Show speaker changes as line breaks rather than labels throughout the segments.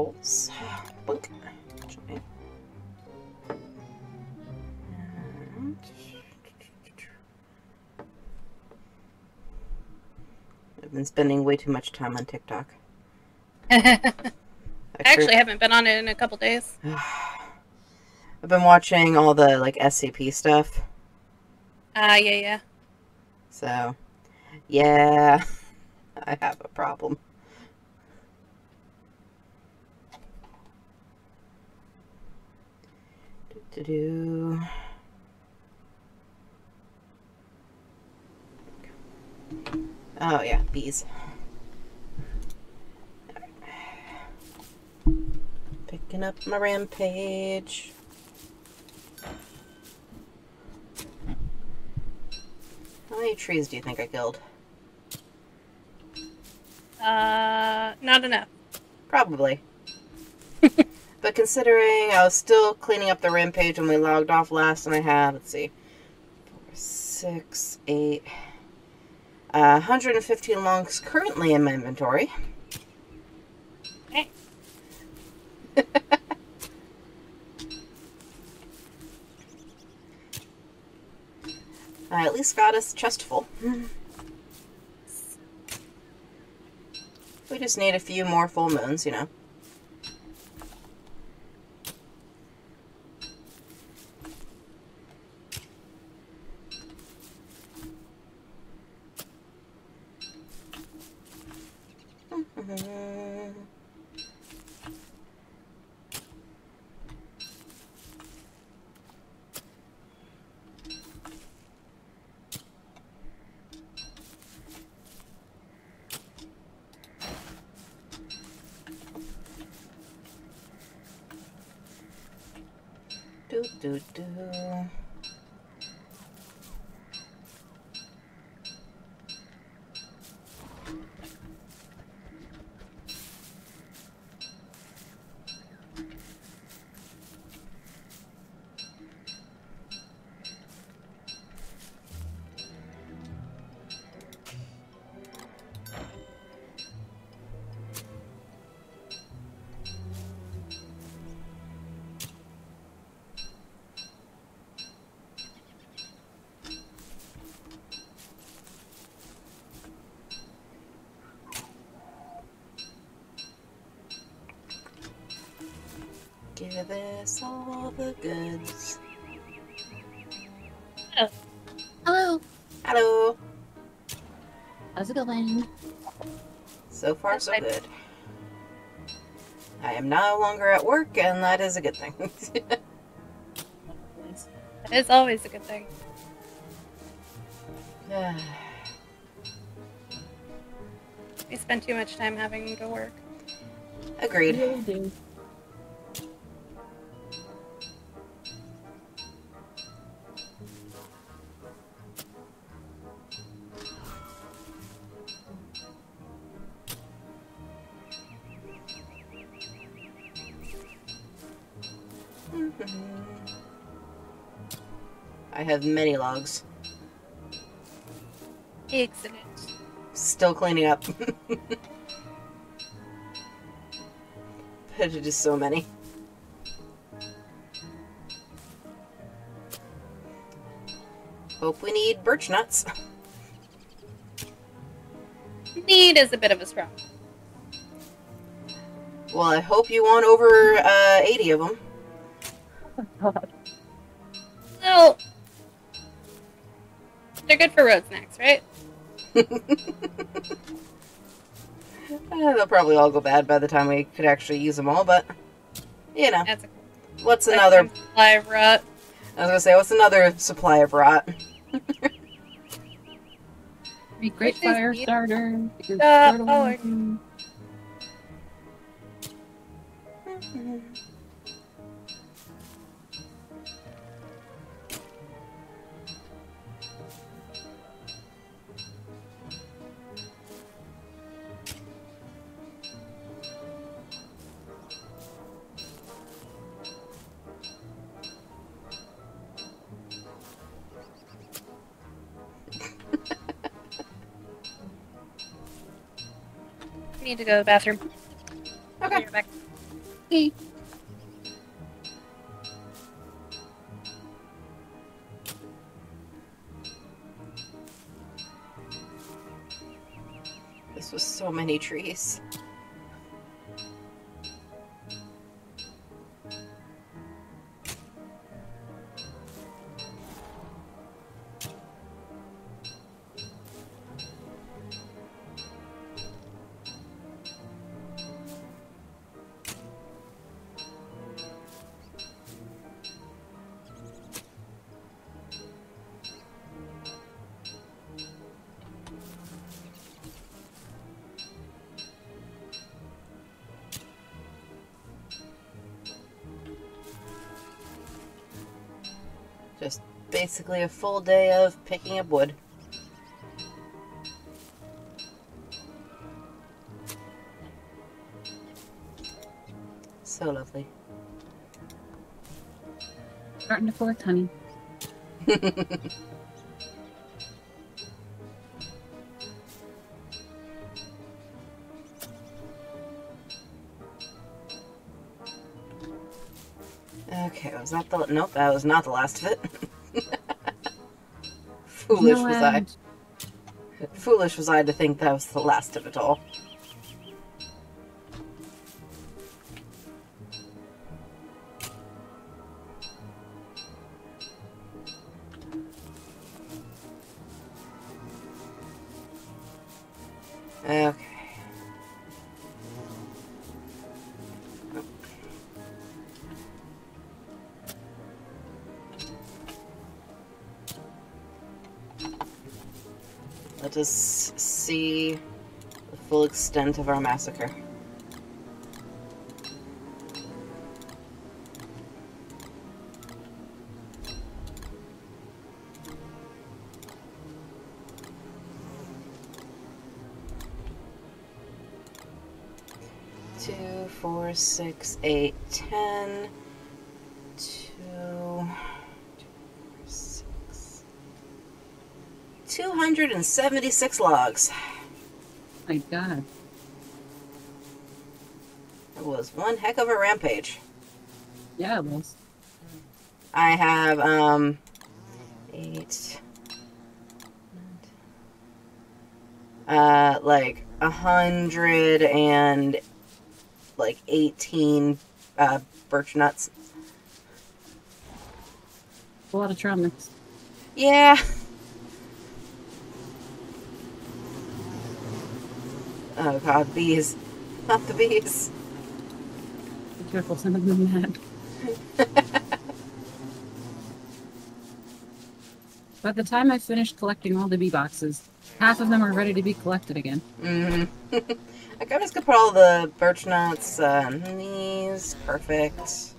rolls. Boink. And- I've been spending way too much time on TikTok.
I
I
actually haven't been on it in a couple days.
I've been watching all the like SCP stuff.
Ah, yeah, yeah.
So, yeah, I have a problem. Do-do-do. Oh yeah, bees. Picking up my rampage. How many trees do you think I killed?
Uh, not enough.
Probably. But considering I was still cleaning up the rampage when we logged off last, and I had, let's see, four, six, eight, uh, 115 longs currently in my inventory.
Okay.
I at least got us chest full. We just need a few more full moons, you know. The goods.
Hello.
Hello.
How's it going?
So far, so good. I am no longer at work, and that is a good thing.
it's always a good thing. We spend too much time having to work.
Agreed. Have many logs.
Excellent.
Still cleaning up. but it is so many. Hope we need birch nuts.
Need is a bit of a strong.
Well, I hope you want over uh, 80 of them.
They're for road snacks, right?
Uh, they'll probably all go bad by the time we could actually use them all, but you know,
That's a
what's another?
live rut.
I was gonna say, what's another supply of rot?
Be great fire starter.
Uh, oh, go to the bathroom.
Okay.
Back.
Okay.
This was so many trees. Basically a full day of picking up wood. So lovely.
Starting to collect honey.
Okay, was that the nope? That was not the last of it. Foolish
No
was I. Foolish was I to think that was the last of it all. Extent of our massacre. Two, four, six, eight, ten. Two, two, six. 276 logs.
My God.
Was one heck of a rampage.
Yeah, it was.
I have um eight uh like a hundred and like eighteen uh birch nuts.
A lot of traumas.
Yeah. Oh god, bees. Not the bees.
Careful, some of them mad. By the time I finished collecting all the bee boxes, half of them are ready to be collected again.
hmm I got just gonna put all the birch nuts uh, on these. Perfect.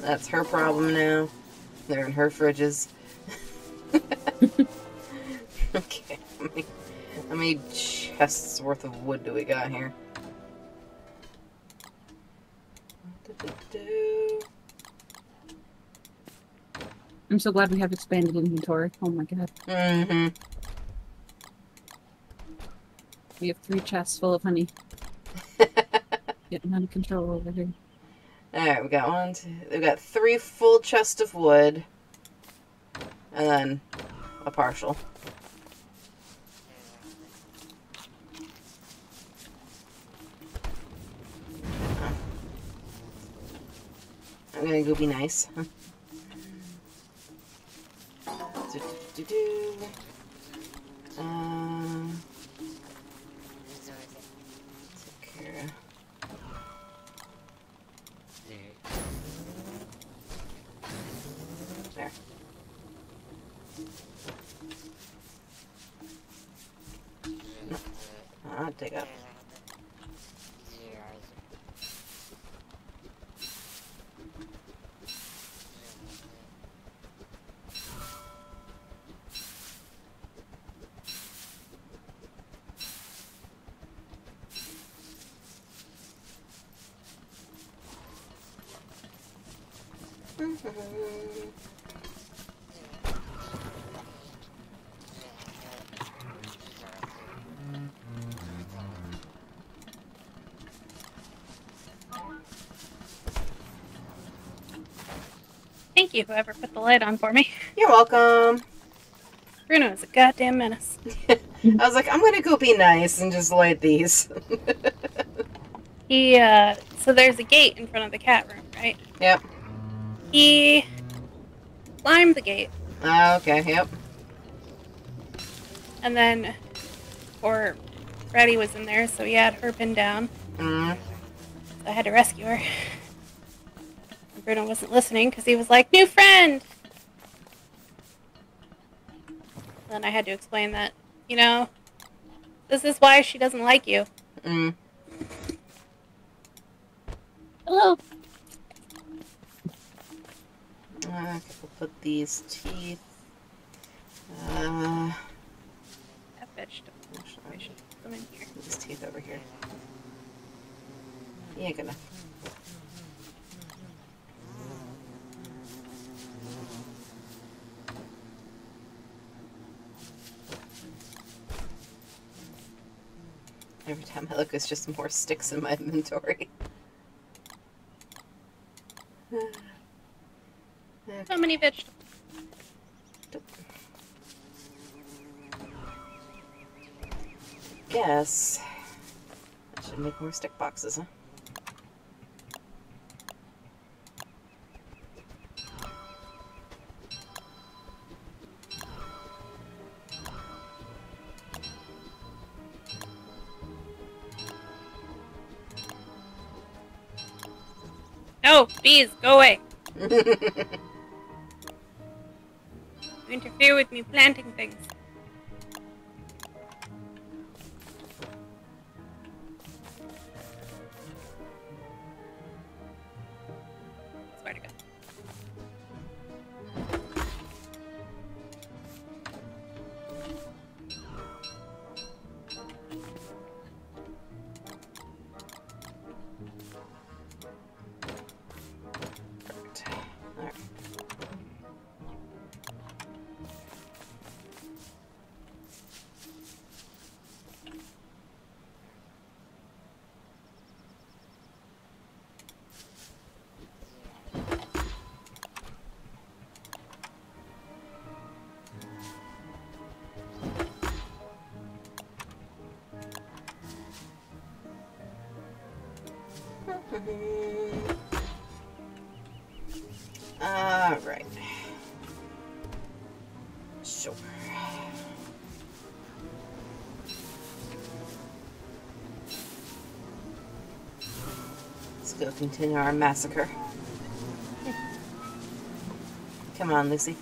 That's her problem now. They're in her fridges. okay. How many, how many chests worth of wood do we got here?
I'm so glad we have expanded inventory. Oh my god.
Mhm.
We have three chests full of honey. Getting out of control over here.
All right, we got one. Two, we got three full chests of wood, and then a partial. I'm gonna go be nice. Do-do-do-do. Um, take care. There. Ah, dig up.
Thank you, whoever put the light on for me.
You're welcome.
Bruno is a goddamn menace.
I was like, I'm gonna go be nice and just light these.
He, uh, so there's a gate in front of the cat room, right?
yep.
He climbed the gate,
Ah, okay. Yep.
and then, or Freddy was in there, so he had her pinned down.
Mm.
So I had to rescue her. And Bruno wasn't listening because he was like, "New friend." Then I had to explain that, you know, this is why she doesn't like you.
Mm.
Hello.
Okay, we'll put these teeth. Uh,
That vegetable. I should put them in here.
these teeth over here. You ain't gonna. Every time I look, it's just more sticks in my inventory.
So many vegetables.
Guess I should make more stick boxes, huh?
Bees, go away. You interfere with me planting things.
Continue our massacre. Come on, Lucy.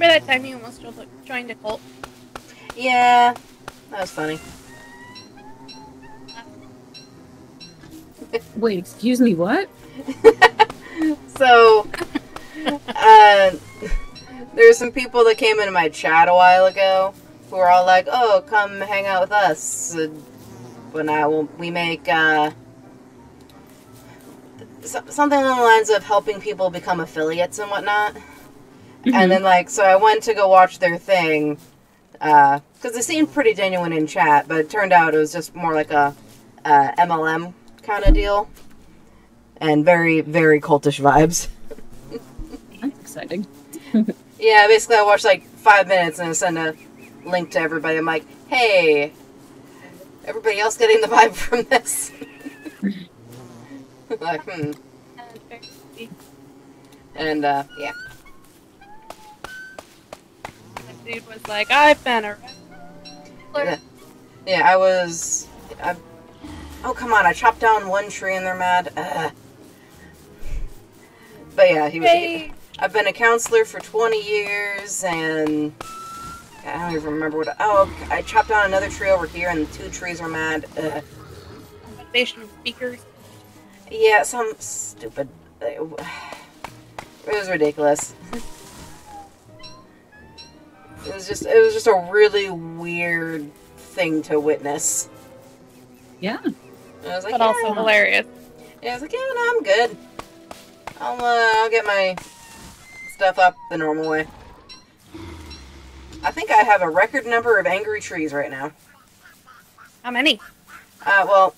Remember that time you almost jo- joined a cult?
Yeah, that was funny.
Wait, excuse me, what?
So, uh, There's some people that came into my chat a while ago who are all like, "Oh, come hang out with us." When I will, we make uh, something along the lines of helping people become affiliates and whatnot. And then, like, so I went to go watch their thing because they seemed pretty genuine in chat, but it turned out it was just more like a uh, MLM kind of deal, and very, very cultish vibes.
That's exciting.
Yeah, basically, I watched like five minutes and I send a link to everybody. I'm like, hey, everybody else getting the vibe from this? like, hmm. And, uh, yeah.
The dude was like, I've been a
Yeah, yeah I was. I, oh, come on, I chopped down one tree and they're mad. Ugh. But yeah, he, he
Hey.
I've been a counselor for 20 years and. I don't even remember what. Oh, I chopped down another tree over here and the two trees are mad. Uh.
Motivational speakers.
Yeah, some stupid. It was ridiculous. It was just. It was just a really weird thing to witness.
Yeah.
I was like,
But
yeah.
also hilarious.
Yeah, I was like, yeah, no, I'm good. I'll, uh, I'll get my stuff up the normal way. I think I have a record number of angry trees right now.
How many?
Uh, well,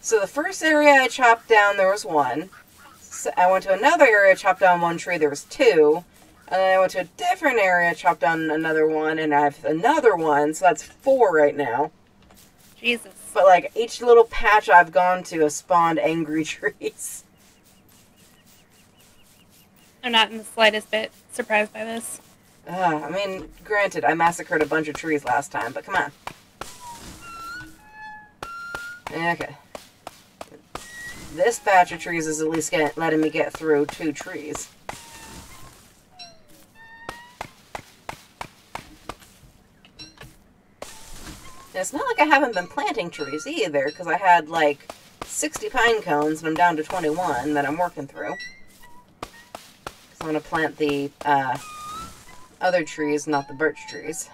so the first area I chopped down, there was one. So I went to another area, chopped down one tree, there was two. And then I went to a different area, chopped down another one, and I have another one, so that's four right now.
Jesus.
But like each little patch I've gone to has spawned angry trees.
I'm not in the slightest bit surprised by this.
Uh, I mean, granted, I massacred a bunch of trees last time, but come on. Okay. This batch of trees is at least get, letting me get through two trees. It's not like I haven't been planting trees either, because I had like 60 pine cones and I'm down to 21 that I'm working through. 'Cause I'm going to plant the uh, other trees, not the birch trees.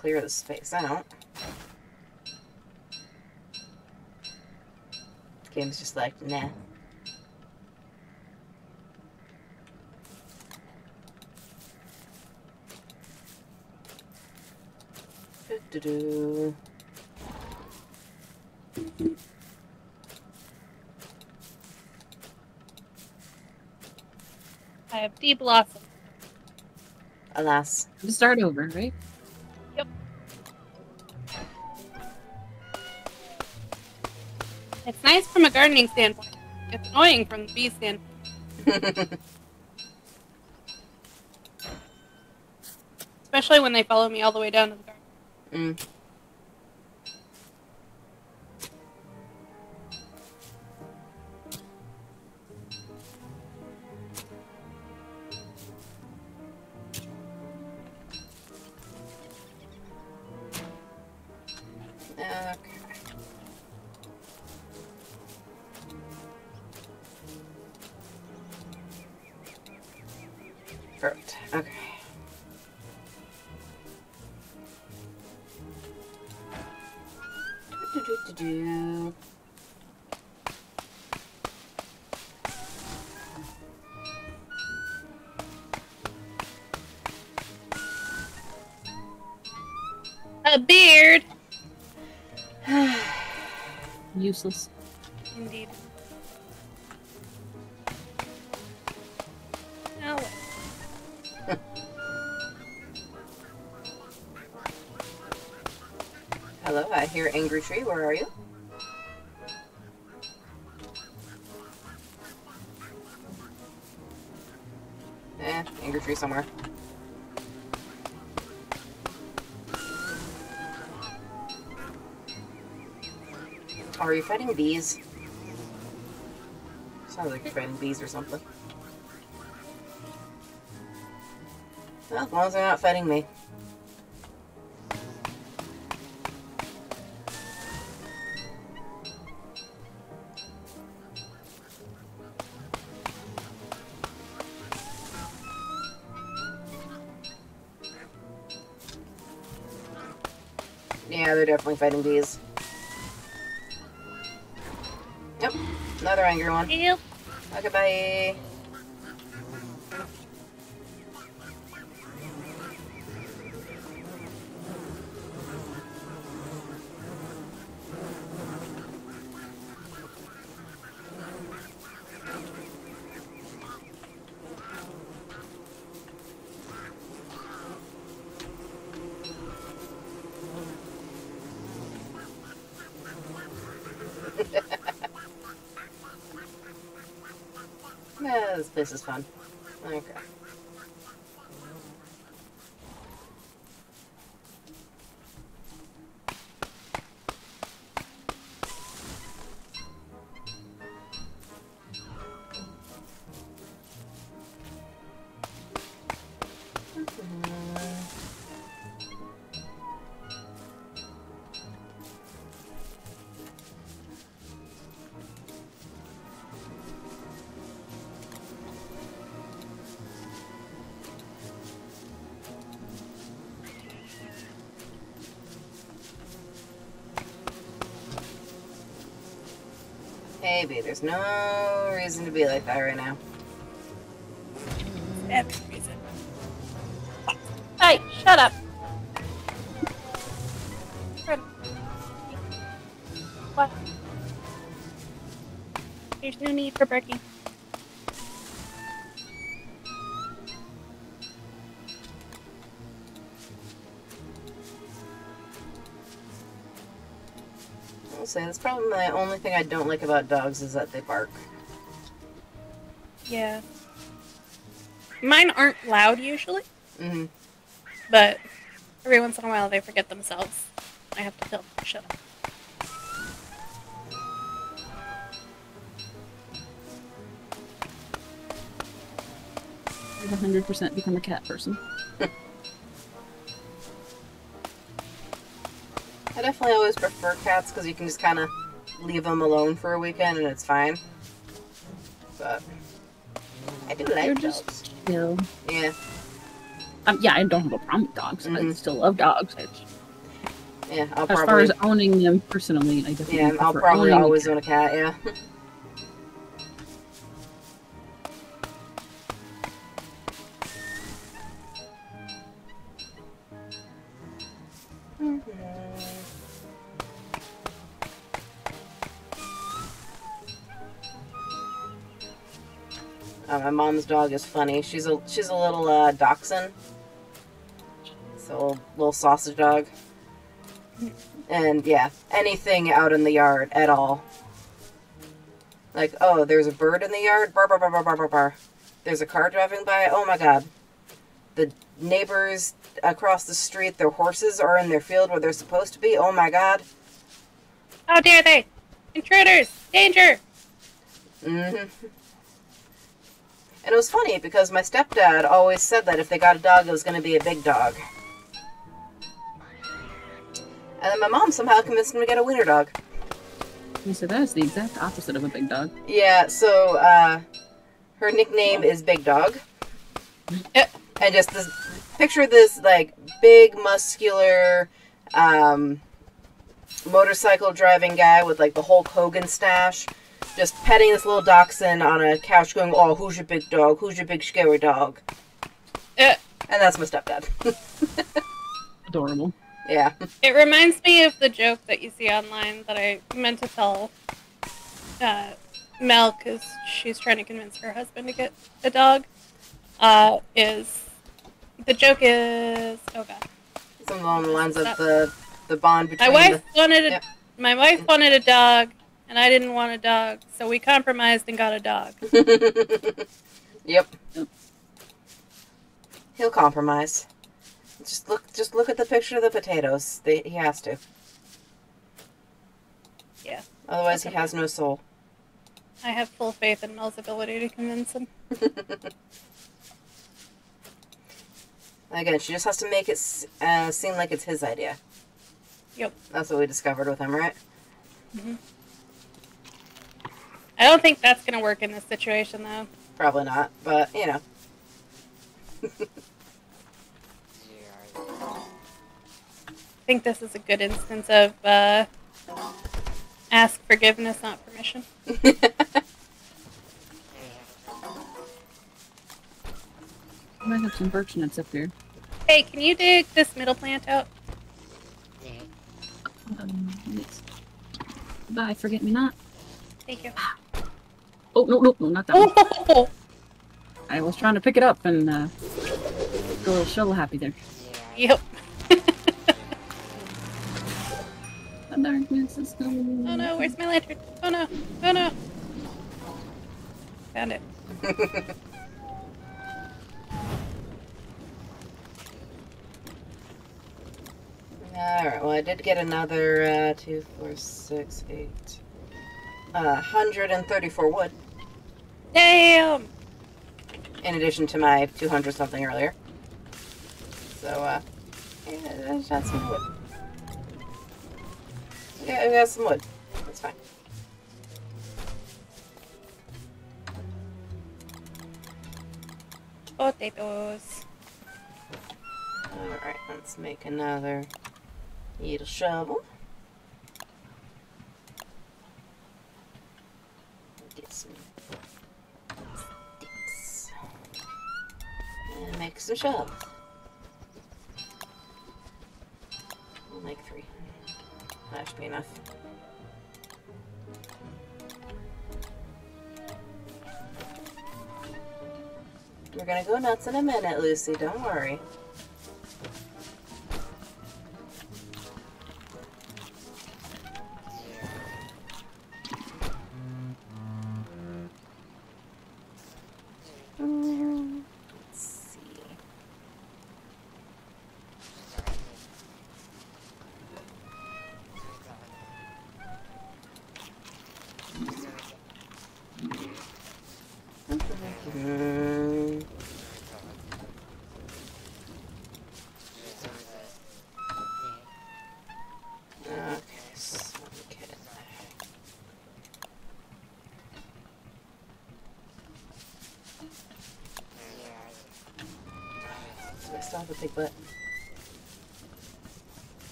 Clear the space out. Game's just like, nah. Do-do-do.
I have D blossom.
Alas.
To start over, right?
It's nice from a gardening standpoint. It's annoying from the bee standpoint, especially when they follow me all the way down to the garden.
Mm.
Useless.
Indeed. Well.
Hello, I hear Angry Tree. Where are you? Eh, Angry Tree somewhere. Are you fighting bees? Sounds like you're fighting bees or something. Well, as long as they're not fighting me. Yeah, they're definitely fighting bees. Another angry one.
Yep.
Okay, bye. Yeah, this is fun. Maybe there's no reason to be like that right now.
Every reason. Hey, shut up. What? There's no need for barking.
I'll say that's probably the only thing I don't like about dogs is that they bark.
Yeah. Mine aren't loud usually,
hmm
but every once in a while they forget themselves. I have to tell them to shut up.
I've 100% become a cat person.
I definitely always prefer cats because you can just kind of leave them alone for a weekend and it's fine. But I do like
They're
dogs.
just chill.
Yeah,
Um, yeah, I don't have a problem with dogs. I
Mhm.
still love dogs. I just-
yeah. I'll
as far as owning them personally, I definitely
yeah, I'll probably
owning a
always own a cat. Yeah. mom's dog is funny. She's a she's a little uh, dachshund. So little, little sausage dog. And yeah, anything out in the yard at all. Like, oh, there's a bird in the yard. Bar bar bar bar bar bar bar. There's a car driving by. Oh my god. The neighbors across the street, their horses are in their field where they're supposed to be. Oh my god.
How dare they! Intruders! Danger!
hmm And it was funny because my stepdad always said that if they got a dog, it was going to be a big dog. And then my mom somehow convinced him to get a wiener dog.
You said that is the exact opposite of a big dog.
Yeah, so uh, her nickname is Big Dog. And just this picture this like big muscular um, motorcycle driving guy with like the Hulk Hogan stash, just petting this little dachshund on a couch, going, "Oh, who's your big dog? Who's your big scary dog?"
Uh,
And that's my stepdad.
Adorable.
yeah.
it reminds me of the joke that you see online that I meant to tell uh, Mel because she's trying to convince her husband to get a dog. Uh, is the joke is oh god
Something along the lines of the the bond between.
my
between
wife wanted a,
Yep.
my wife wanted a dog and I didn't want a dog so we compromised and got a dog.
yep. He'll compromise. Just look. Just look at the picture of the potatoes. They, he has to.
Yeah.
Otherwise, he has no soul.
I have full faith in Mel's ability to convince him.
Again, she just has to make it uh, seem like it's his idea.
Yep.
That's what we discovered with him, right?
I don't think that's gonna work in this situation though.
Probably not, but you know.
I think this is a good instance of uh, ask forgiveness, not permission.
I might have some birch nuts up here.
Hey, can you dig this middle plant out?
Um, let's- Bye, forget me not.
Thank you.
Oh no no no not that one.
Oh,
I was trying to pick it up and uh, go a little shovel happy there.
yep.
The darkness is coming.
Oh no, where's my lantern? Oh no, oh no. Found it.
Alright, well, I did get another uh, two, four, six, eight, uh, 134 wood,
Damn!
in addition to my 200 something earlier. So, uh, yeah, I had some wood. Yeah, I got some wood. That's fine.
Potatoes.
Alright, let's make another little shovel. Get some sticks. And make some shovels. We'll make three. That should be enough. We're gonna go nuts in a minute, Lucy. Don't worry. Big butt?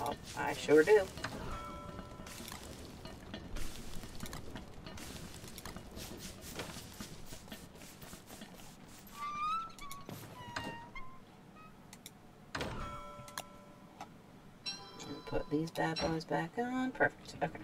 Oh, I sure do. Put these bad boys back on. Perfect. Okay.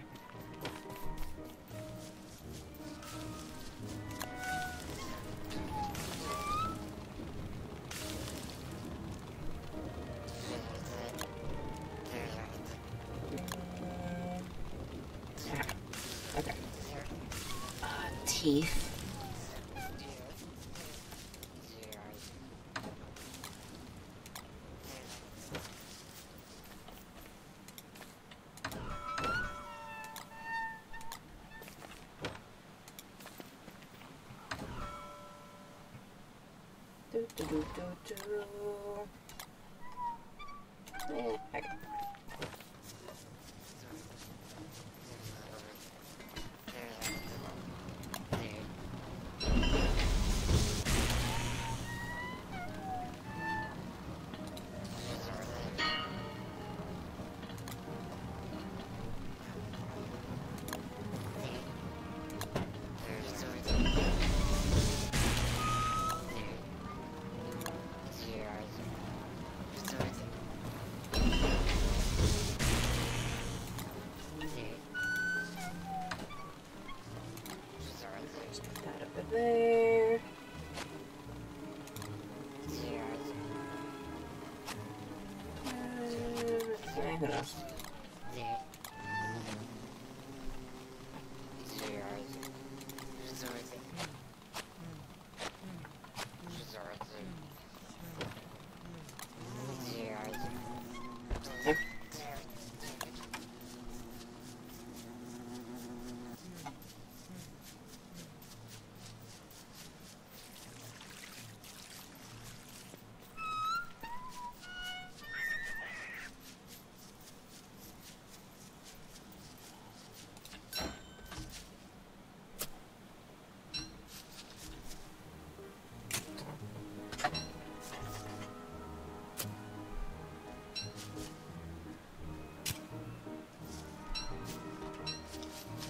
Uh,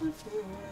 okay, who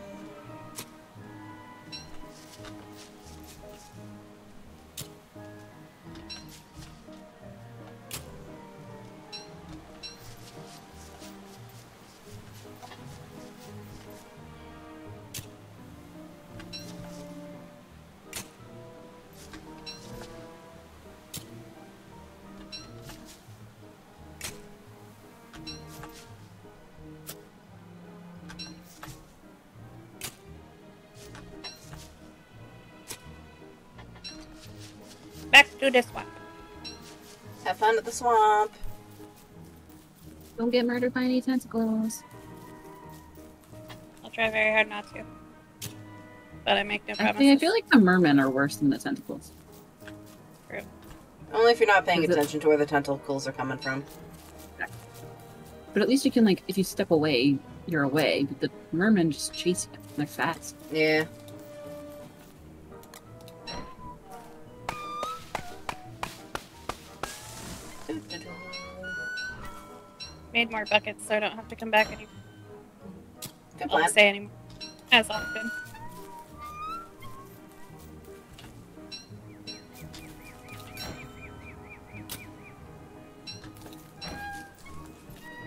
knows?
Back to the swamp.
Have fun at the swamp.
Don't get murdered by any tentacles.
I'll try very hard not to. But I make no
I,
promises.
think, I feel like the mermen are worse than the tentacles. True.
Only if you're not paying
Is it-
attention to where the tentacles are coming from.
But at least you can like, if you step away, you're away. But the mermen just chase you. They're fast.
Yeah.
Made more buckets so I don't have to come back any
Good
I'll
plan.
say anymore as often.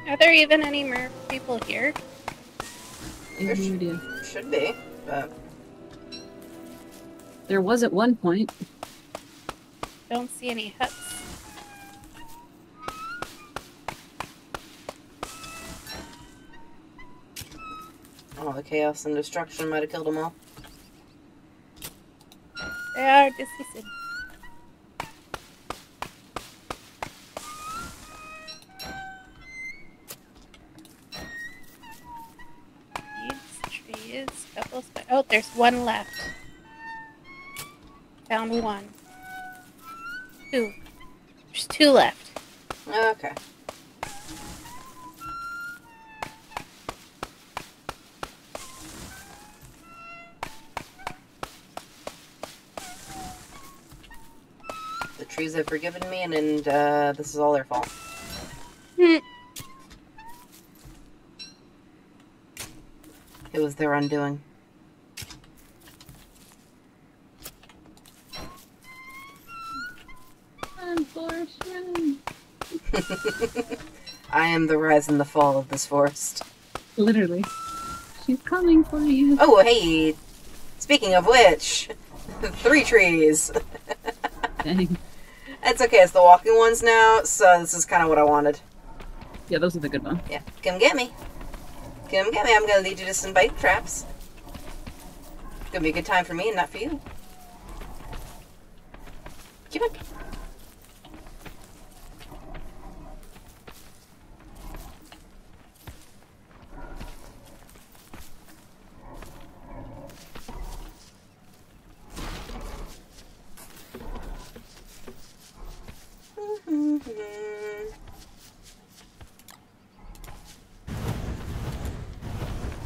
Are there even any mer people here?
I have no idea.
Should be, but
There was at one point.
Don't see any huts.
Chaos and destruction might have killed them all.
They are. Seeds, trees, couple Oh, there's one left. Found one. Two. There's two left.
Okay. Trees have forgiven me, and, and uh, this is all their fault.
Hmm.
It was their undoing. I am the rise and the fall of this forest.
Literally. She's coming for you.
Oh, hey! Speaking of which, three trees.
Dang.
It's okay, it's the walking ones now, so this is kind of what I wanted.
Yeah, those are the good ones.
Yeah, come get me. Come get me. I'm gonna lead you to some bite traps. It's gonna be a good time for me and not for you. Come on.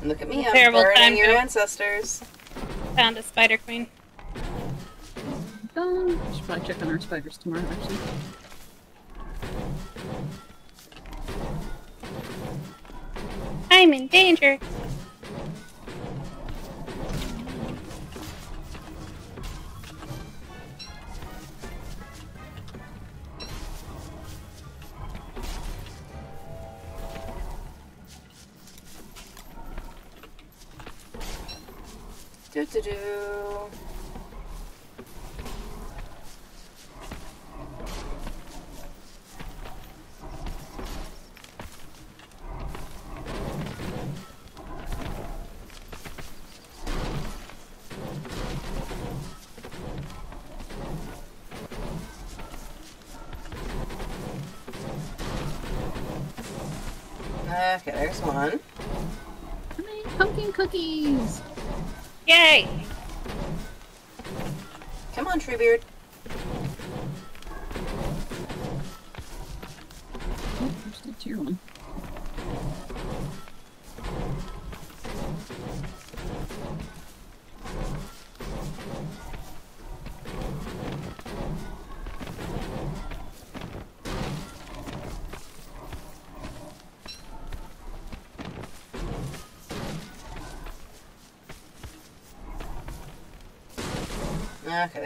Look at me, I'm
Terrible time
burning your
to-
ancestors.
Found a spider queen.
Done. I should probably check on our spiders tomorrow, actually.
I'm in danger.
There's one.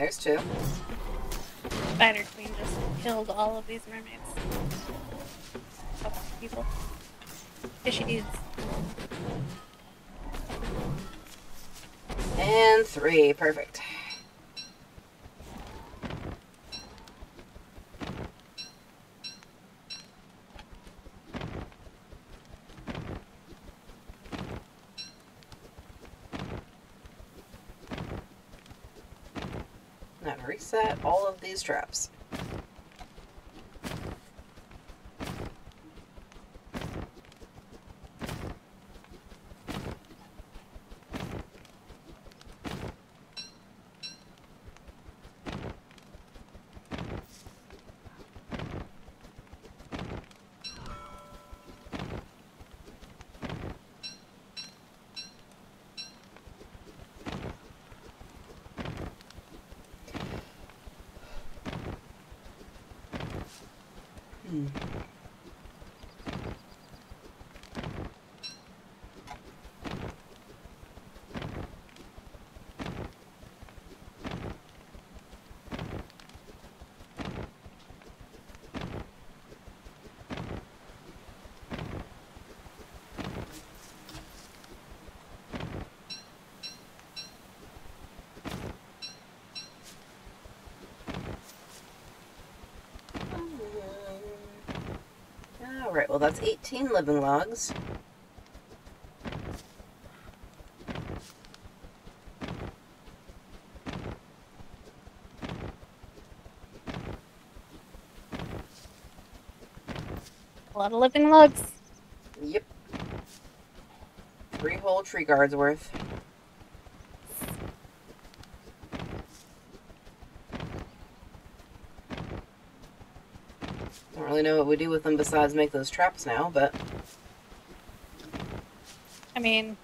There's
two.
Spider Queen just killed all of these mermaids. Couple people. Fishy dudes.
And three. Perfect. Now to reset all of these traps. Hmm. Alright, well that's 18 living logs.
A lot of living logs.
Yep. Three whole tree guards worth. Don't really know what we do with them besides make those traps now, but
I mean,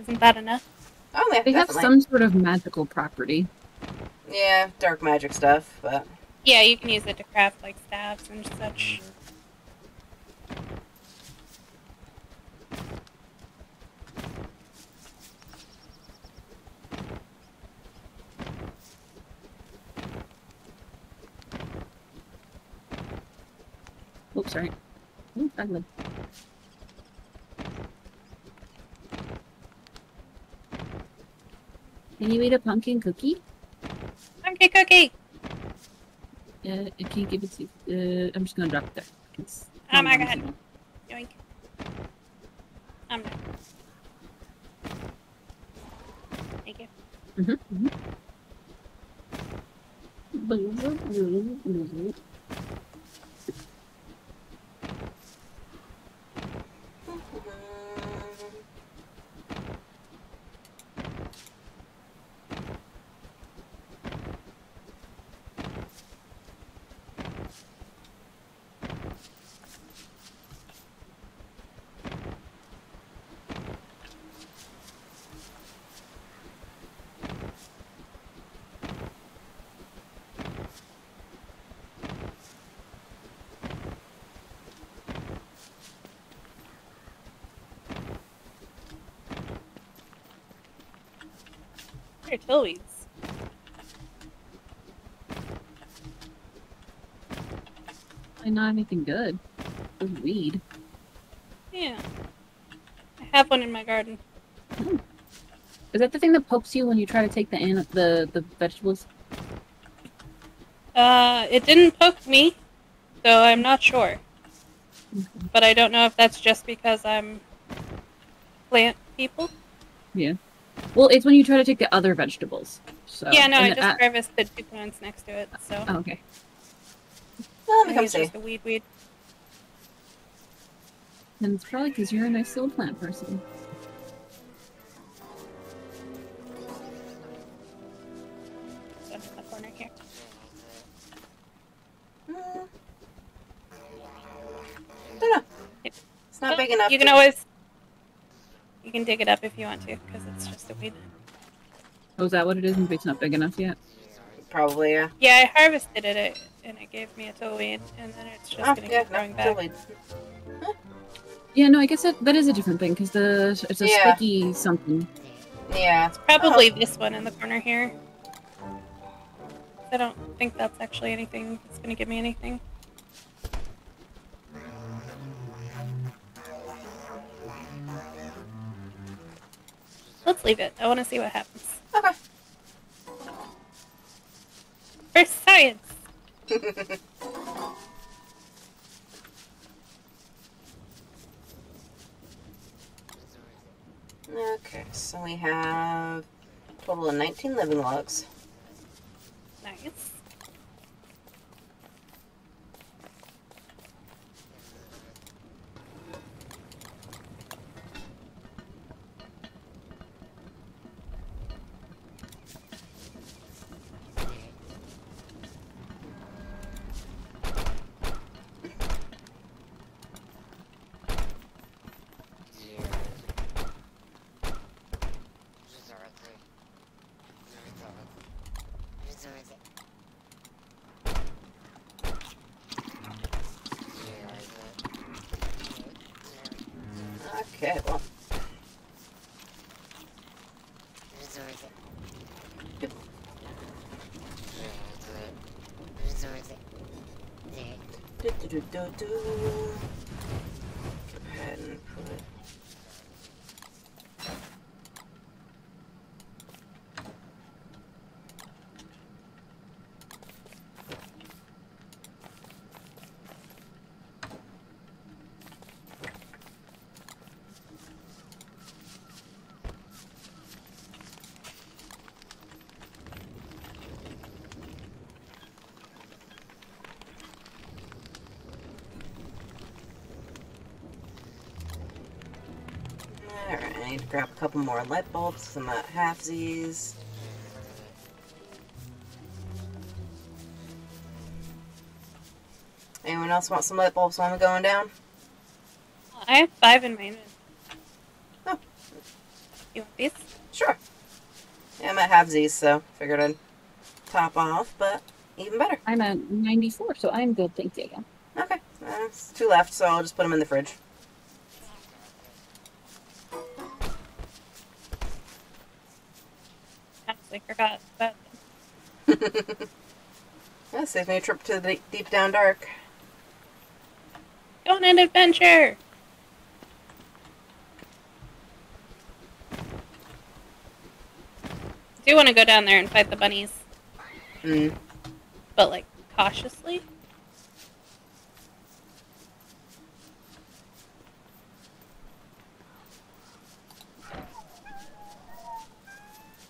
isn't that enough?
oh yeah,
They have some sort of magical property.
Yeah, dark magic stuff, but
Yeah, you can use it to craft like staves and such.
Oops, sorry. Can you eat a pumpkin cookie?
Pumpkin cookie!
Uh, can't give it to? Uh, I'm just gonna drop it there. It's
Oh my God.
easy.
Yoink. I'm done. Thank you.
Mhm, mhm. Boo, boo, boo, boo.
They're tillweeds.
Probably not anything good. It's weed.
Yeah. I have one in my garden.
Is that the thing that pokes you when you try to take the an- the the vegetables?
Uh, it didn't poke me, so I'm not sure. But I don't know if that's just because I'm plant people.
Well, it's when you try to take the other vegetables. So
yeah, no, I just
uh,
harvested two plants next to it, so
oh, okay.
well, let me
maybe
come
it's
see.
just a weed weed.
And it's probably because you're a nice little plant person.
So in the corner here.
Don't know. It's not
Well,
big enough.
You can always. You can dig it up if you want to, because it's just a weed.
Oh, is that what it is? Maybe it's not big enough yet.
Probably, yeah.
Yeah, I harvested it, it and it gave me a tillweed, and then it's just
Oh,
gonna
yeah,
keep growing
no,
back.
totally.
Yeah, no, I guess that, that is a different thing because the it's a
Yeah.
spiky something.
Yeah.
It's probably this one in the corner here. I don't think that's actually anything that's gonna give me anything. Let's leave it. I want to see what happens.
Okay.
For science.
okay, so we have a total of 19 living logs.
Nice.
Do, do, do, do, do. Go ahead and put Alright, I need to grab a couple more light bulbs, some uh, halfsies. Anyone else want some light bulbs while I'm going down?
I have five in my inventory.
Oh.
You want these?
Sure. Yeah, I'm at halfsies, so figured I'd top off, but even better.
I'm at 94, so I'm good. Thank you.
Okay, uh, it's two left, so I'll just put them in the fridge. A trip to the deep down dark.
on an adventure. I do want to go down there and fight the bunnies,
Mm.
but like cautiously.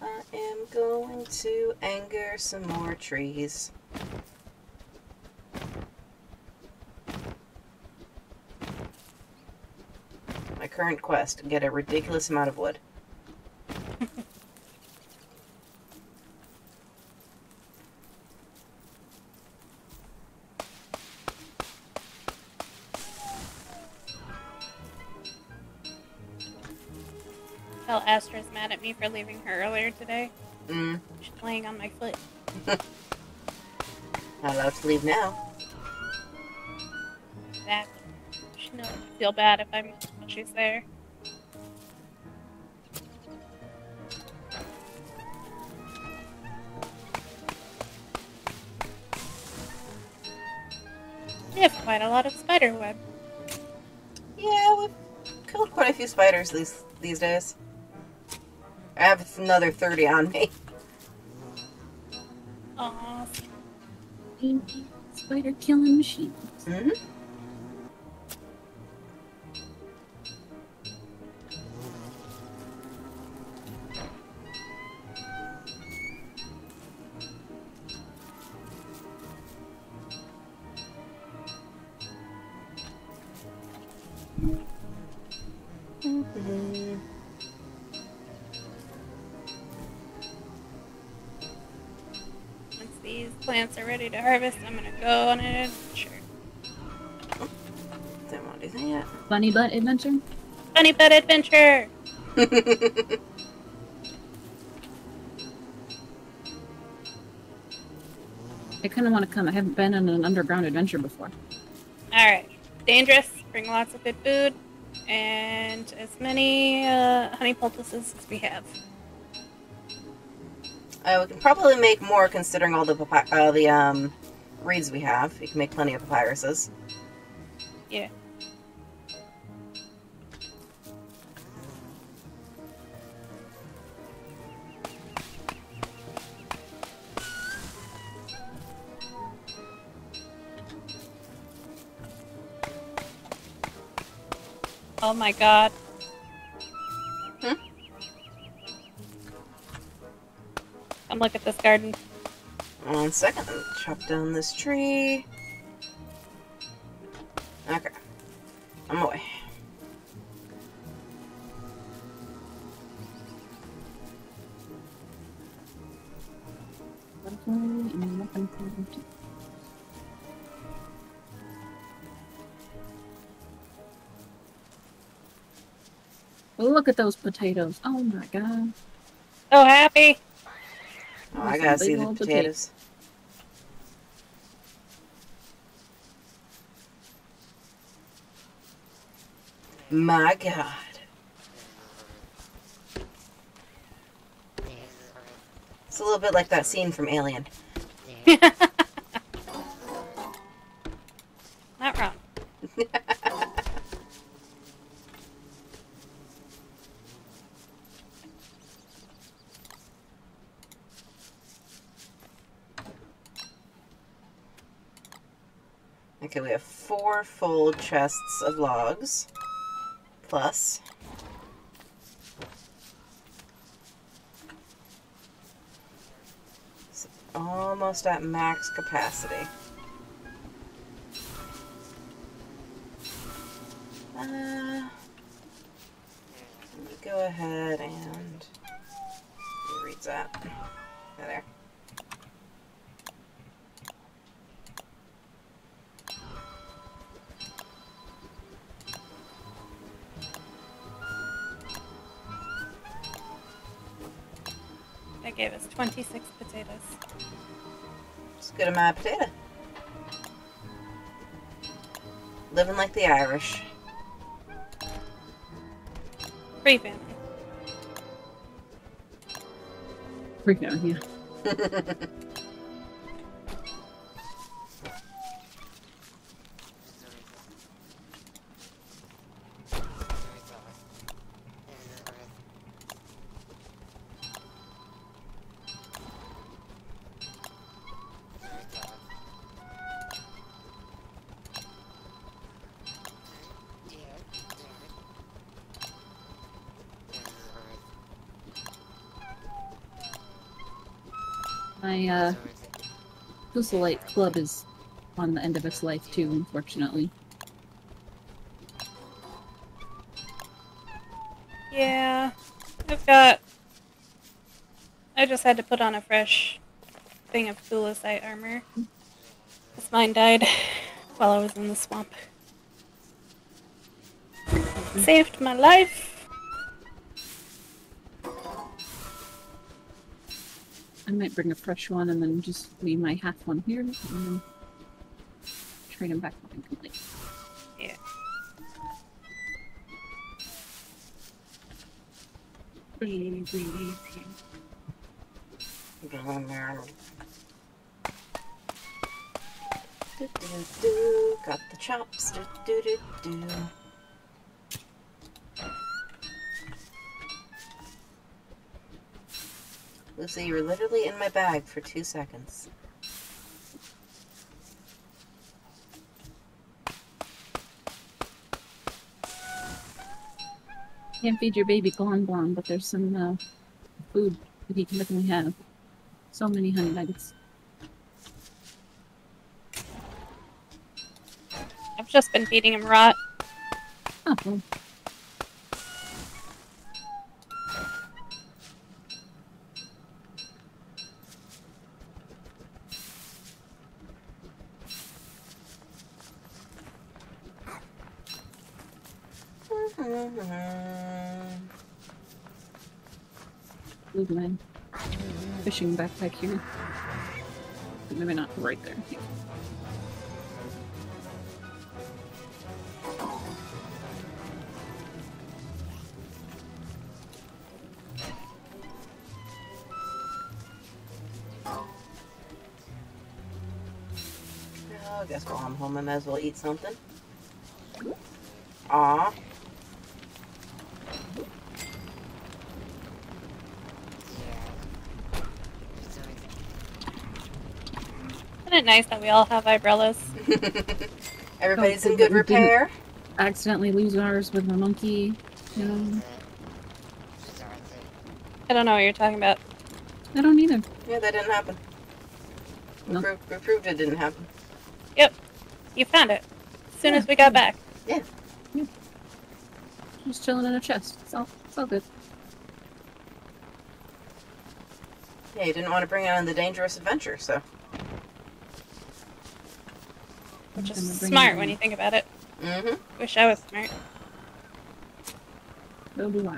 I am going to anger some more trees. Current quest and get a ridiculous amount of wood.
Tell Astra's mad at me for leaving her earlier today.
Mm.
She's laying on my foot.
Not allowed to leave now.
Exactly. She knows I feel bad if I'm she's there. We have quite a lot of spider web.
Yeah, we've killed quite a few spiders these these days. I have another 30 on me.
Aw,
Spider killing machine.
hmm
Bunny butt adventure.
Bunny bed adventure!
I kind of want to come. I haven't been on an underground adventure before.
Alright. Dangerous. Bring lots of good food. And as many uh, honey poultices as we have.
Uh, we can probably make more considering all the papi- uh, the um, reeds we have. We can make plenty of papyruses.
Yeah. Oh my god.
Hmm?
Come look at this garden.
One second, let me chop down this tree. Okay. I'm away.
Look at those potatoes. Oh my god.
So happy.
Oh, I gotta see the
old
potatoes. My god. It's a little bit like that scene from Alien.
Not wrong.
Okay, we have four full chests of logs. Plus. It's almost at max capacity. Irish.
Free family.
Freak out, yeah. Thulecite club is on the end of its life too, unfortunately.
Yeah. I've got. I just had to put on a fresh thing of Thulecite armor. Because mine died while I was in the swamp. Saved my life.
Might bring a fresh one and then just leave my half one here and then trade them back when I'm complete.
Yeah.
Got the chops. Do, do, do, do. Lucy, you were literally in my bag for two seconds.
Can't feed your baby Glomglom, but there's some uh, food that he can definitely have. So many honey nuggets.
I've just been feeding him rot.
Oh, pushing back back here. Maybe not right there. Yeah.
I guess while I'm home, I might as well eat something.
Nice that we all have umbrellas?
Everybody's in good repair.
Accidentally lose ours with the monkey. You know,
I don't know what you're talking about.
I don't either.
Yeah, that didn't happen. We,
No.
proved, we proved it didn't happen. Yep.
You found it as soon as we got back. Yeah.
Just chilling in a chest. It's all, it's all good.
Yeah, you didn't want to bring on the dangerous adventure, so.
Which is
I'm gonna bring
smart when you think about it.
Mm-hmm.
Wish I was smart.
So do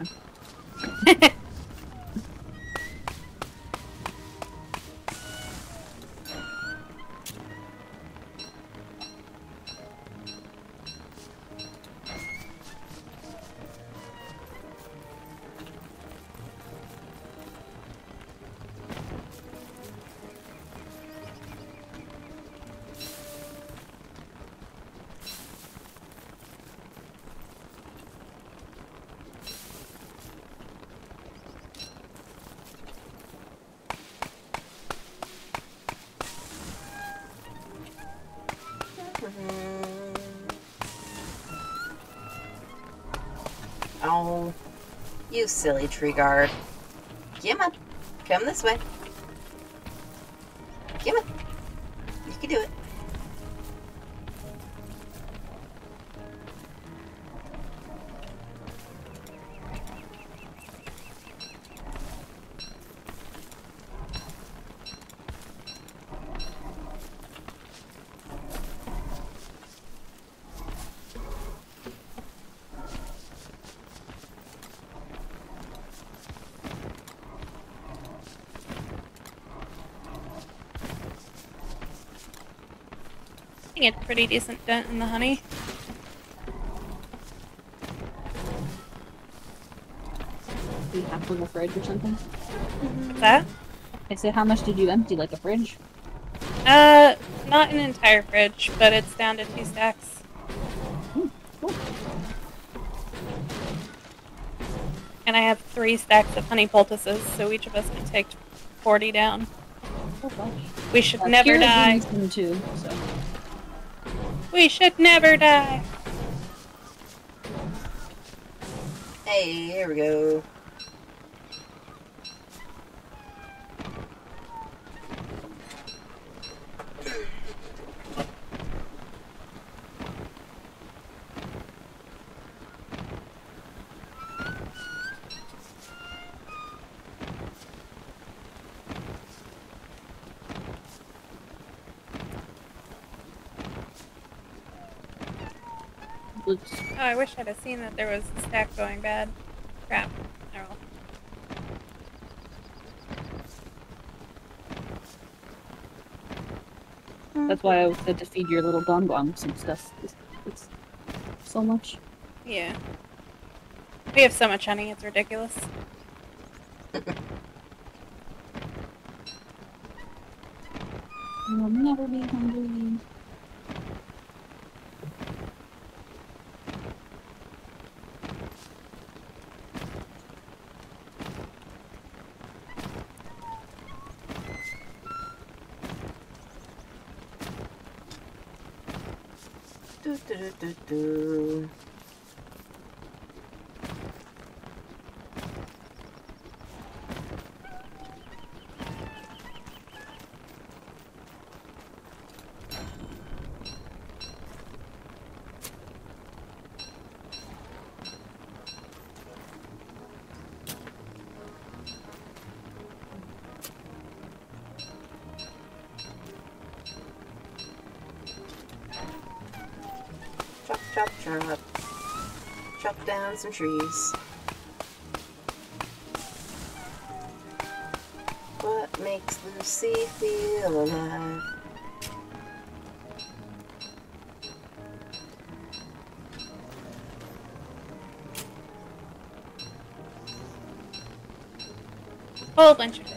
I.
you silly tree guard. Come on. Come this way.
Pretty decent dent in the honey.
Do you have a fridge or something?
What's that?
I said, how much did you empty? Like a fridge?
Uh, not an entire fridge, but it's down to two stacks.
Cool.
And I have three stacks of honey poultices, so each of us can take 40 down.
Oh.
We should
Uh,
never
Kira
die.
too.
We should never die. Oh, I wish I'd have seen that there was a stack going bad. Crap. Oh. Hmm.
That's why I said to feed your little bonbons and stuff. It's, it's so much.
Yeah. We have so much honey, it's ridiculous.
You'll never be hungry.
Do, do, do, do, do. Chop, down some trees. What makes Lucy feel alive?
Whole bunch of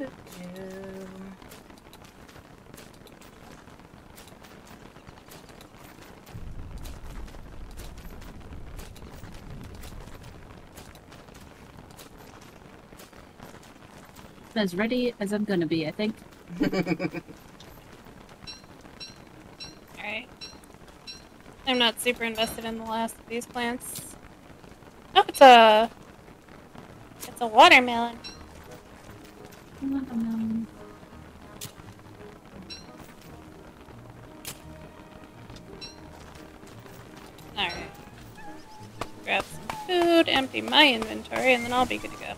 Do-do.
As ready as I'm gonna be, I think.
Alright. I'm not super invested in the last of these plants. Oh, it's a. It's a watermelon. My inventory, and then I'll be good to go.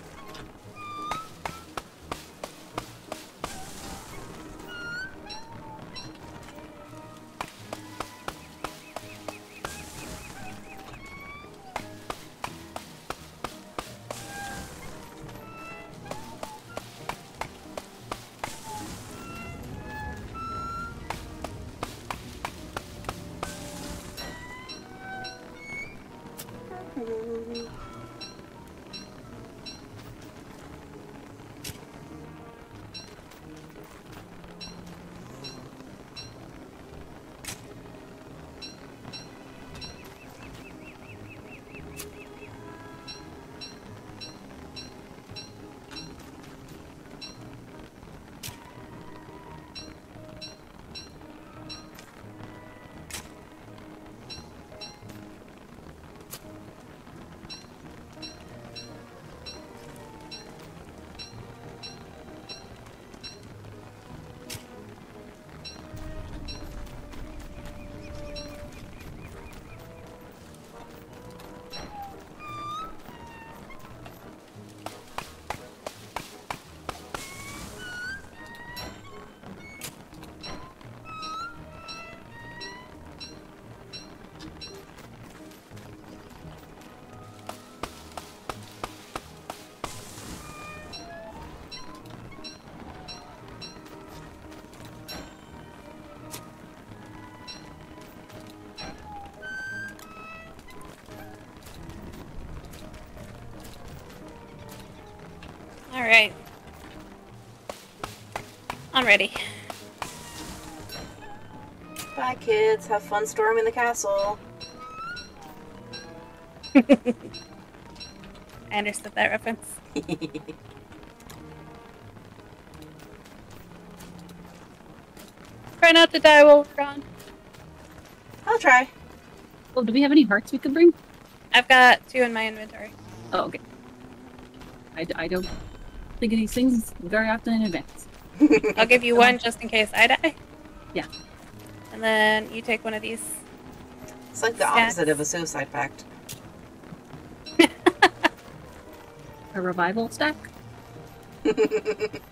I'm ready.
Bye, kids. Have fun storming the castle.
I understood that reference. Try not to die while we're gone.
I'll try.
Well, do we have any hearts we could bring?
I've got two in my inventory.
Oh, okay. I don't think of these things very often in advance.
I'll give you one just in case I die.
Yeah.
And then you take one of these.
It's like the
Stacks.
opposite of a suicide pact.
A revival stack?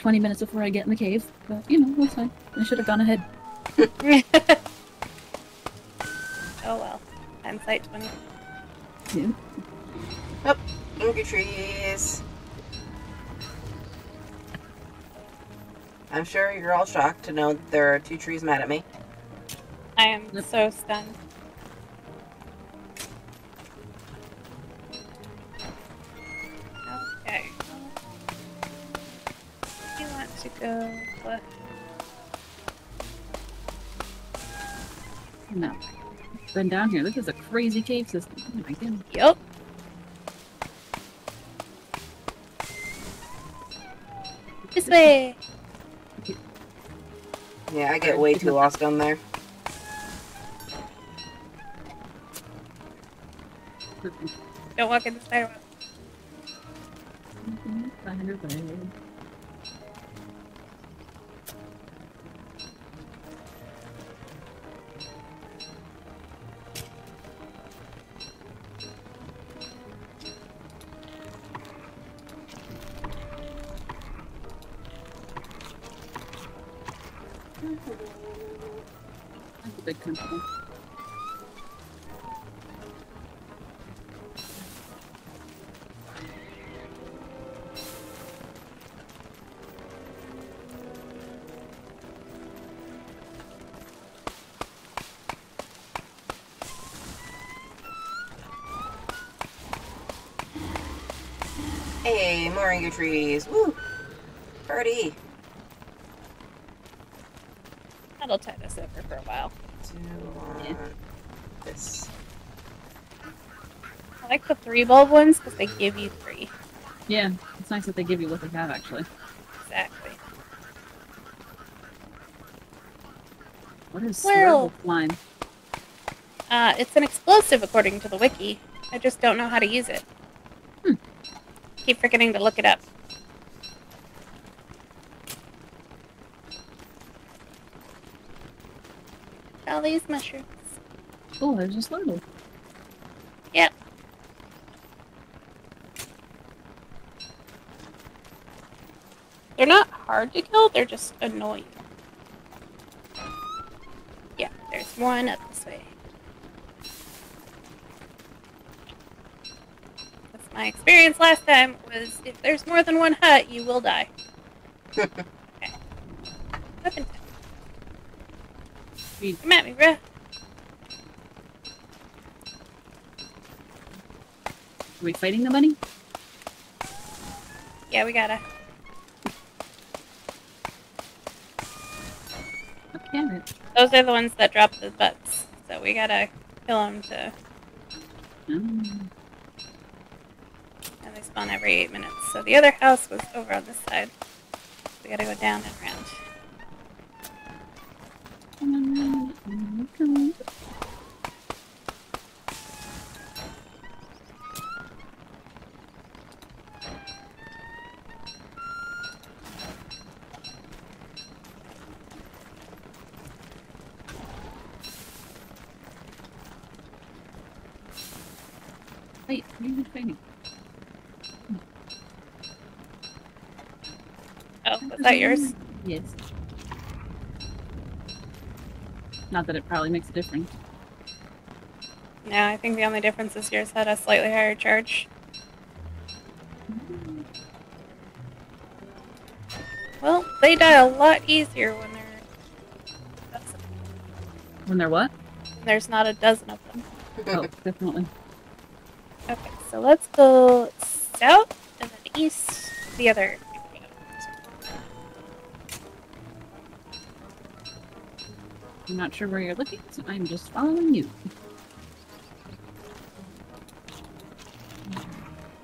20 minutes before I get in the cave, but you know, that's fine. I should have gone ahead.
oh well. I'm Hindsight 20.
Yeah.
Angry trees. I'm sure you're all shocked to know that there are two trees mad at me.
I am so stunned.
Been down here. This is a crazy cave system. Oh my god.
Yup. This way.
Yeah, I get way too lost down there.
Don't walk in the spider
Hey, moringa trees. Woo! Party.
That'll tide us over for a while.
Do you want this?
I like the three bulb ones because they give you three.
Yeah, it's nice that they give you what they have actually.
Exactly.
What is
Squirrel.
Squirrel line?
Uh, it's an explosive according to the wiki. I just don't know how to use it. Keep forgetting to look it up. All these mushrooms.
Oh, there's a Slurtle.
Yep. They're not hard to kill, they're just annoying. Yeah, there's one up this way. That's my experience last time was if there's more than one hut, you will die. okay. Weapon time.
Sweet.
Come at me, bruh.
Are we fighting the bunny?
Yeah, we gotta.
A carrot.
Those are the ones that drop the butts. So we gotta kill them to.
Mm.
Spawn every eight minutes. So the other house was over on this side. We gotta go down and around. That yours?
Yes. Not that it probably makes a difference.
No, I think the only difference is yours had a slightly higher charge. Well, they die a lot easier when they're
When they're what?
when there's not a dozen of them.
Oh, definitely.
Okay, so let's go south and then east the other.
Not sure where you're looking, so I'm just following you.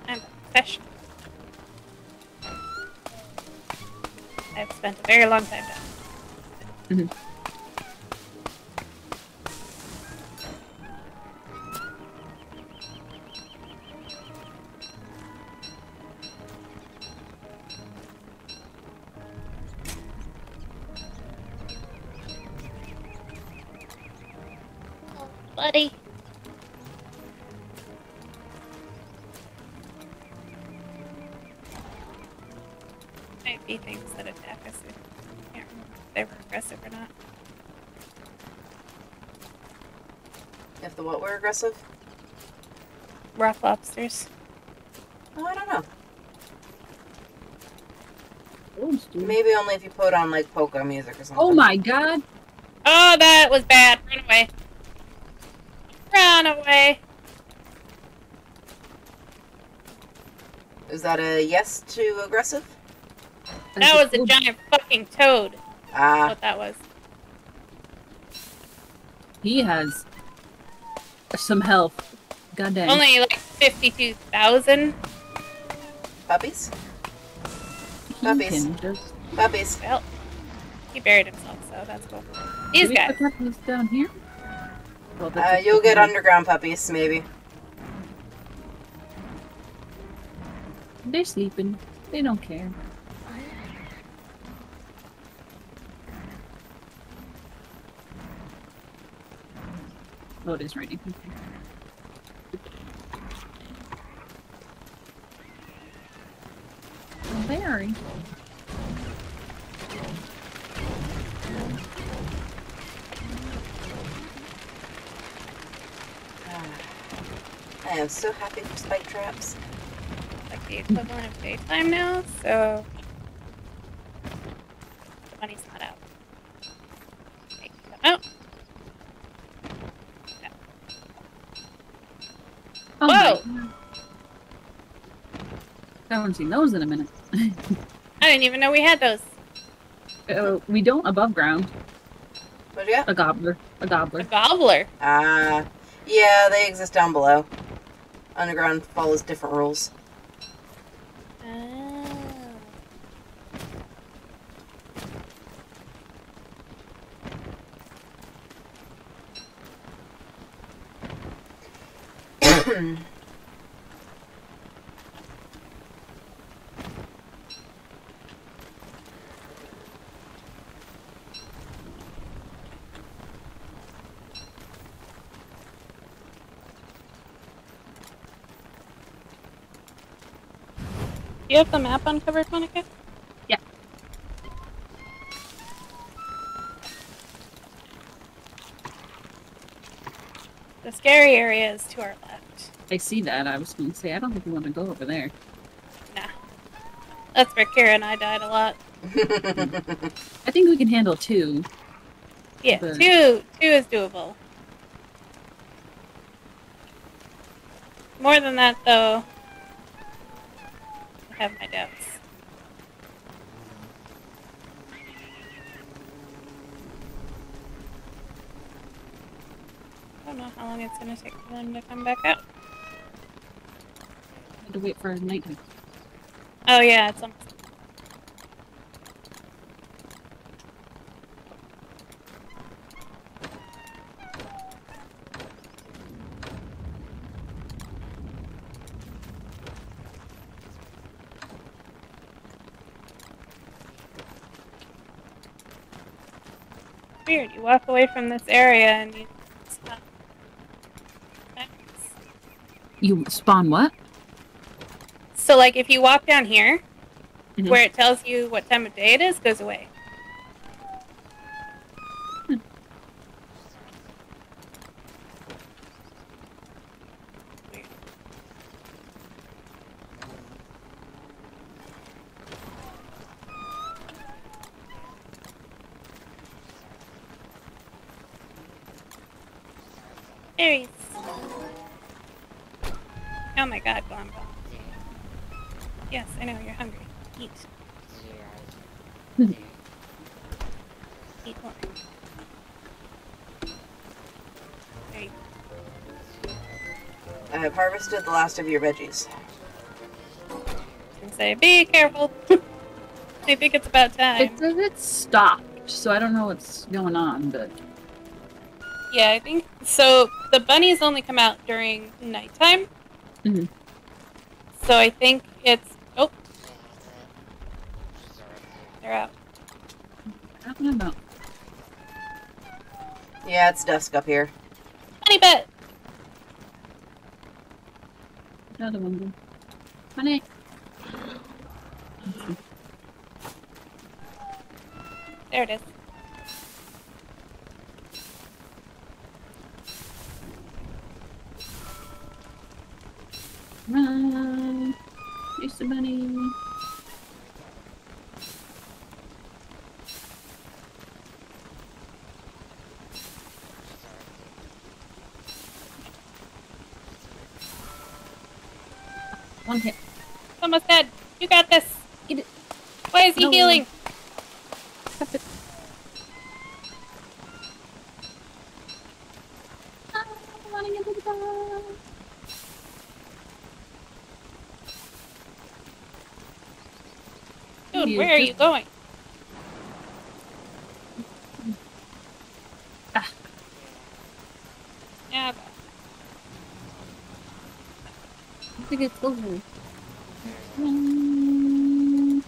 I'm professional. I've spent a very long time down.
Mhm.
Buddy. Aggressive? Rock lobsters.
Oh, I don't know. Maybe only if you put on like polka music or something.
Oh my god!
Oh, that was bad. Run away. Run away.
Is that a yes to aggressive?
That was a giant fucking toad. That's
Ah,
what that was.
He has some health. God dang.
Only like 52,000.
puppies? puppies.
just...
Puppies.
Well, he buried himself, so that's cool.
Do
These
we
guys.
put puppies down here? Well,
Uh, you'll get underground puppies, maybe.
They're sleeping. They don't care. Oh, it is raining. Oh, very.
Ah. I am so happy for spike traps.
like the equivalent of daytime now, so the money's not out. Okay, come out.
Oh,
Whoa!
my- Haven't seen those in a minute.
I didn't even know we had those.
uh, we don't above ground.
What you got?
A gobbler. A
A
gobbler.
gobbler.
Ah, yeah, they exist down below. Underground follows different rules.
You have the map uncovered, Monica?
Yeah.
The scary area is to our left.
I see that. I was going to say, I don't think we want to go over there.
Nah. That's where Kira and I died a lot.
I think we can handle two.
Yeah,
But-
two two is doable. More than that, though, have my doubts. I don't know how long it's gonna take for them to come back out.
I had to wait for nighttime.
Oh yeah, it's almost. Weird. You walk away from this area and you. Thanks.
You spawn what?
So, like, if you walk down here,
Mhm.
where it tells you what time of day it is, goes away.
Harvested the last of your veggies.
And say, be careful. I think it's about time.
It says it stopped, so I don't know what's going on, but
Yeah, I think so. The bunnies only come out during nighttime.
Mhm.
So I think it's. Oh. They're out.
I don't know.
Yeah, it's dusk up here.
Bunny bet!
Honey.
There it is. Almost dead. You got this. Why is he
No.
healing?
Stop it. I'm running into the bar.
Dude, where are you going?
Ah.
Yeah.
I think it's over. Mm.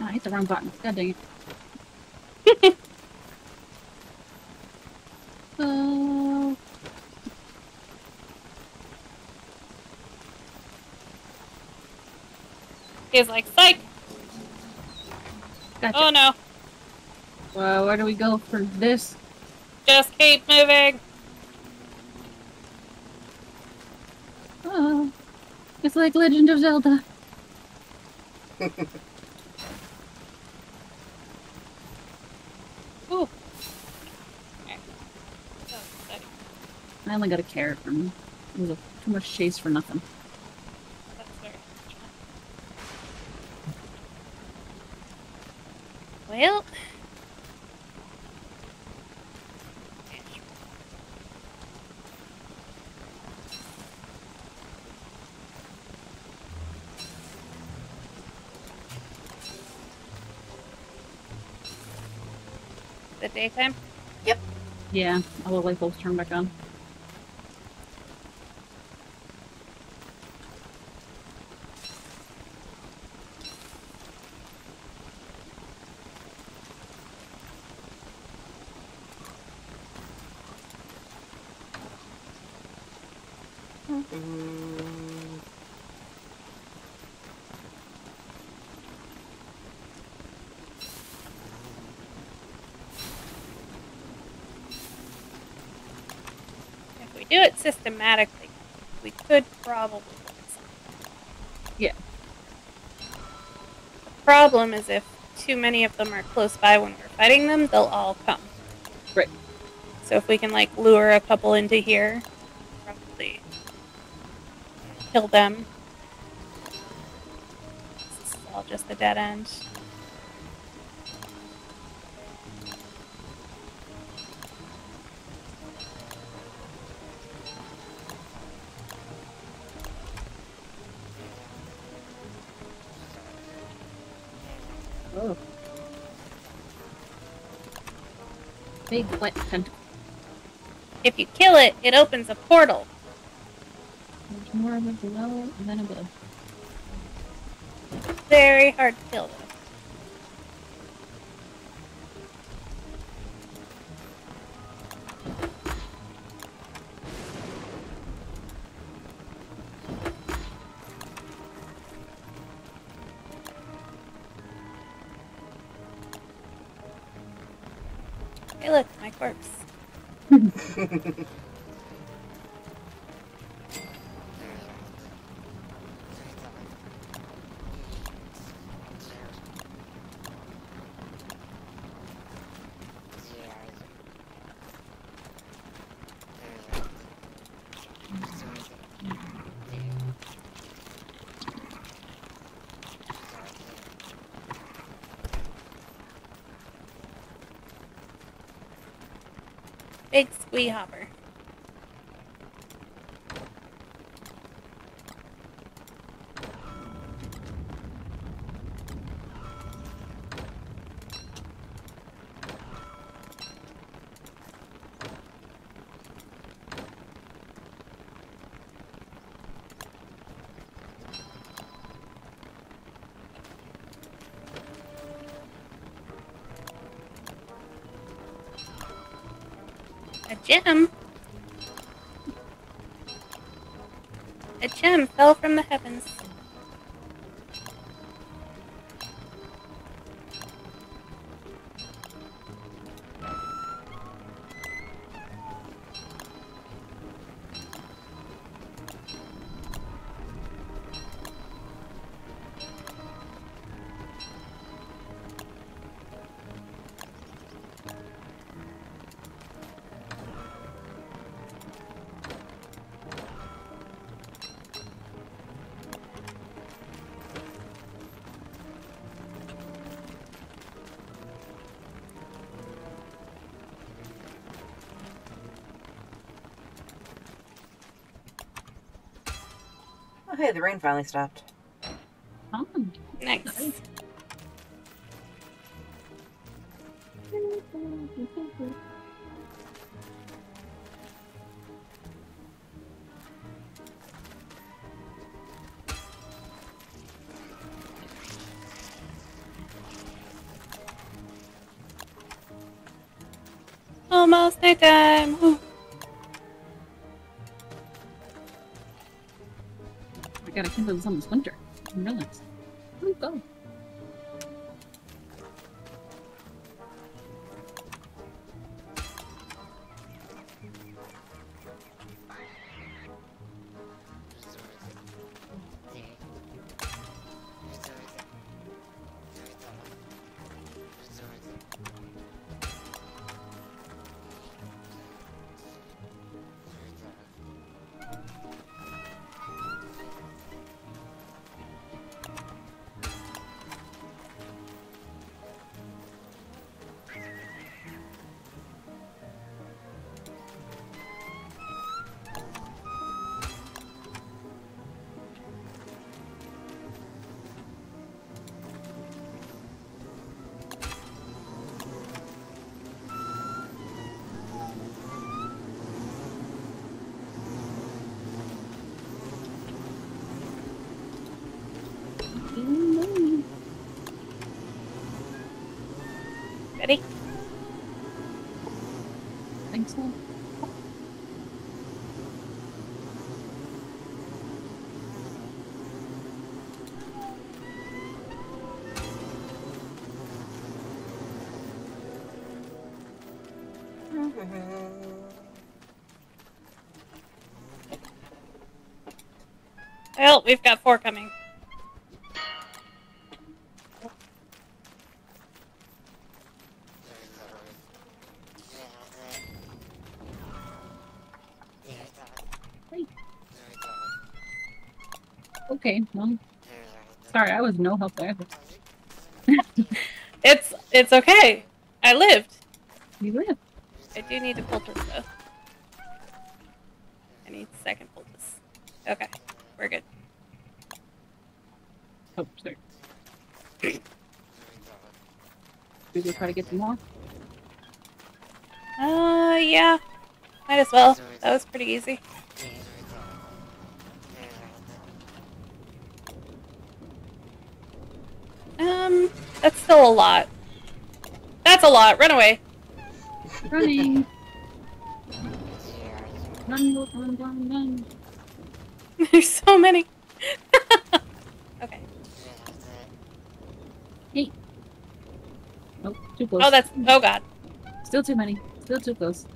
Oh, I hit the wrong button. God dang it. Oh,
He's like, psych!
gotcha.
Oh no.
Well, where do we go for this?
Just keep moving.
Oh, it's like Legend of Zelda.
Ooh. Okay. So exciting.
I only got a carrot from him. It was a, too much chase for nothing.
That's very unfortunate. Well. The daytime? Yep.
Yeah, all the light bulbs turned back on.
Mm,
If we systematically, we could probably.
Yeah.
The problem is if too many of them are close by when we're fighting them, they'll all come.
Right.
So if we can like lure a couple into here, probably kill them. This is all just a dead end. It, it opens a portal.
There's more of it below and then above.
Very hard to kill though. Hey look, my corpse. Squee hopper. Fell from the heavens.
The rain finally stopped.
This winter.
Well, we've got four coming.
Okay, well. Sorry, I was no help there.
It's it's okay. I lived.
You live.
I do need a poultice though. I need second poultice. Okay, we're good.
Oh, sorry. We go try to get some more.
Uh, yeah. Might as well. That was pretty easy. Um, that's still a lot. That's a lot. Run away.
Running. Run, run, run, run.
There's so many. okay.
Nope, too close.
Oh, that's. Oh God.
Still too many. Still too close.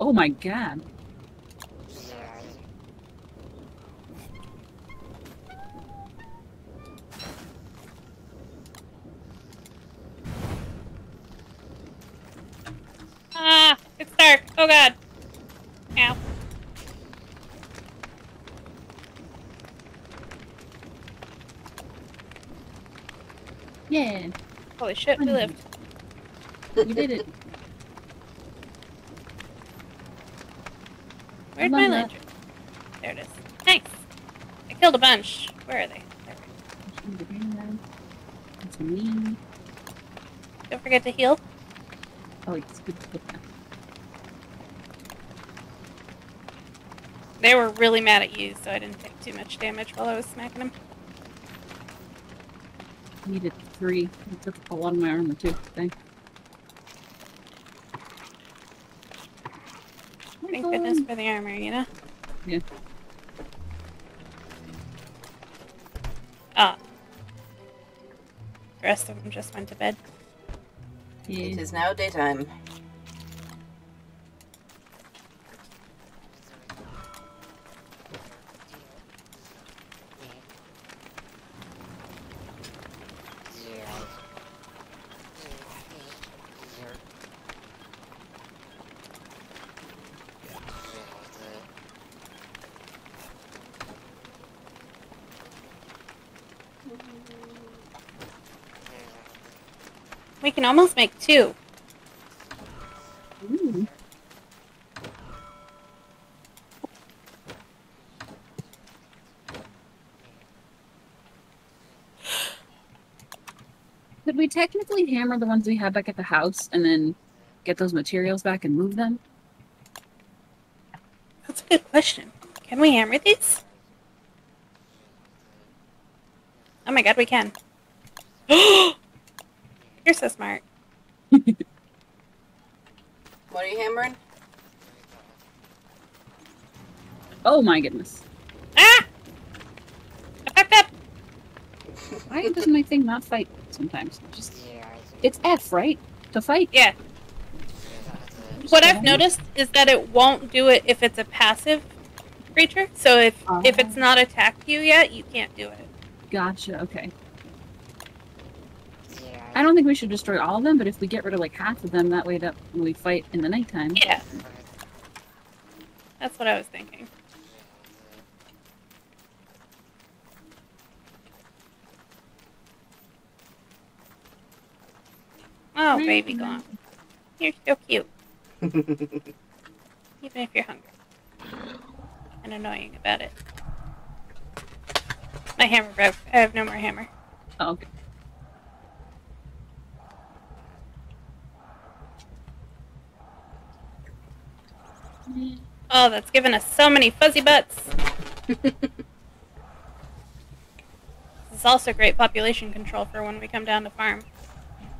Oh my god.
Ah, it's dark. Oh God. Ow.
Yeah.
Holy shit, we lived.
We did it.
Where'd my lantern? There it is. Nice. I killed a bunch. Where are they? There we go.
That's me.
Don't forget to heal.
Oh, it's good to put that.
They were really mad at you, so I didn't take too much damage while I was smacking them.
Needed three. I took a lot of my armor too. Thank.
Thank goodness for the armor, you know?
Yeah.
Ah. The rest of them just went to bed.
It
Yeah.
is now daytime.
Can almost make two.
Ooh. Could we technically hammer the ones we have back at the house and then get those materials back and move them?
That's a good question. Can we hammer these? Oh my god, we can. You're so smart.
What are you hammering?
Oh my goodness.
Ah! I fucked up!
Why does my thing not fight sometimes? Just it's F, right? To fight.
Yeah. What I've noticed is that it won't do it if it's a passive creature. So if if it's not attacked you yet, you can't do it.
Gotcha. Okay. I don't think we should destroy all of them, but if we get rid of like half of them, that way that when we fight in the nighttime.
Yeah. That's what I was thinking. Oh, baby gone. You're so cute, even if you're hungry. And annoying about it. My hammer broke. I have no more hammer.
Oh, okay.
Oh, that's given us so many fuzzy butts. this is also great population control for when we come down to farm.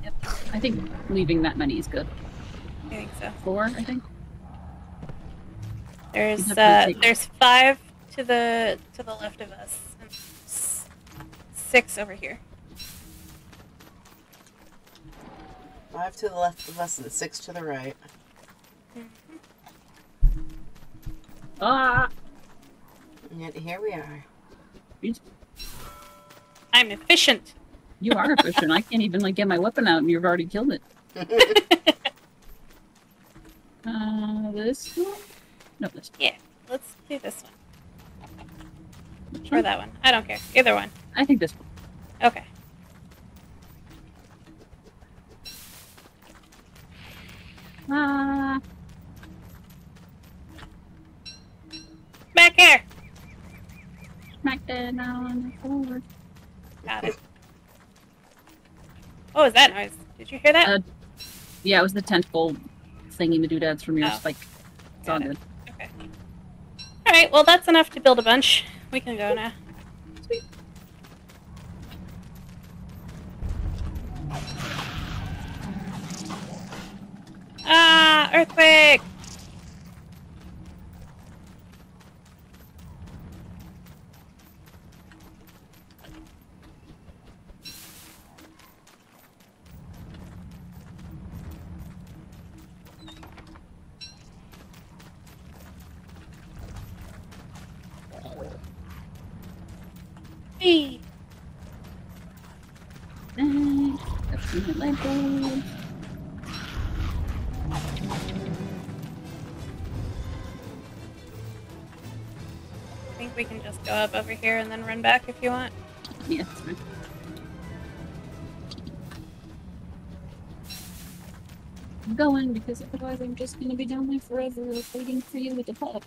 Yep. I think leaving that many is good.
I think so.
Four, I think.
There's
You'd have to
uh, there's five to the to the left of us, and six over here.
Five to the left of us and six to the right.
Ah.
And yet here we are.
I'm efficient.
You are efficient. I can't even like get my weapon out, and you've already killed it. Uh, this one? No, this.
yeah, let's do this one
Which
or
one?
that one. I don't care. Either one.
I think this one.
Okay.
Ah.
Back
on the.
Got it. What was that noise? Did you hear that?
Uh, Yeah, it was the tentacle thingy the doodads from your
Oh.
spike. It's all
it.
good.
Okay. All right. Well, that's enough to build a bunch. We can go now.
Sweet.
Ah, earthquake! Go up over here and then run back if you want.
Yeah, that's fine. going because otherwise I'm just gonna be down there forever waiting for you with the pup.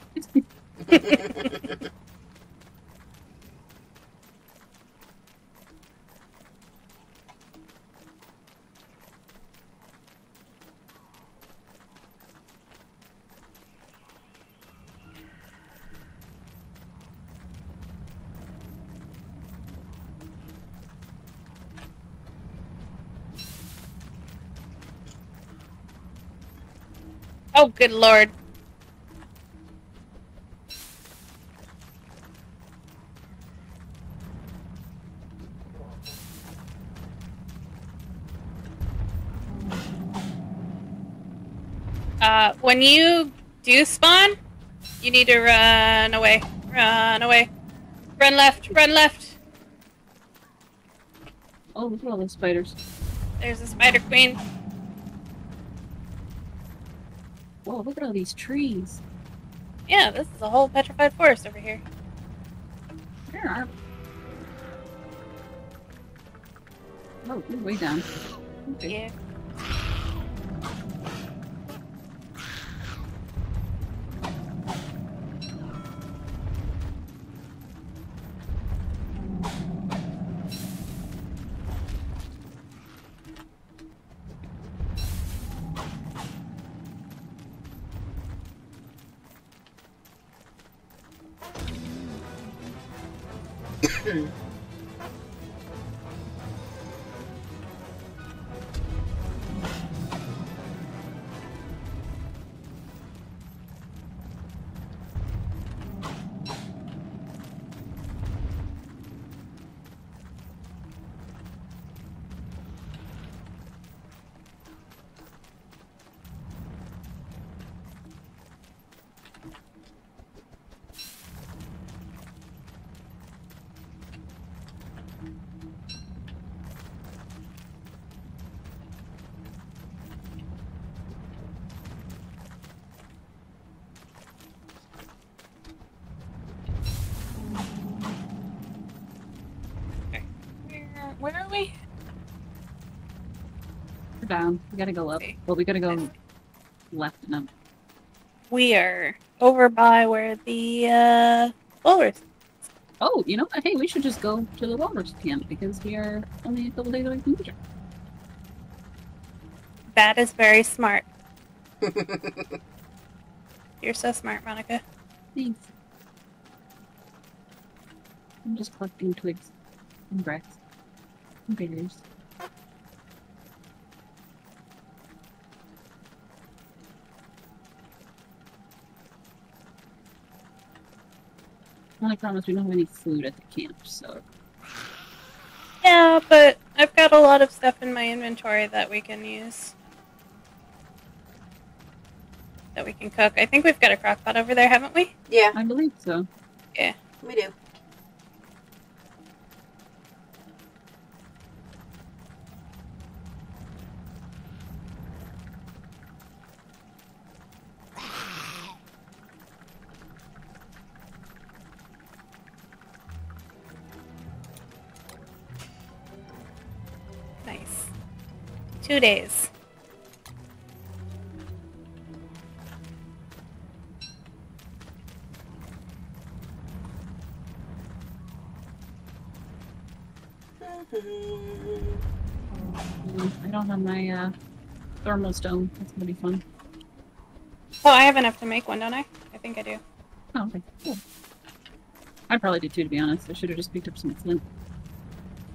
Oh, good lord. Uh, when you do spawn, you need to run away. Run away. Run left, run left.
oh, look at all those spiders.
There's a spider queen.
Whoa, look at all these trees.
Yeah, this is a whole petrified forest over here.
There are. Oh, way down. Okay.
Yeah. We
gotta go up.
Okay.
Well, we gotta go left and up.
We are over by where the uh Walrus.
Oh, you know what? Hey, we should just go to the Walrus camp because we are only a couple days away from Leisure.
That is very smart. You're so smart, Monica.
Thanks. I'm just collecting twigs and grass and berries. Well, I promise we don't have any food at the camp, so
Yeah, but I've got a lot of stuff in my inventory that we can use. That we can cook. I think we've got a crock pot over there, haven't we?
yeah,
I believe so. Yeah.
We do.
Two days.
I don't have my uh, thermal stone. That's gonna be fun.
Oh, I have enough to make one, don't I? I think I do.
Oh, okay, cool. I'd probably do too, to be honest. I should have just picked up some flint.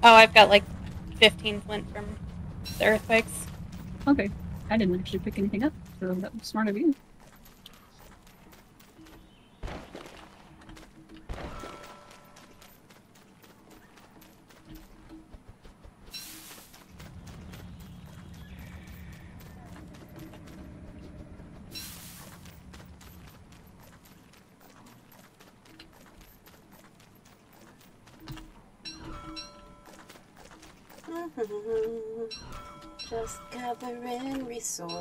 Oh, I've got like 15 flint from earthquakes.
Okay, I didn't actually pick anything up, so that was smart of you.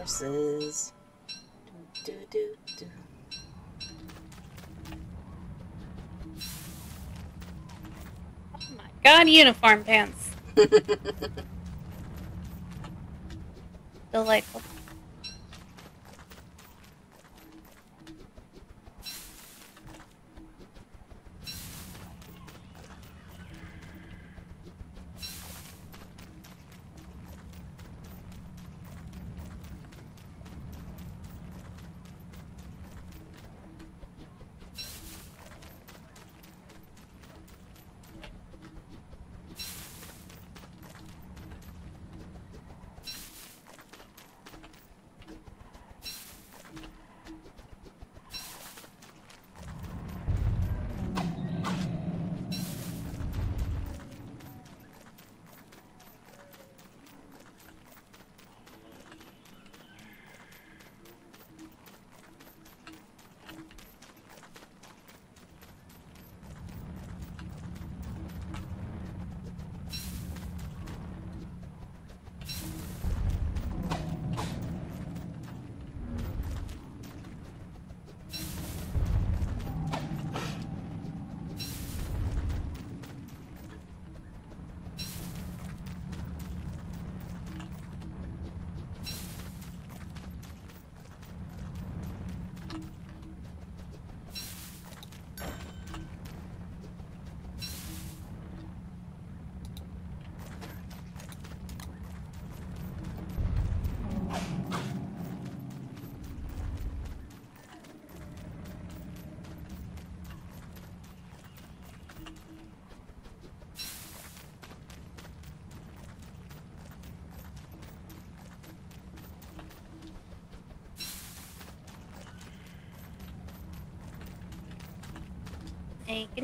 Resources. Do, do, do,
Oh my god, uniform pants. Delightful.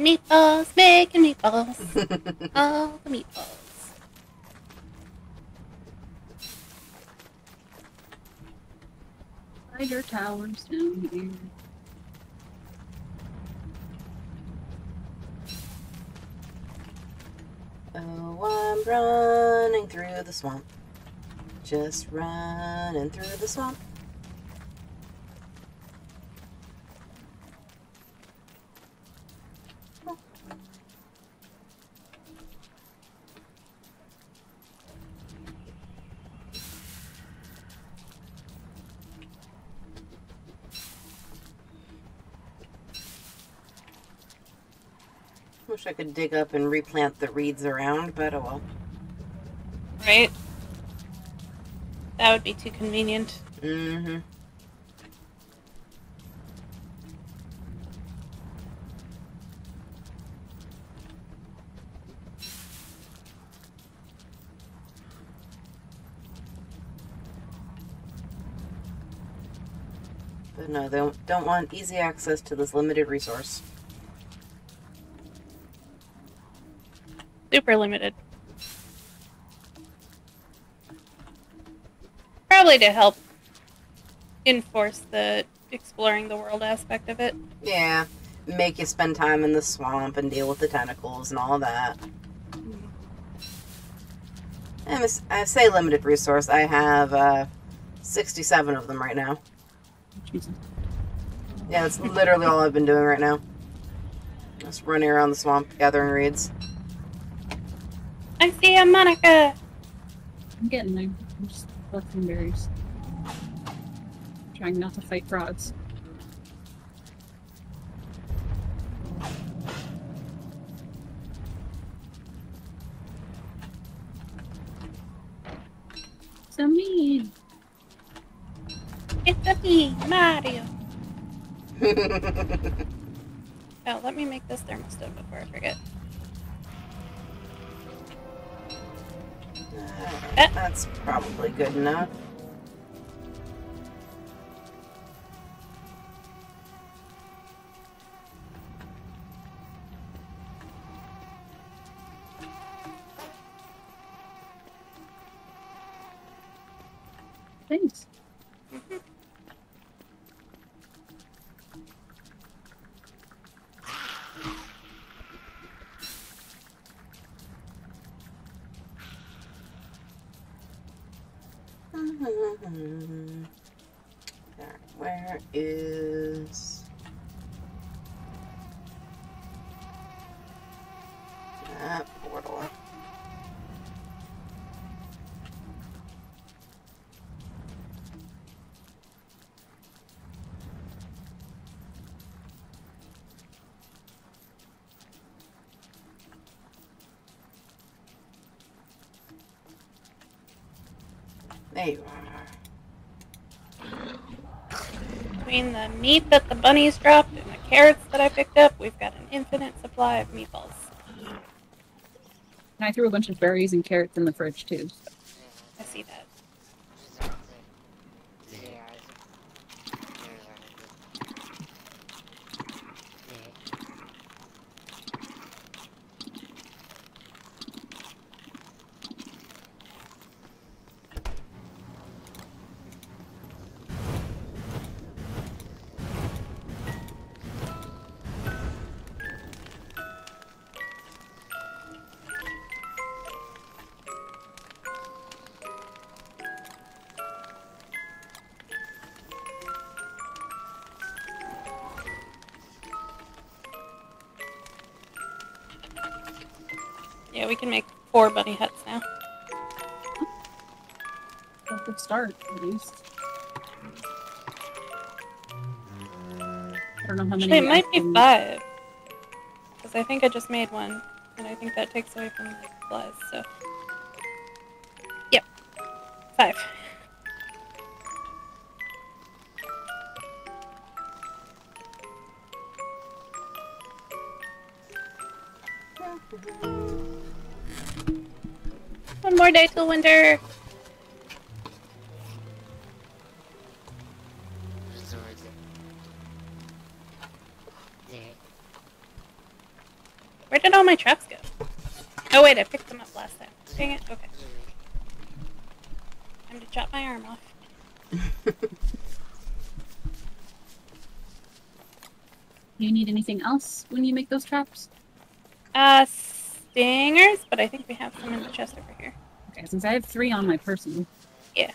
Meatballs, making meatballs. All the meatballs.
Spider towers down here.
Oh, I'm running through the swamp. Just running through the swamp. Wish I could dig up and replant the reeds around, but oh well.
Right? That would be too convenient.
Mm-hmm. But no, they don't, don't want easy access to this limited resource.
Super limited. Probably to help enforce the exploring the world aspect of it.
Yeah, make you spend time in the swamp and deal with the tentacles and all that. And I say limited resource. I have uh, 67 of them right now.
Jesus.
Yeah, that's literally all I've been doing right now. Just running around the swamp gathering reeds.
I see a Monica!
I'm getting there. I'm just collecting berries. Trying not to fight frogs.
That's probably good enough.
Meat that the bunnies dropped and the carrots that I picked up, we've got an infinite supply of meatballs.
And I threw a bunch of berries and carrots in the fridge too.
Bunny huts now.
A good start, at least. I don't know how many.
Actually, it might be five. Because I think I just made one. And I think that takes away from the flies, so. Yep. Five. More day till winter. Where did all my traps go? Oh wait, I picked them up last time. Dang it. Okay. Time to chop my arm off.
You need anything else when you make those traps?
Uh, stingers, but I think we have some in the chest over here.
Since I have three on my person.
Yeah.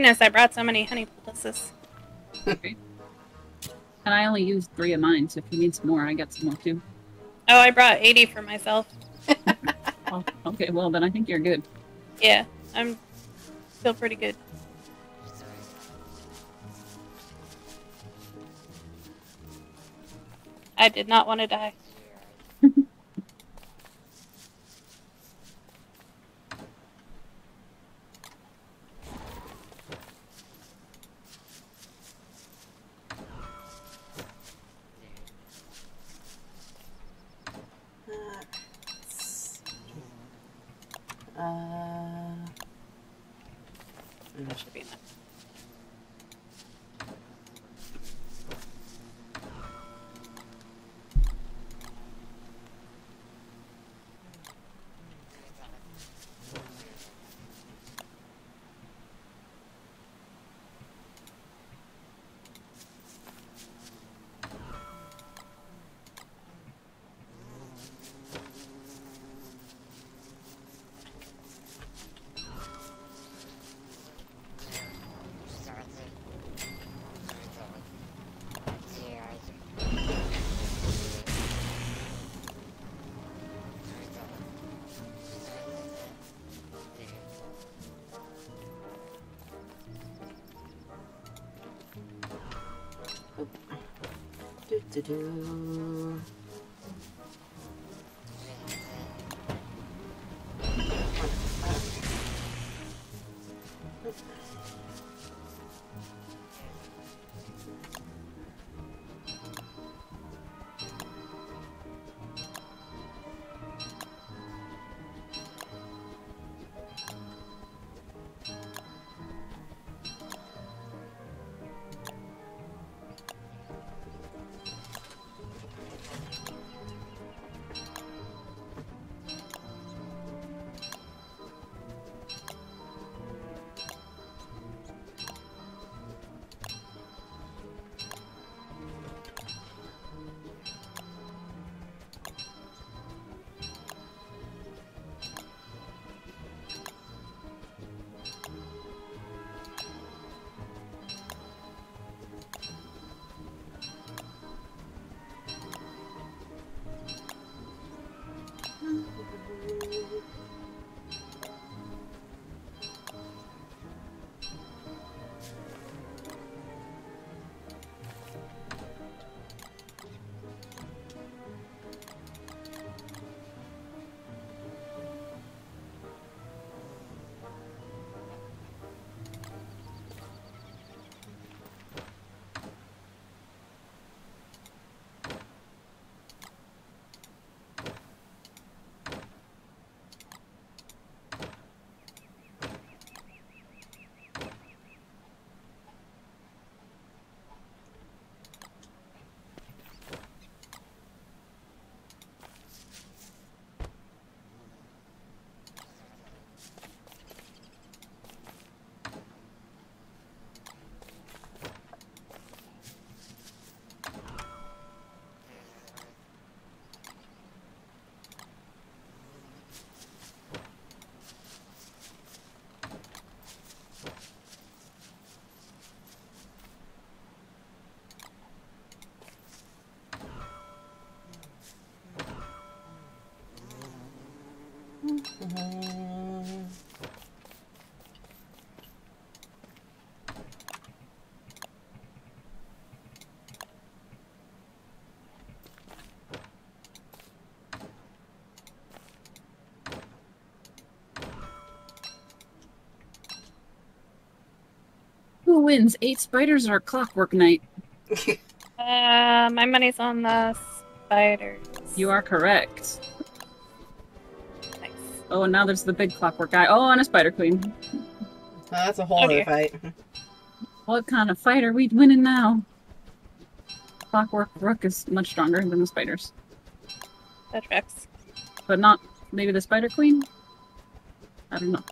Goodness I brought so many honey poultices.
Okay. And I only used three of mine, so if you need some more, I got some more too.
Oh, I brought 80 for myself.
Oh, okay, well then I think you're good.
Yeah, I'm still pretty good. I did not want to die.
Do, Mm-hmm.
Who wins? Eight spiders or clockwork knight?
uh, my money's on the spiders.
You are correct.
Nice.
Oh, and now there's the big Clockwork guy. Oh, and a Spider Queen.
Ah, that's a whole
Okay.
other fight.
What kind of fight are we winning now? Clockwork Rook is much stronger than the spiders,
That tracks.
but not maybe the Spider Queen. I don't know.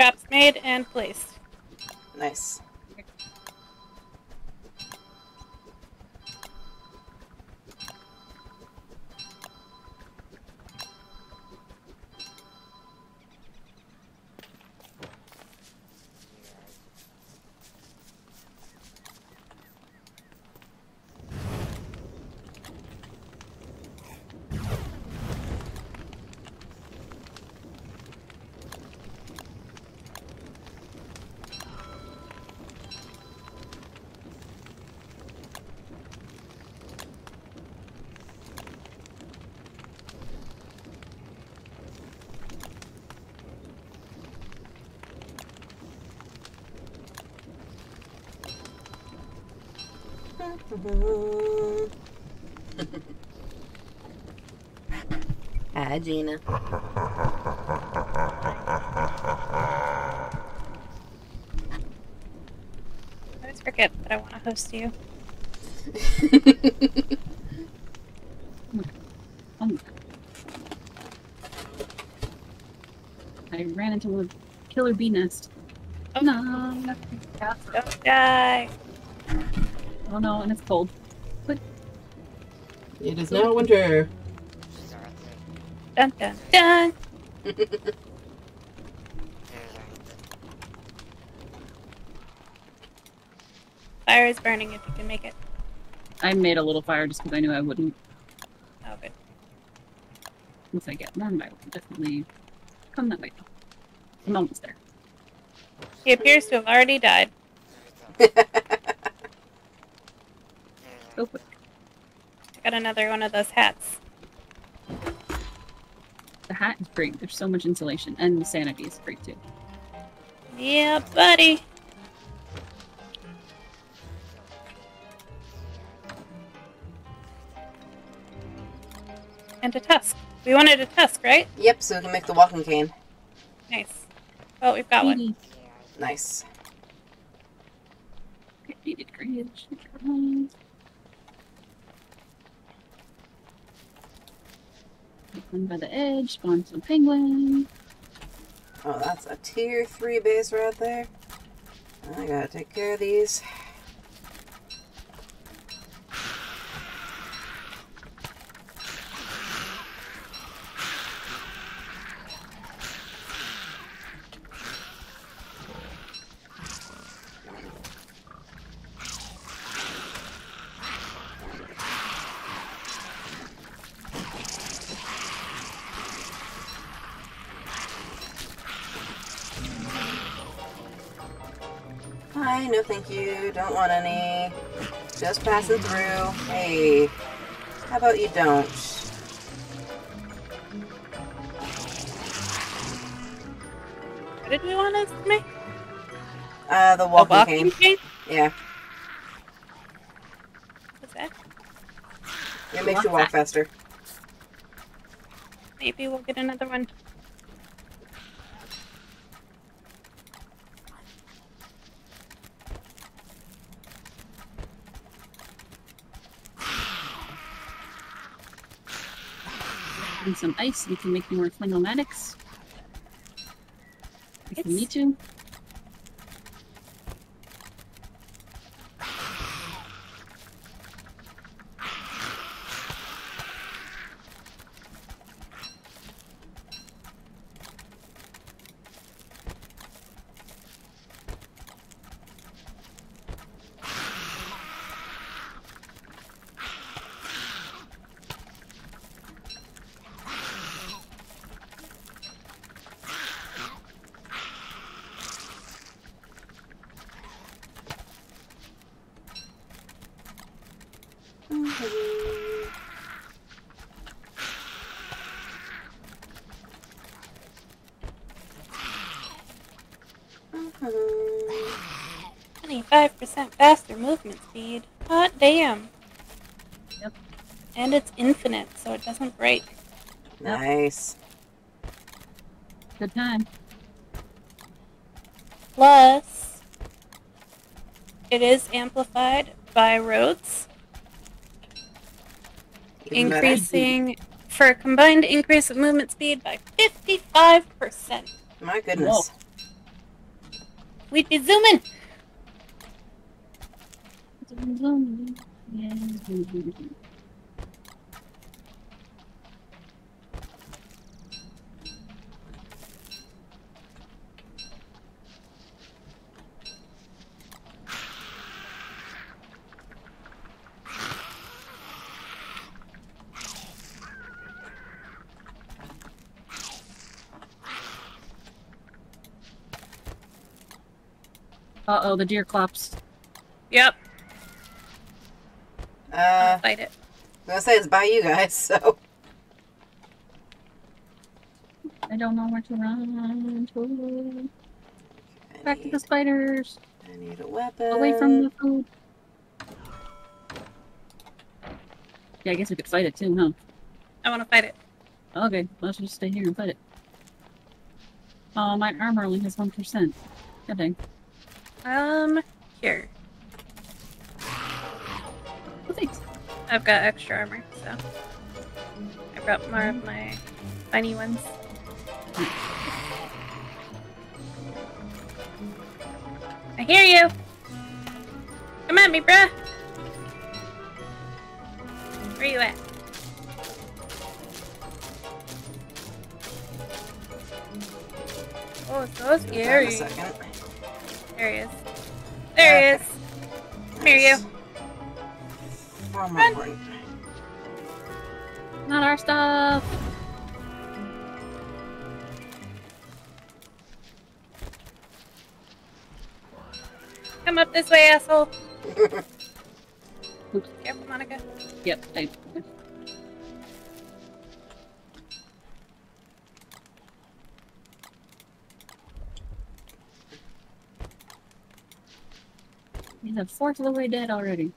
Traps made and placed.
Nice. Hi, Gina.
I always forget that I want to host you.
Oh. I ran into a killer bee nest.
Oh.
No.
Don't die.
Oh no, and it's cold.
It is now winter.
Dun dun dun. Fire is burning if you can make it.
I made a little fire just because I knew I wouldn't.
Oh, good.
Once I get warmed, I will definitely come that way. I'm almost there.
He appears to have already died.
Go quick.
I got another one of those hats.
The hat is great. There's so much insulation, and the sanity is great too.
Yeah, buddy. And a tusk. We wanted a tusk, right?
Yep, so we can make the walking cane.
Nice. Well, we've got one.
Needed-
Nice.
Needed courage. One by the edge, spawn some penguins.
Oh, that's a tier 3 base right there. I gotta take care of these. Just passing through. Hey, how about you don't?
What did we want us to make?
Uh, the walking,
walking
cane.
cane?
Yeah,
What's that?
it makes you walk faster.
Maybe we'll get another one.
Some ice, we can make more flingomatics. If we
It's-
need to.
Twenty-five percent faster movement speed. Hot damn.
Yep.
And it's infinite, so it doesn't break.
Nice.
Good time.
Plus, it is amplified by roads,
Even better.
increasing for a combined increase of movement speed by fifty-five percent.
My goodness.
We'd be zooming.
Uh oh, the Deerclops.
Yep.
Uh,
Fight it.
I say it's by you guys, so.
I don't know where to run to.
I
Back to the spiders.
I need a weapon.
Away from the food. Yeah, I guess we could fight it too, huh?
I want to fight it.
Okay, let's just stay here and fight it. Oh, my armor only has 1%. God dang.
Um, here. I've got extra armor, so I brought more of my funny ones. I hear you. Come at me, bruh. Where you at? Oh, so
Hold on
scary.
a second.
There he is. There he is. Come here, you.
One
Run.
more.
Not our stuff.
Come up this way, asshole.
Oops.
Careful, Monica.
Yep, I. He's a fourth of the way dead already.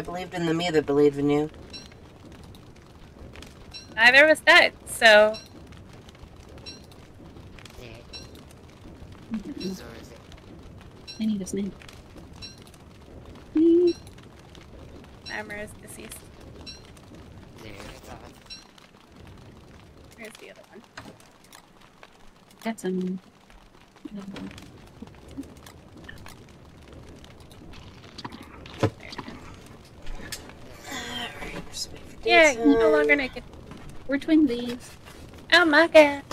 I
believed in the me that believed in you.
Neither of us died, so
I need a snack. Mm,
Armor is deceased. Where's the other one?
Got some.
Alright, just wait for
Yeah,
daytime.
you're no longer naked.
We're twinsies.
Oh my god.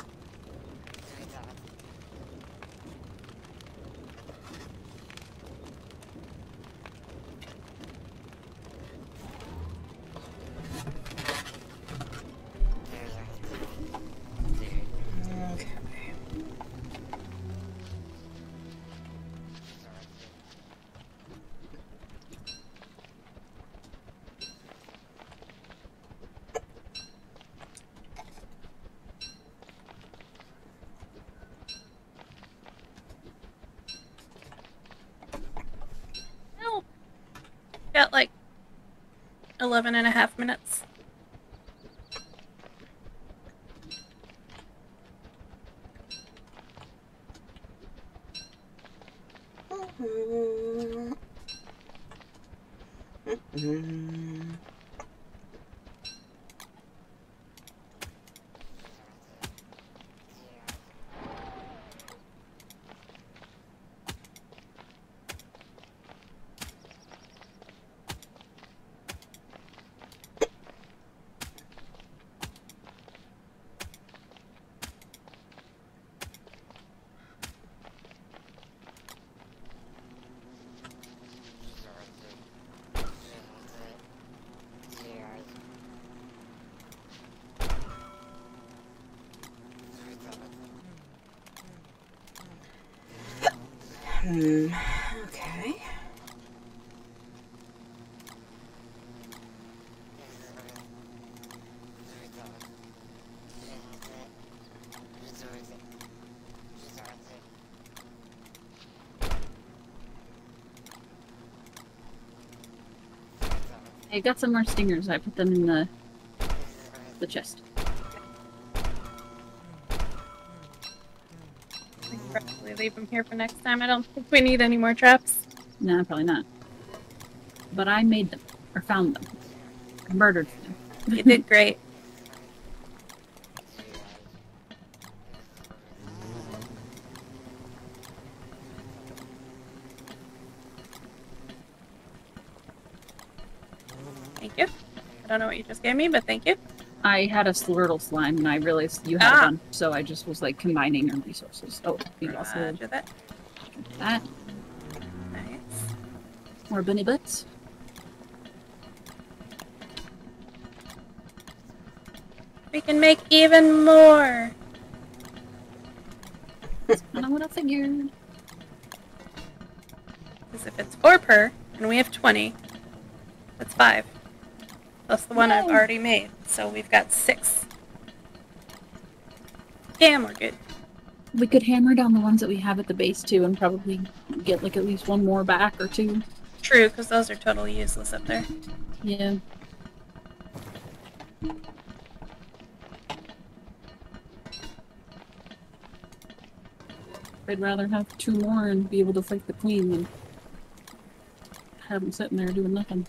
11 and a half minutes.
Mhm. Mhm. Hmm. Okay.
I got some more stingers. I put them in the the chest.
Probably leave them here for next time. I don't think we need any more traps.
No, probably not. But I made them or found them. I murdered them.
You did great. Thank you. I don't know what you just gave me, but thank you.
I had a Slurtle slime and I realized you had
Ah.
bunch, so I just was like combining our resources. Oh, we also
Roger that.
that.
Nice.
More bunny butts.
We can make even more.
I know what I figured.
Because if it's four per, and we have 20, that's five. Plus the one I've already made. So we've got six. Damn, we're good.
We could hammer down the ones that we have at the base too, and probably get like at least one more back or two.
True, because those are totally useless up there.
Yeah. I'd rather have two more and be able to fight the queen than have them sitting there doing nothing.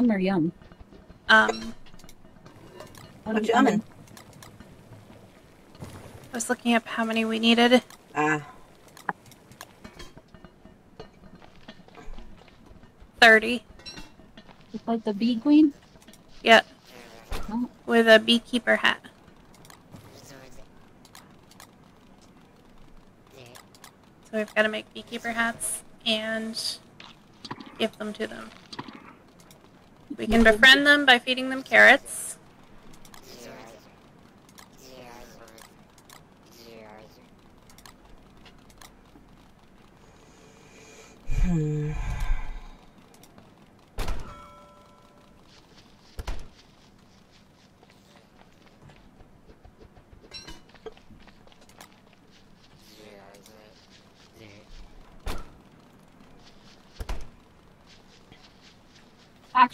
Did you say um or yum?
um,
What
What
are
you
we umming?
umming?
I was looking up how many we needed.
Ah.
30.
To like the bee queen?
Yep.
Oh,
With a beekeeper hat. So we've got to make beekeeper hats and give them to them. We can befriend them by feeding them carrots.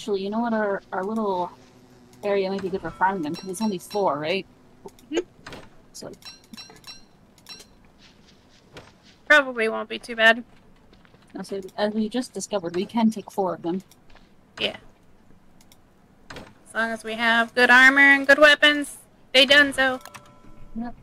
Actually, you know what? Our our little area might be good for farming them because it's only four, right? Mm-hmm. So
Probably won't be too bad.
Say, as we just discovered, we can take four of them.
Yeah. As long as we have good armor and good weapons, they done so.
Yep.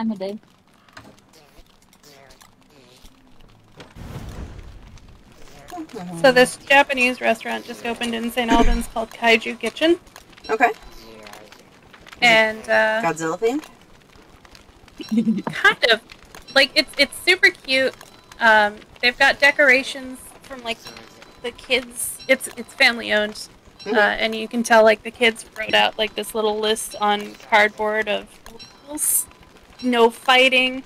Time of day?
So this Japanese restaurant just opened in St. Albans called Kaiju Kitchen,
Okay.
and uh,
Godzilla themed?
kind of like it's it's super cute. Um, they've got decorations from like the kids. It's it's family owned, uh,
Mhm.
and you can tell like the kids wrote out like this little list on cardboard of rules: no fighting,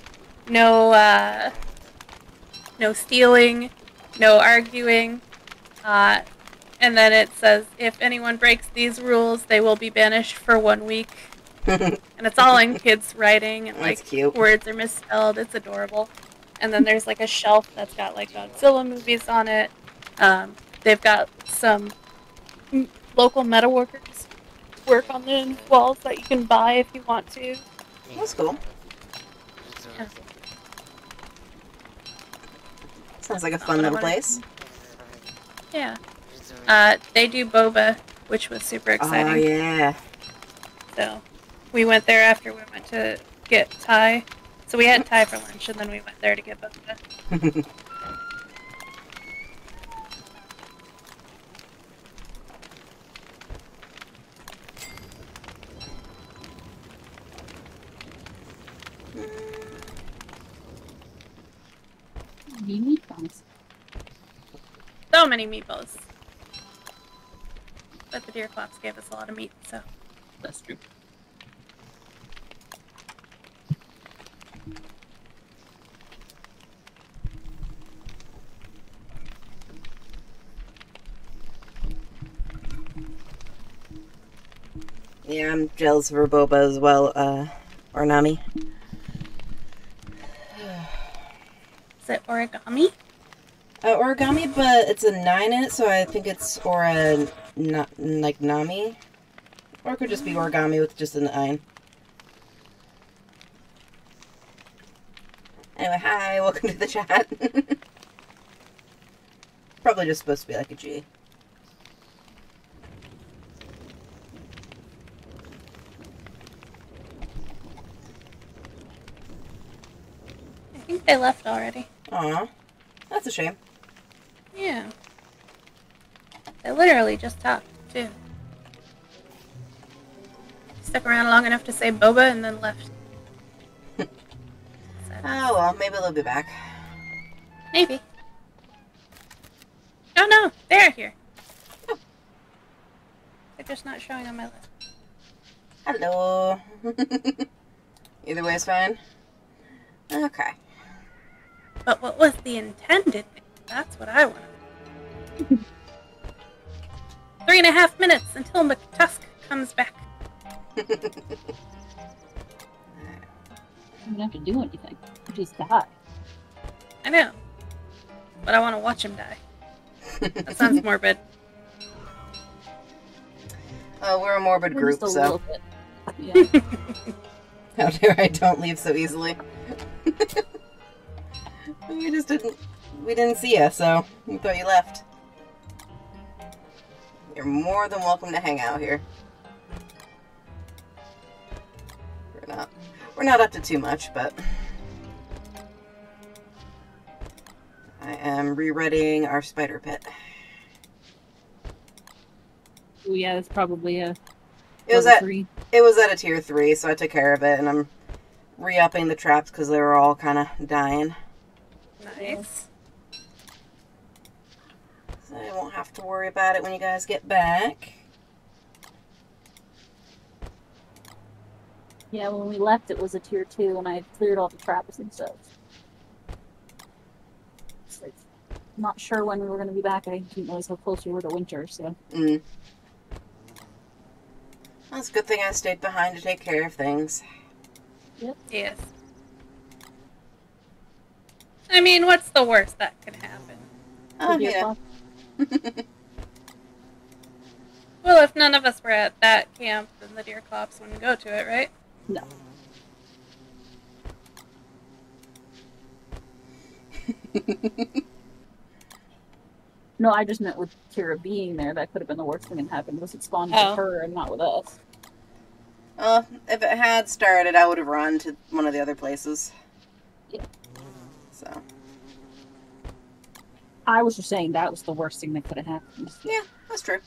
no uh, no stealing, no arguing. Uh, and then it says if anyone breaks these rules, they will be banished for one week. And it's all in kids' writing and
That's
like
cute.
words are misspelled. It's adorable. And then there's like a shelf that's got like Godzilla movies on it. Um, they've got some m- local metalworkers work on the walls that you can buy if you want to.
That's cool. Sounds like a fun little place.
Yeah. Uh, they do boba, which was super exciting.
Oh,
exciting.
yeah.
So we went there after we went to get Thai. So we had Thai for lunch, and then we went there to get boba.
You need things.
So many meatballs. But the Deerclops gave us a lot of meat, so.
That's true.
yeah, I'm jealous of her boba as well, uh, or Nami.
Is it origami?
Uh, origami, but it's a nine in it, so I think it's or a na- like Nami, or it could just be origami with just a nine. Anyway, hi, welcome to the chat. Probably just supposed to be like a G.
I think they left already.
Aw, that's a shame.
Yeah. They literally just talked, too. Stuck around long enough to say boba and then left.
Oh well, maybe they'll be back.
Maybe. Oh no, they're here.
Oh.
They're just not showing on my list.
Hello. Either way is fine. Okay.
But what was the intended? That's what I want. Three and a half minutes until MacTusk comes back.
You don't have to do anything. You just die.
I know. But I want to watch him die. That sounds morbid.
Oh, we're a morbid
Or
group,
just a
so
little bit. Yeah.
how dare I don't leave so easily. we just didn't. We didn't see you, so we thought you left. You're more than welcome to hang out here. We're not. We're not up to too much, but I am rereading our spider pit.
Ooh, yeah, that's probably a
It was at
three.
it was at a tier three, so I took care of it, and I'm re-upping the traps because they were all kind of dying.
Nice.
So I won't have to worry about it when you guys get back.
Yeah, when we left, it was a tier two, and I cleared all the traps and stuff. So not sure when we were going to be back. I didn't realize how close we were to winter, so.
Mm. That's a good thing I stayed behind to take care of things. Yep.
Yes. I mean, what's the worst that could happen?
Oh, yeah.
Well, if none of us were at that camp, then the Deerclops wouldn't go to it, right?
No. No, I just meant with Kira being there. That could have been the worst thing that happened. Was it spawned
Oh.
with her and not with us?
well, if it had started, I would have run to one of the other places.
Yeah.
So,
I was just saying that was the worst thing that could have happened.
yeah, that's true.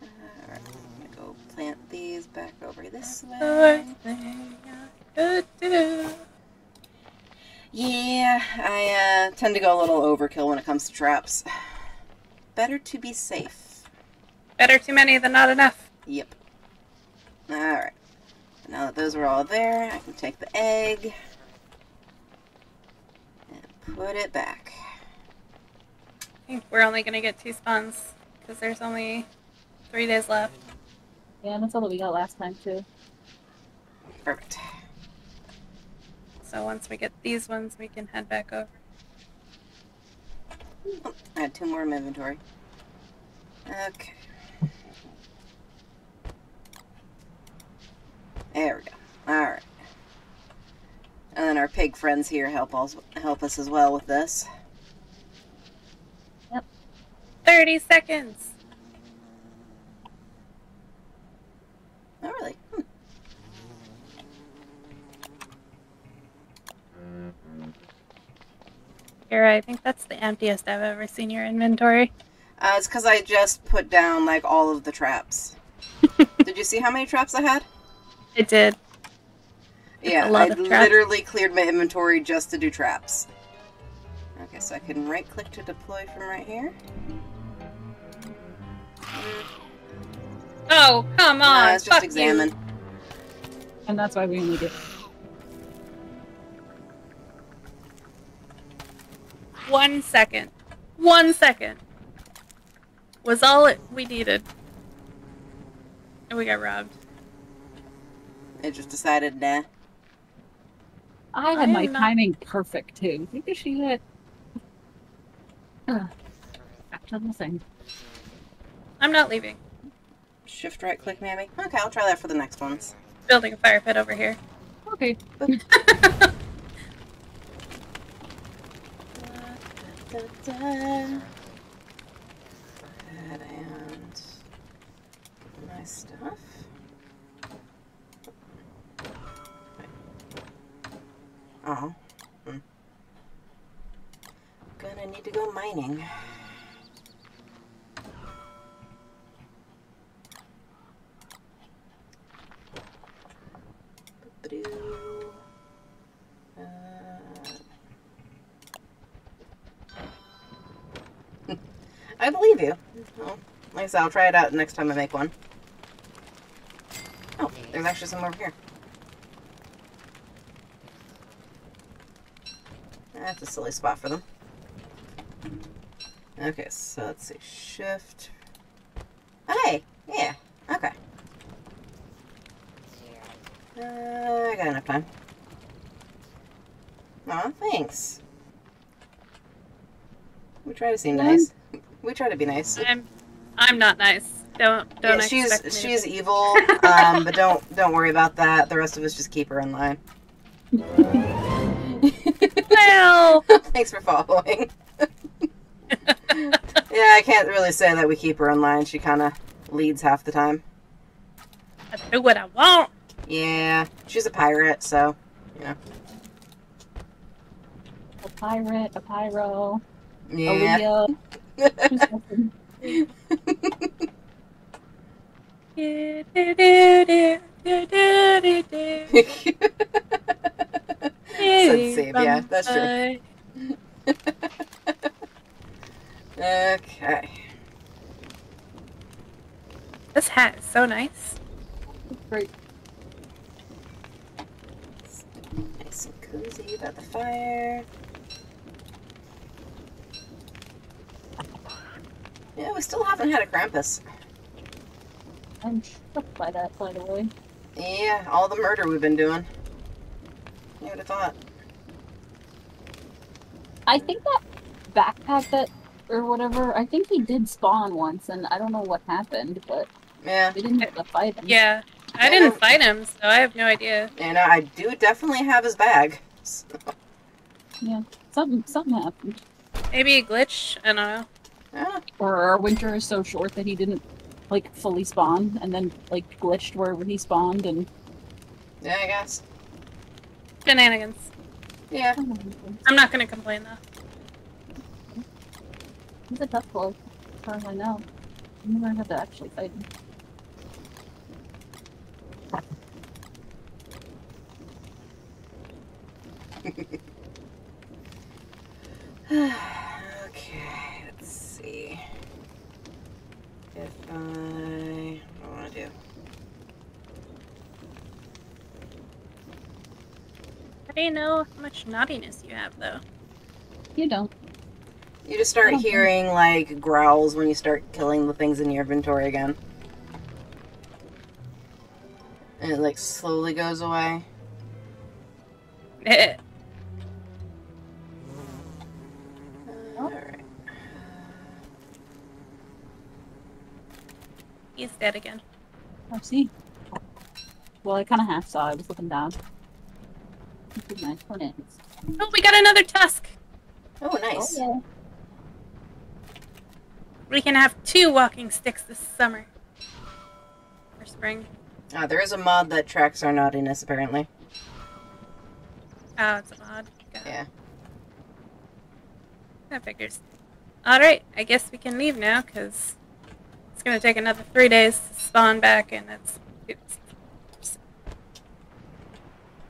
Alright, I'm gonna go plant these back over this way.
worst thing I could do.
Yeah, I uh, tend to go a little overkill when it comes to traps. Better to be safe.
Better too many than not enough.
Yep. Alright. Now that those are all there, I can take the egg and put it back.
I think we're only gonna get two spawns because there's only three days left.
Yeah, that's all that we got last time too.
Perfect.
So once we get these ones, we can head back over.
I had two more in my inventory. Okay. There we go. Alright. And then our pig friends here help us help us as well with this. Yep.
30 seconds!
Oh really? Hmm.
Here, I think that's the emptiest I've ever seen your inventory.
Uh, it's because I just put down like all of the traps. Did you see how many traps I had?
I did.
Yeah,
a lot
I
of
literally cleared my inventory just to do traps. Okay, so I can right click to deploy from right here.
Oh, come on!
it's just
fuck you.
examine.
And that's why we only get.
One second. One second. Was all it we needed. And we got robbed.
It just decided, nah.
I
I
had my
not-
timing perfect too. Look at she hit. Ugh. Back to the thing.
I'm not leaving.
Shift right click, maybe? Okay, I'll try that for the next ones.
Building a fire pit over here.
Okay.
That and my stuff. Oh. Hmm. Gonna need to go mining. Uh, I believe you. Well, like I I'll try it out next time I make one. Oh, there's actually some over here. That's a silly spot for them. Okay, so let's see. Shift. Hey, yeah, okay. Uh, I got enough time. Aw, thanks. We try to seem nice. We try to be nice.
I'm I'm not nice. Don't don't
Yeah, she's
expect me to
she's
be.
evil, um, but don't don't worry about that. The rest of us just keep her in line.
Well,
Thanks for following. yeah, I can't really say that we keep her in line. She kind of leads half the time.
I do what I want.
Yeah, she's a pirate, so you know.
A pirate, a pyro, a
Hey, safe, Yeah, that's true. okay.
This hat is so nice.
Great.
Nice and cozy about the fire. Yeah, we still haven't had a Krampus.
I'm shocked by that, by the way.
Yeah, all the murder we've been doing. You would have thought.
I think that backpack that or whatever, I think he did spawn once, and I don't know what happened, but
Yeah,
we didn't have to fight him.
Yeah. I didn't fight him, so I have no idea.
and I do definitely have his bag. So,
Yeah, something something happened.
Maybe a glitch. I don't know.
yeah,
Or our winter is so short that he didn't like fully spawn, and then like glitched wherever he spawned, and
yeah, I guess.
Shenanigans.
Yeah,
I'm not gonna complain though.
he's a tough bloke, as far as I know. I never had to actually fight him.
okay, let's see. If I. What do I want to do?
How do you know how much naughtiness you have though?
You don't.
You just start
Okay.
hearing like growls when you start killing the things in your inventory again. And it like slowly goes away. Uh, Alright.
He's dead again.
I see. Well, I kind of half saw. I was looking down. This is nice.
Oh, we got another tusk.
Oh, nice.
yeah.
We can have two walking sticks this summer. Or spring.
Ah, there is a mod that tracks our naughtiness, apparently.
Oh, it's a mod. Got.
Yeah.
That figures. Alright, I guess we can leave now, because it's going to take another three days to spawn back, and it's...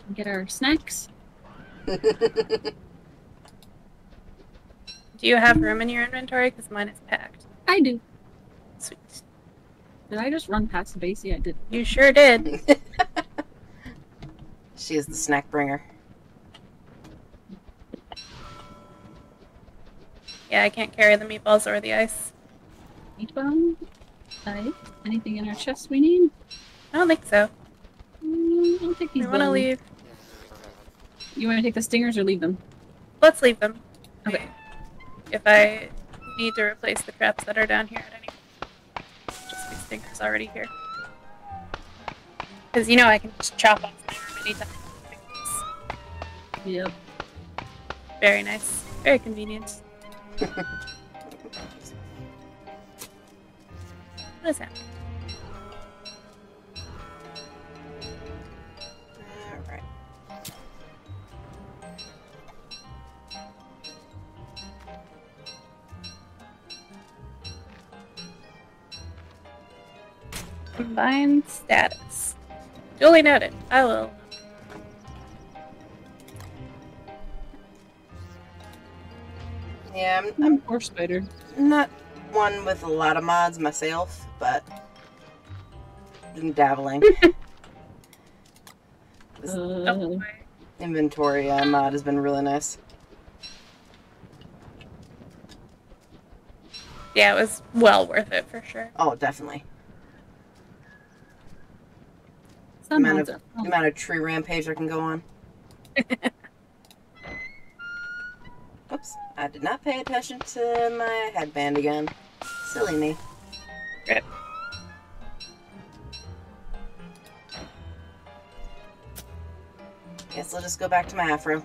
it's
Get our snacks.
do you have room in your inventory? Because mine is packed.
I do.
Sweet.
Did I just run past the base? Yeah, I did.
You sure did.
she is the snack bringer.
Yeah, I can't carry the meatballs or the ice.
Meat bone. Nice. Anything in our chest we need?
I don't think so.
Mm, I'll take
We
these.
want to leave.
You want to take the stingers or leave them?
Let's leave them.
Okay.
If I need to replace the traps that are down here at any just these stingers already here. Because you know I can just chop off my arm anytime.
Yep.
Very nice. Very convenient. What is that? Combined status. Duly noted. I will.
Yeah, I'm, I'm
Or spider.
not one with a lot of mods myself, but I'm dabbling. this
Uh,
inventory uh, mod has been really nice.
Yeah, it was well worth it for sure.
Oh, definitely.
Some
amount of- The amount of tree rampage I can go on. Oops, I did not pay attention to my headband again. Silly me.
Rip.
Guess I'll just go back to my afro.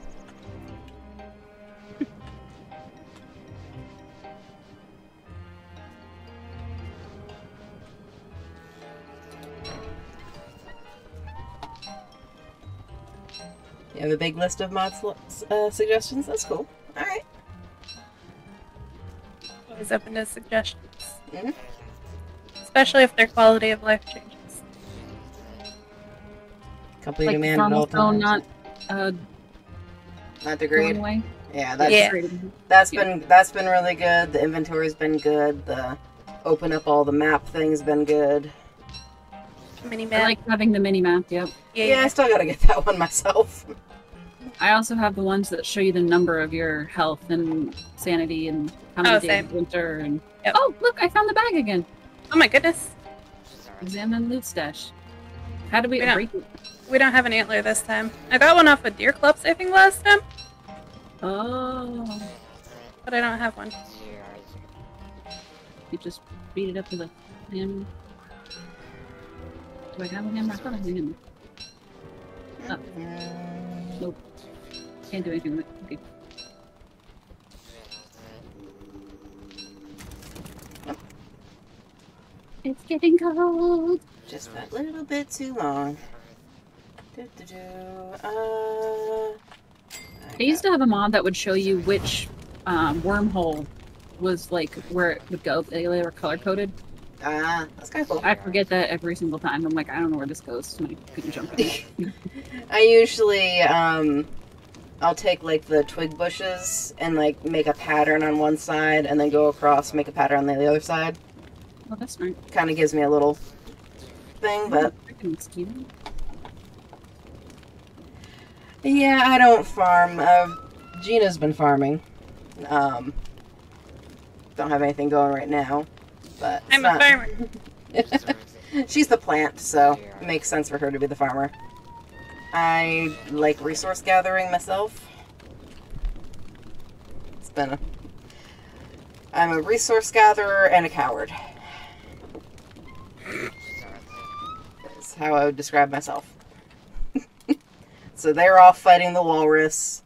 You have a big list of mod uh, suggestions? That's cool. Alright.
Always open to suggestions.
Mhm.
Especially if their quality of life changes.
Company
like
demand at
normal
all
phone,
times.
not uh,
Not the
going
Yeah, that's
Yeah.
That's
Yeah.
been that's been really good. The inventory's been good. The open up all the map thing's been good.
Mini
I
map.
like having the mini map. Yep.
yeah,
Yeah, I still gotta get that one myself.
I also have the ones that show you the number of your health and sanity and how many
Oh,
days of winter and.
Yep.
Oh, look! I found the bag again.
Oh my goodness.
Examine loot stash. How do we
Yeah.
break it?
We don't have an antler this time. I got one off a Deerclops, I think, last time,
Oh,
but I don't have one.
you just beat it up with a hammer. Do I have a hammer? I thought I had a hammer. Oh, nope. Can't do anything with it. Okay. It's getting cold.
Just a little bit too long. Do-do-do. Uh,
They used to have a mod that would show you which um, wormhole was like where it would go. They they were color coded.
Ah, that's kind of cool.
I forget that every single time. I'm like, I don't know where this goes. And I couldn't jump in.
I usually, um, I'll take like the twig bushes and like make a pattern on one side and then go across, make a pattern on the other side.
well, that's smart.
Kind of gives me a little thing, but yeah, I don't farm. Uh, Gina's been farming. Um, don't have anything going right now, but
I'm a farmer.
She's the plant, so it makes sense for her to be the farmer. I like resource gathering myself. It's been a. I'm a resource gatherer and a coward. That's how I would describe myself. so they're off fighting the walrus.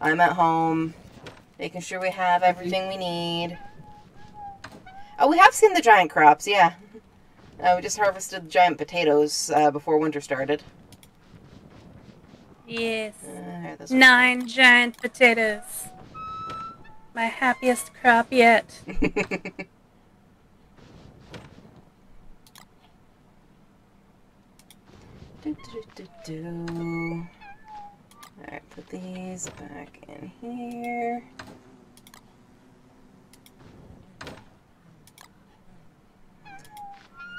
I'm at home, making sure we have everything we need. Oh, we have seen the giant crops, yeah. Uh, we just harvested giant potatoes uh, before winter started.
Yes.
Uh, here, this
Nine giant potatoes. My happiest crop yet.
do, do, do, do. Alright, put these back in here.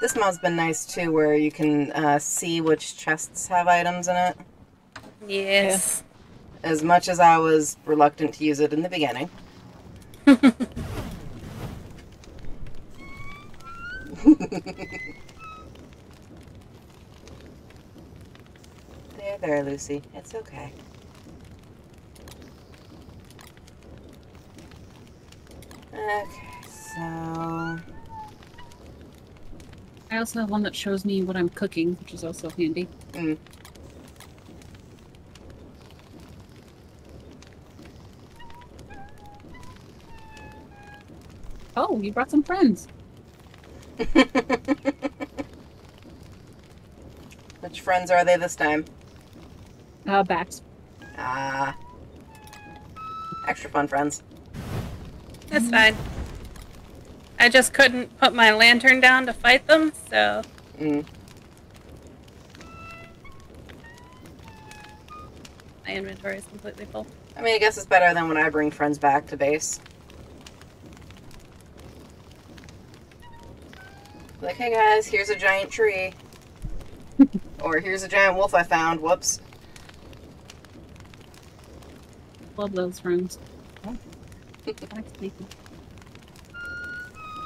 This mod's been nice too, where you can uh, see which chests have items in it.
Yes.
As much as I was reluctant to use it in the beginning. there, there, Lucy. It's okay. Okay, so.
I also have one that shows me what I'm cooking, which is also handy.
Mm.
Oh, you brought some friends.
Which friends are they this time?
Uh, bats.
Ah. Extra fun friends.
That's fine. I just couldn't put my lantern down to fight them, so
Mm.
my inventory is completely full.
I mean, I guess it's better than when I bring friends back to base. Like, hey guys, here's a giant tree. or here's a giant wolf I found. Whoops.
Love those friends.
Oh.
I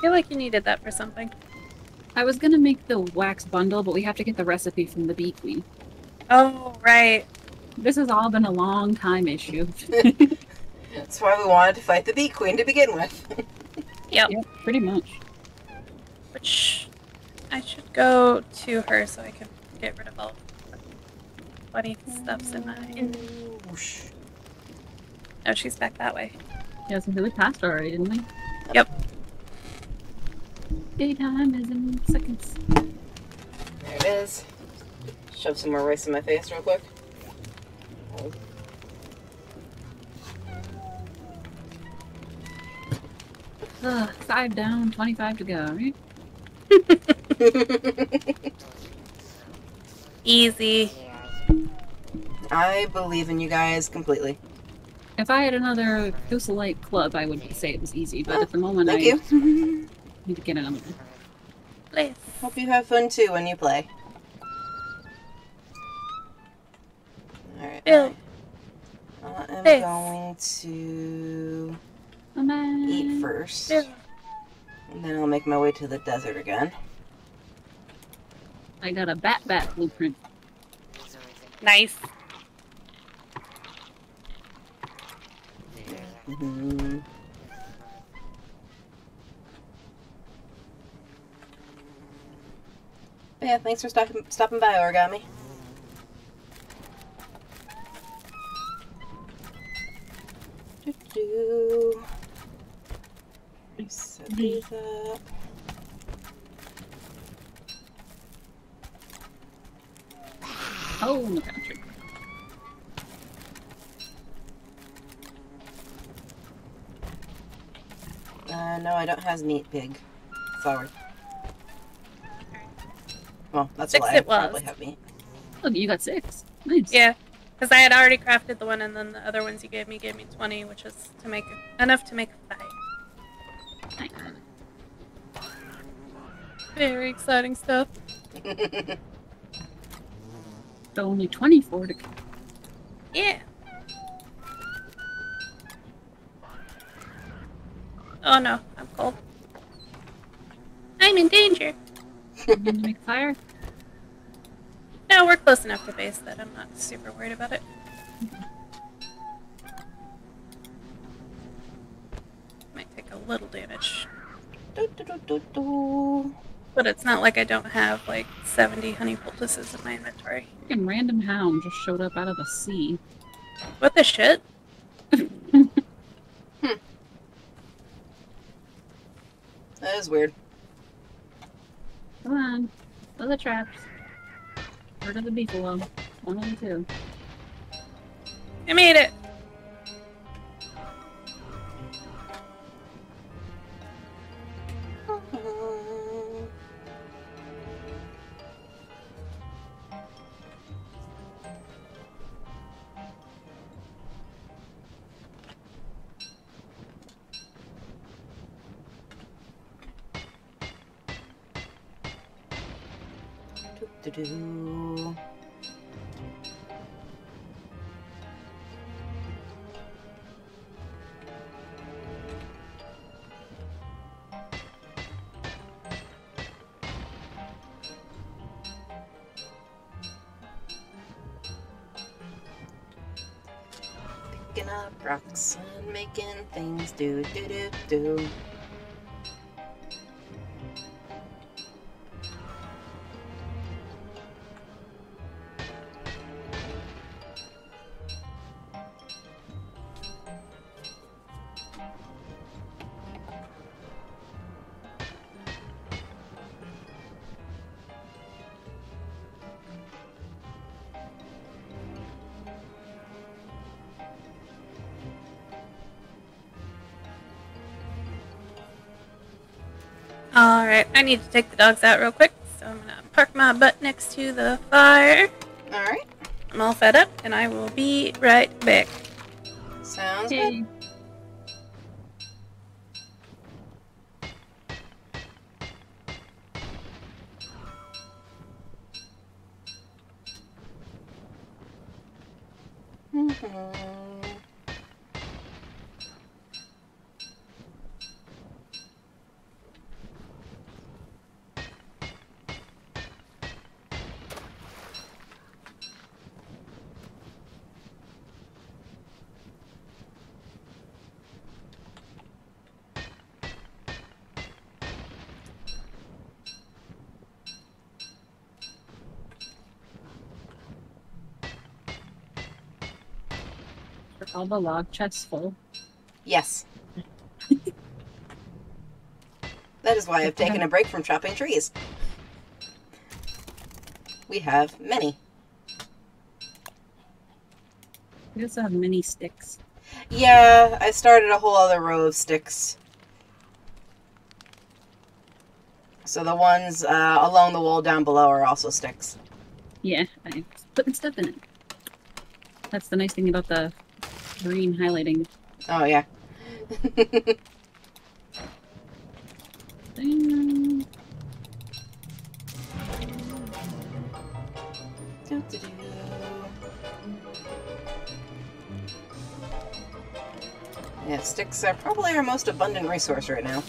feel like you needed that for something.
I was gonna make the wax bundle, but we have to get the recipe from the bee queen.
Oh, right.
This has all been a long time issue.
That's why we wanted to fight the bee queen to begin with.
Yep.
yep, pretty much.
Which I should go to her so I can get rid of all funny stuffs in my oh, inventory.
Whoosh.
Oh, she's back that way.
Yeah, so we passed already, didn't we?
Yep.
Daytime is in seconds.
There it is. Shove some more rice in my face real quick. Oh.
Ugh, five down, 25 to go, right?
Easy.
I believe in you guys completely.
If I had another Thulecite club, I would say it was easy, but
Oh,
at the oh, moment
Thank
I
you.
need to get another one.
Place.
Hope you have fun too when you play. Alright.
Bill.
am
This.
going to
Oh, man.
eat first.
Yeah.
And then I'll make my way to the desert again.
I got a bat bat blueprint.
Nice.
Mhm. Yeah, thanks for stopping, stopping by, Origami. Do-do. Set these up.
Oh, my country.
Uh, no, I don't have meat pig. Sorry. Well, that's
Six
why I
it
probably
was.
have meat.
Look, you got six. Nice.
Yeah. Because I had already crafted the one, and then the other ones you gave me gave me 20, which is to make enough to make five. Very exciting stuff.
So only 24 to come.
Yeah. Oh no, I'm cold. I'm in danger.
come in to make fire.
No, we're close enough to base that I'm not super worried about it. Might take a little damage,
Do-do-do-do-do.
but it's not like I don't have like 70 honey poultices in my inventory.
Freaking random hound just showed up out of the sea.
What the shit? Hmm.
That is weird.
Come on. Those are traps. Where to the beefalo? One of the two.
I made it.
Do-do-do. Picking up rocks and making things do do do do.
I need to take the dogs out real quick, so I'm gonna park my butt next to the fire.
All right,
I'm all fed up, and I will be right back.
sounds good.
All the log chests full?
Yes. that is why I've taken a break from chopping trees. We have many.
We also have many sticks.
Yeah, I started a whole other row of sticks. So the ones uh, along the wall down below are also sticks.
Yeah, I'm putting stuff in it. That's the nice thing about the green highlighting
Oh yeah. Yeah, sticks are probably our most abundant resource right now.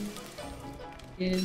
Yeah.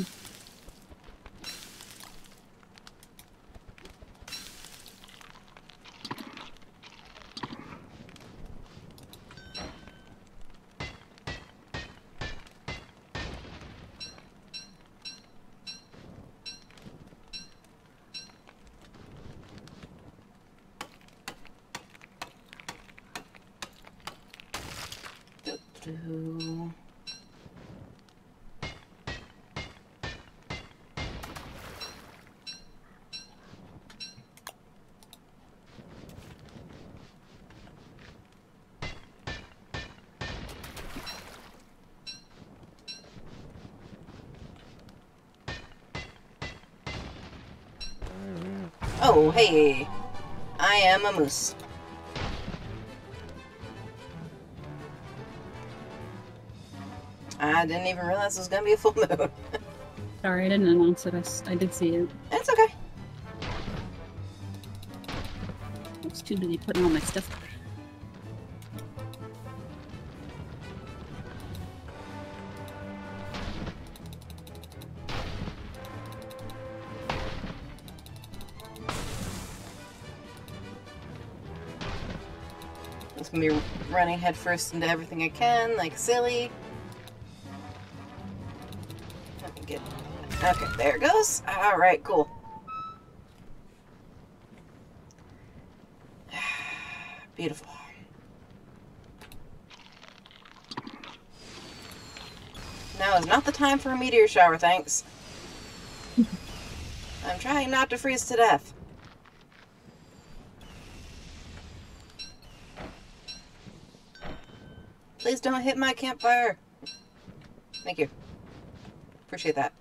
Hey. I am a moose. I didn't even realize it was gonna be a full moon.
Sorry, I didn't announce it. I, I did see it.
It's okay.
I was too busy putting all my stuff
running headfirst into everything I can, like silly. Let me get. Okay, there it goes. All right, cool. Beautiful. Now is not the time for a meteor shower, thanks. I'm trying not to freeze to death. Don't hit my campfire. Thank you. Appreciate that.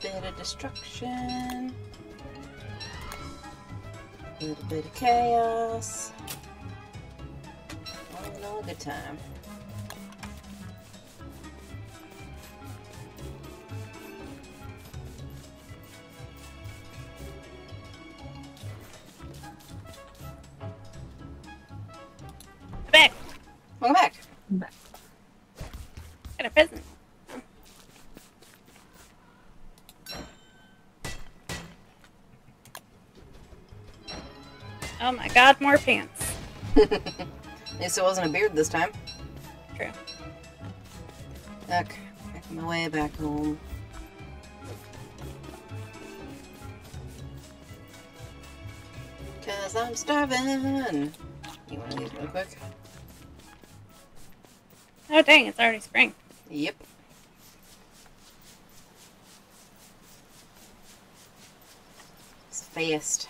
Bit of destruction. A little bit of chaos. All in a good time.
My more pants.
At least it wasn't a beard this time.
True.
Okay, making my way back home. Cause I'm starving. You want these real quick?
Oh dang, it's already spring.
Yep. It's fast.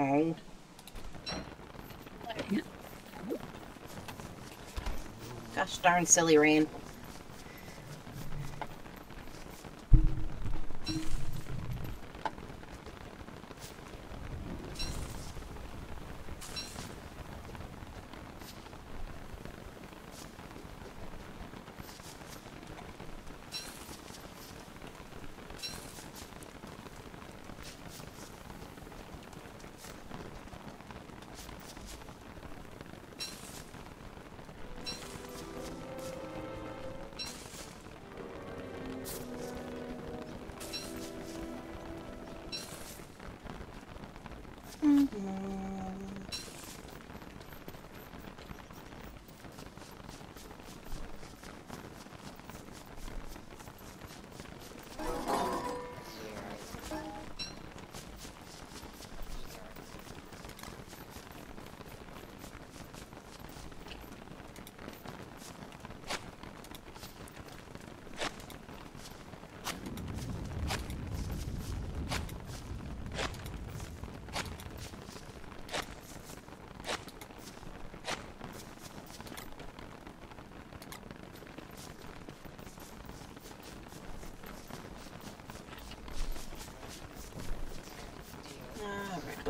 Oh.
Like,
Yeah.
Gosh darn silly rain.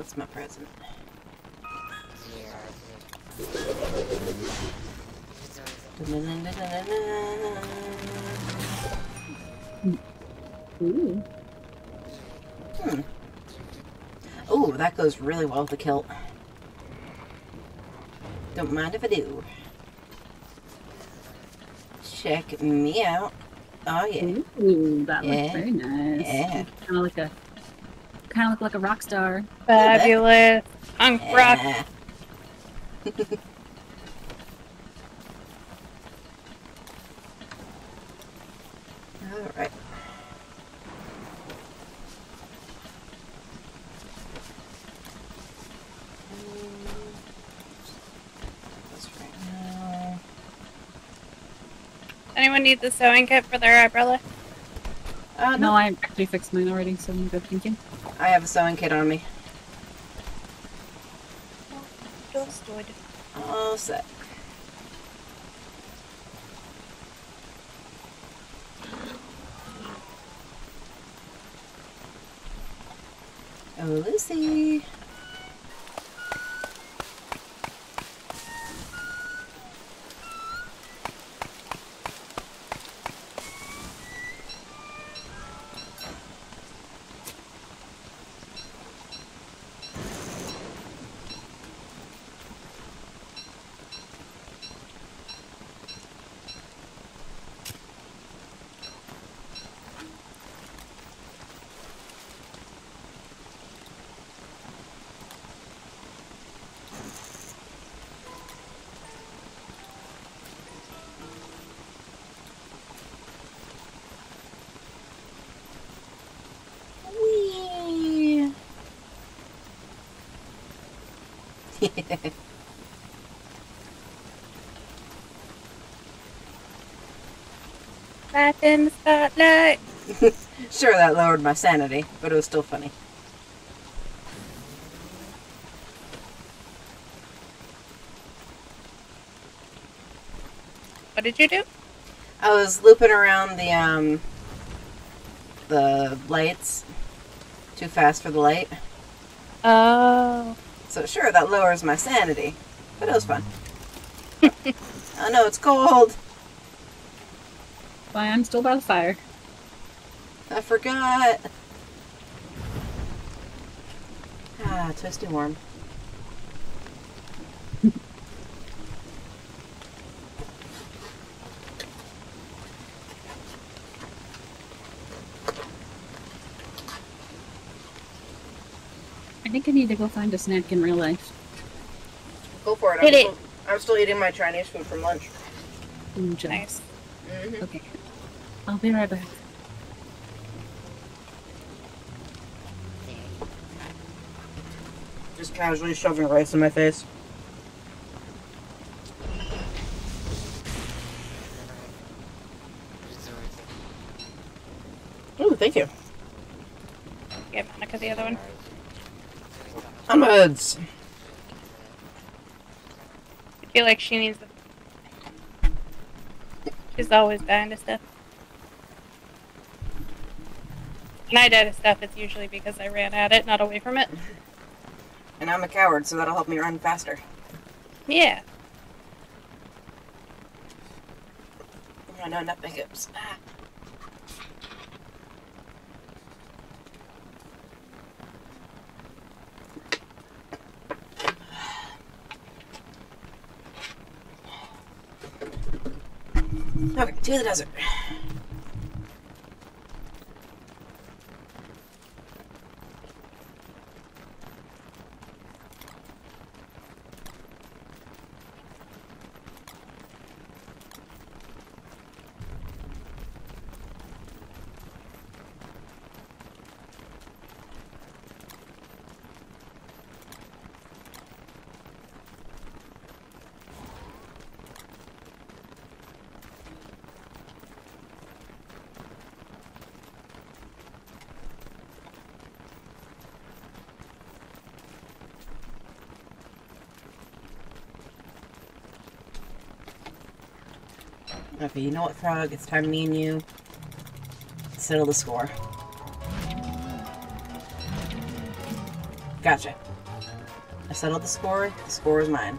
What's my present? Hmm.
Ooh.
Oh, that goes really well with the kilt. Don't mind if I do. Check me out. Oh yeah.
Ooh, that looks very nice.
Yeah.
Kind of like a, kind of look like a rock star.
Fabulous. Punk rock.
Yeah. All right. That's right now.
Anyone need the sewing kit for their umbrella?
Uh,
No, I actually fixed mine already, so I'm good thinking.
I have a sewing kit on me.
Just wood.
Set. Oh, Lucy.
Light in the spotlight.
sure, that lowered my sanity, but it was still funny.
What did you do?
I was looping around the um the lights too fast for the light.
Oh.
So sure that lowers my sanity. But it was fun. oh no, it's cold.
Why I'm still by the fire.
I forgot. Ah, toasty warm.
I think I need to go find a snack in real life.
Go for it.
Hit
I'm,
it.
Still, I'm still eating my Chinese food from lunch.
Ooh, Jill.
Nice.
Mm-hmm.
Okay. I'll be right back.
Just casually shoving rice in my face. Ooh, thank you.
Give Monica the other one.
Onwards.
I feel like she needs. A... She's always dying to stuff. When I die to stuff, it's usually because I ran at it, not away from it.
And I'm a coward, so that'll help me run faster.
Yeah.
I know, not hiccups. To the desert. Okay, you know what, Frog? It's time me and you settle the score. Gotcha. I settled the score. The score is mine.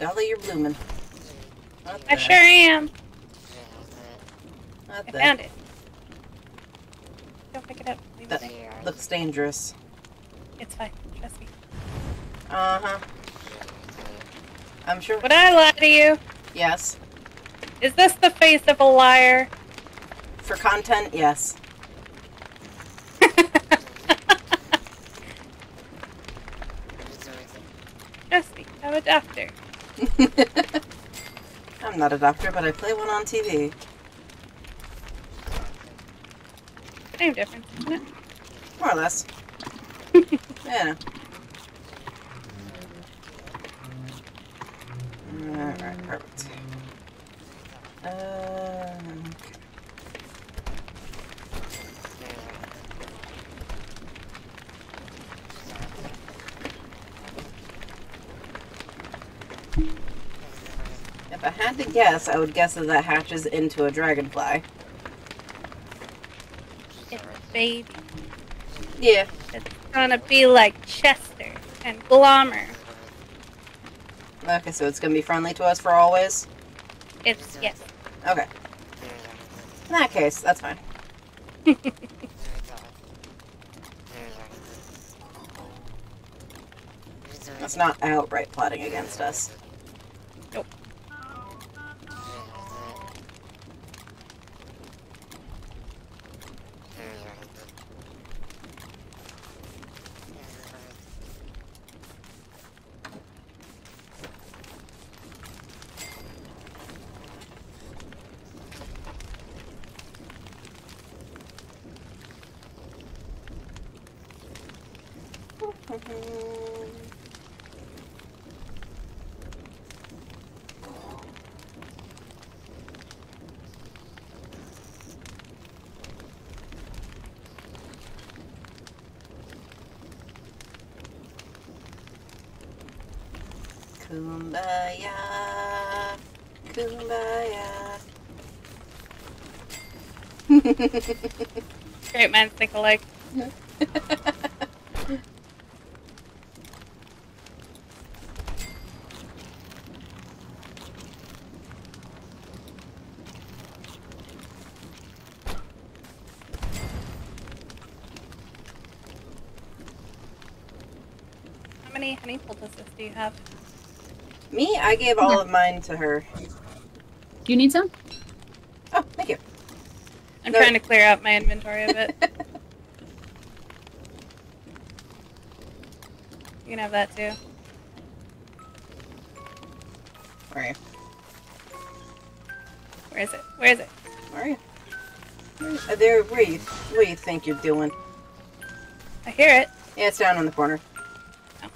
Golly, you're blooming.
I sure am.
What
I
the
found it. Don't pick it up. Leave
That
there.
looks dangerous.
It's fine. Trust me.
Uh huh. I'm sure.
Would I lie to you?
Yes.
Is this the face of a liar?
For content, yes.
Trust me. I'm a doctor.
I'm not a doctor, but I play one on TV.
Same difference, isn't it?
More or less. yeah. Alright, perfect. Uh, okay. Guess, I would guess that that hatches into a dragonfly.
It's a baby.
Yeah.
It's gonna be like Chester and Glommer.
Okay, so it's gonna be friendly to us for always?
It's yes.
Okay. In that case, that's fine. That's not outright plotting against us.
Great minds think alike. How many honey poultices do you have?
Me, I gave all of mine to her.
Do you need some?
Oh, thank you.
I'm
No.
Trying to clear out my inventory of it. You can have that too.
Where are you?
Where is it? Where is it?
Where are you? Where- uh, There, where you? What do you think you're doing?
I hear it.
Yeah, it's down in the corner. Oh.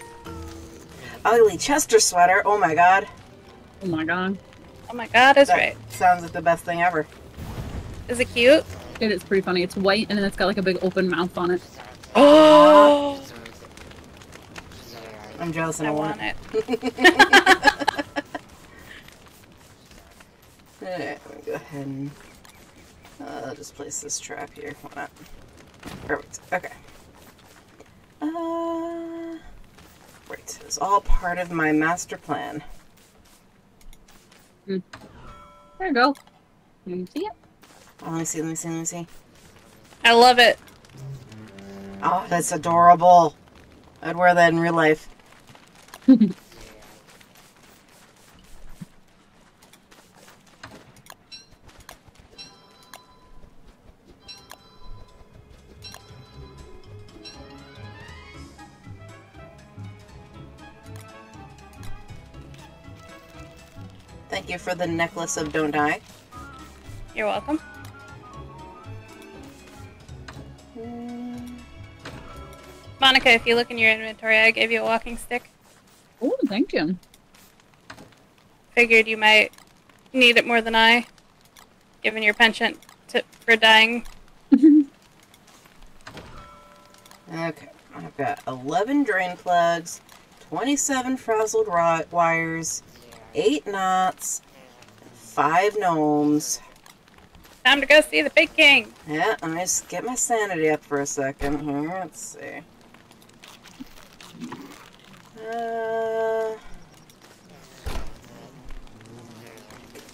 Ugly Chester sweater. Oh my god.
Oh my god.
Oh my god, that's
That
right.
sounds like the best thing ever.
Is it cute?
It is pretty funny. It's white and then it's got like a big open mouth on it.
Oh,
I'm jealous and
I
I want
it.
it. Alright, let me go ahead and uh, just place this trap here. Why not? Perfect. Okay. Uh, right. It's all part of my master plan.
There you go. You see it?
Let me see. Let me see. Let me see.
I love it.
Oh, that's adorable. I'd wear that in real life. Thank you for the necklace of Don't Die.
You're welcome. Monica, if you look in your inventory, I gave you a walking stick.
Oh, thank you.
Figured you might need it more than I, given your penchant to, for dying.
Okay, I've got 11 drain plugs, 27 frazzled ri- wires, 8 knots, 5 gnomes.
Time to go see the Pig King.
Yeah, let me just get my sanity up for a second here. Let's see. Uh,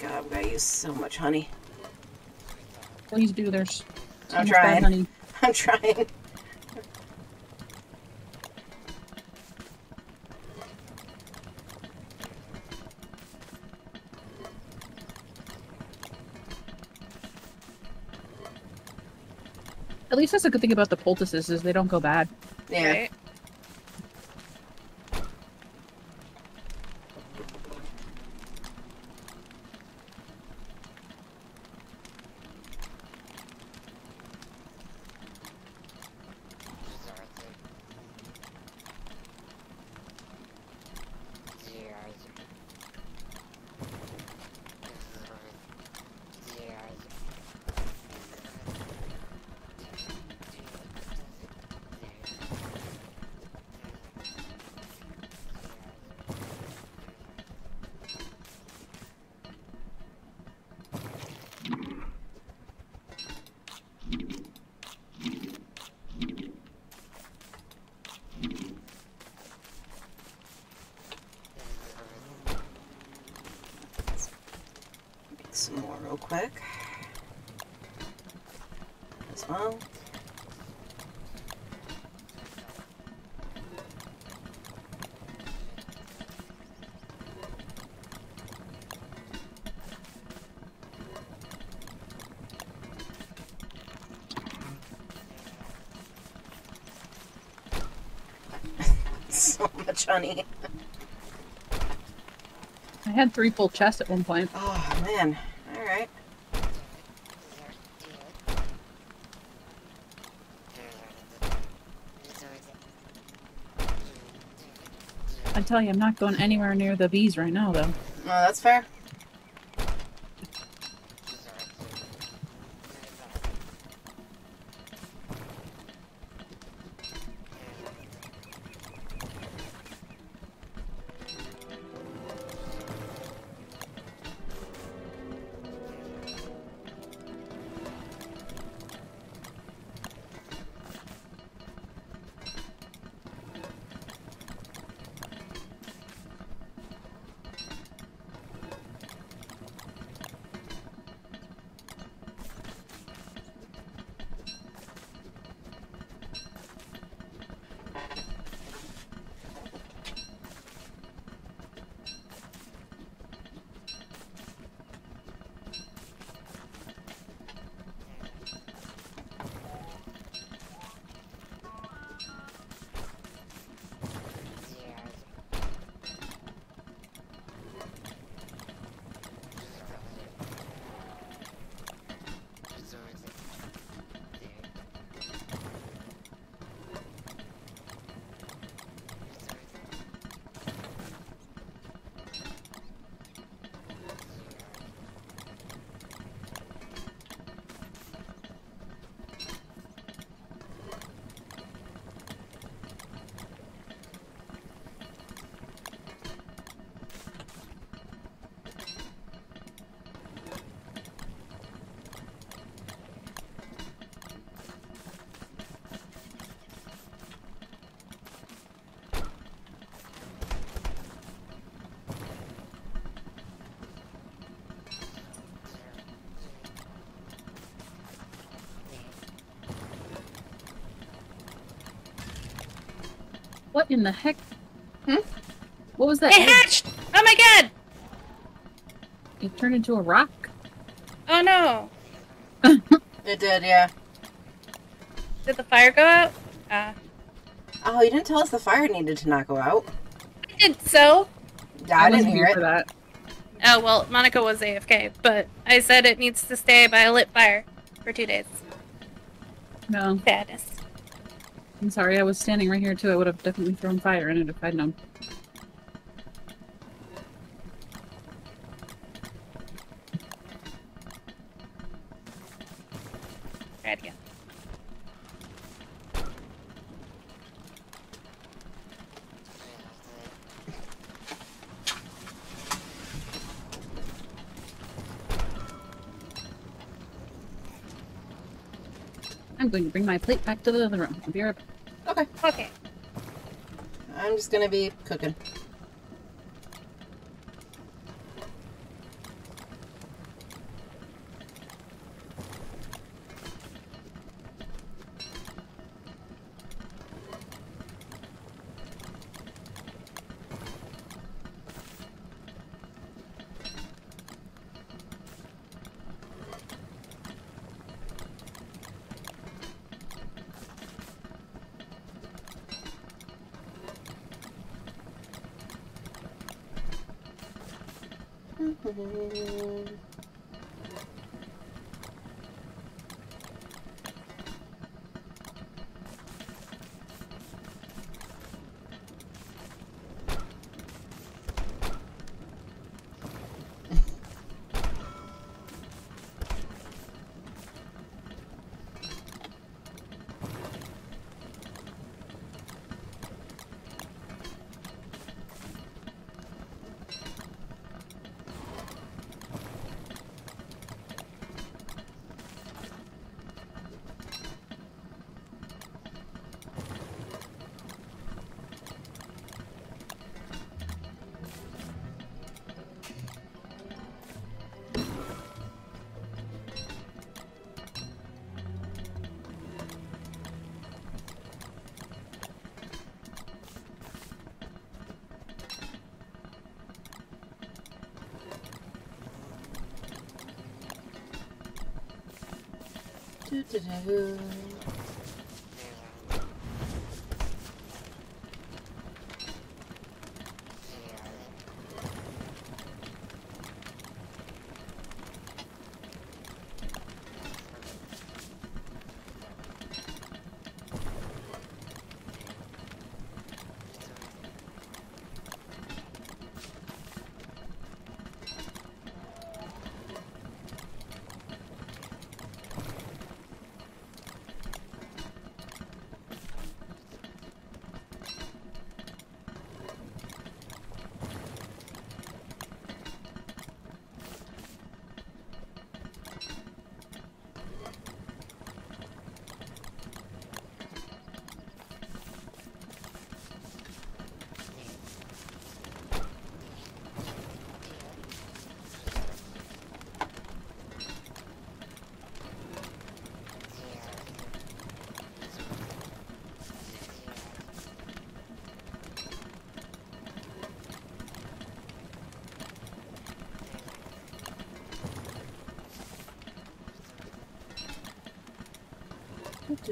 God, we gotta use so much honey.
Please do. There's so
I'm trying.
honey.
I'm trying.
At least that's a good thing about the poultices is they don't go bad.
Yeah.
Right?
Much honey.
I had three full chests at one point.
Oh man. Alright.
I tell you, I'm not going anywhere near the bees right now, though.
No, that's fair.
What in the heck?
Hmm?
What was that?
It
egg?
hatched! Oh my god!
It turned into a rock?
Oh no!
It did, yeah.
Did the fire go out? Uh,
Oh, you didn't tell us the fire needed to not go out.
I did so.
Yeah, I, didn't
wasn't
hear
for
it.
that.
Oh well, Monica was AFK, but I said it needs to stay by a lit fire for two days.
No,
Sadness.
I'm sorry. I was standing right here too. I would have definitely thrown fire in it if I'd known.
Try it again.
I'm going to bring my plate back to the other room. I'll be right back.
Okay.
Okay.
I'm just gonna be cooking. Do-do-do.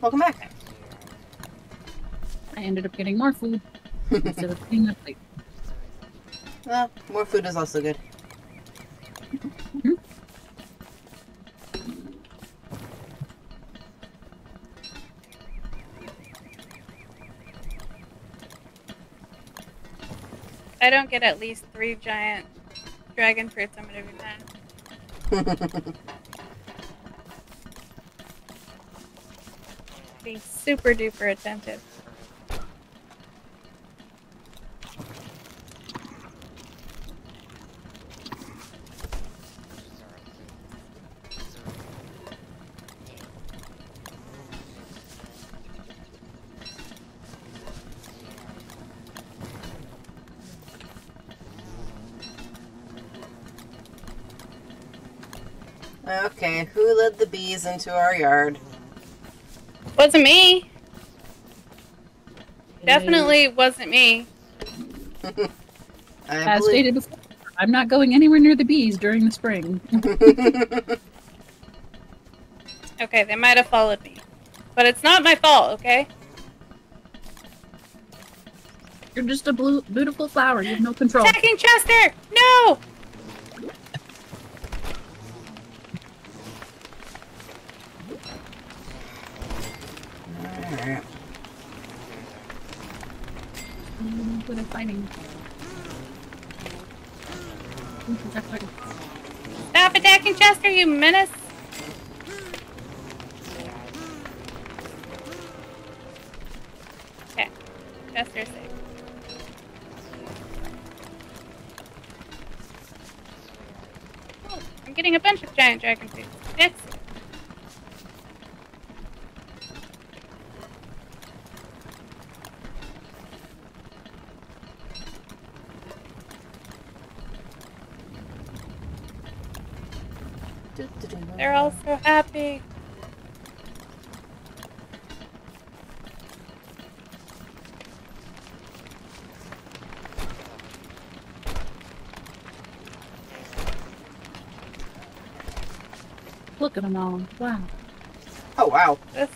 Welcome back.
I ended up getting more food instead of cleaning up plate.
Well, more food is also good.
If I don't get at least three giant dragon fruits, I'm gonna be mad. Be super duper attentive.
okay, who led the bees into our yard?
Wasn't me. Definitely wasn't me.
I
As stated before, I'm not going anywhere near the bees during the spring.
Okay, they might have followed me. But it's not my fault, okay?
You're just a blue, beautiful flower. You have no control.
Attacking Chester! No!
Fighting?
Stop attacking Chester, you menace! Okay, Chester's safe. Oh, I'm getting a bunch of giant dragon fruits. Excellent. They're all so happy.
Look at them all. Wow.
Oh wow.
This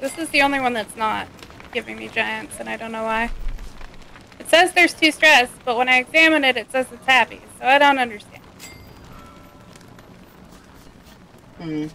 this is the only one that's not giving me giants, and I don't know why. It says there's two stress, but when I examine it, it says it's happy, so I don't understand.
Hmm.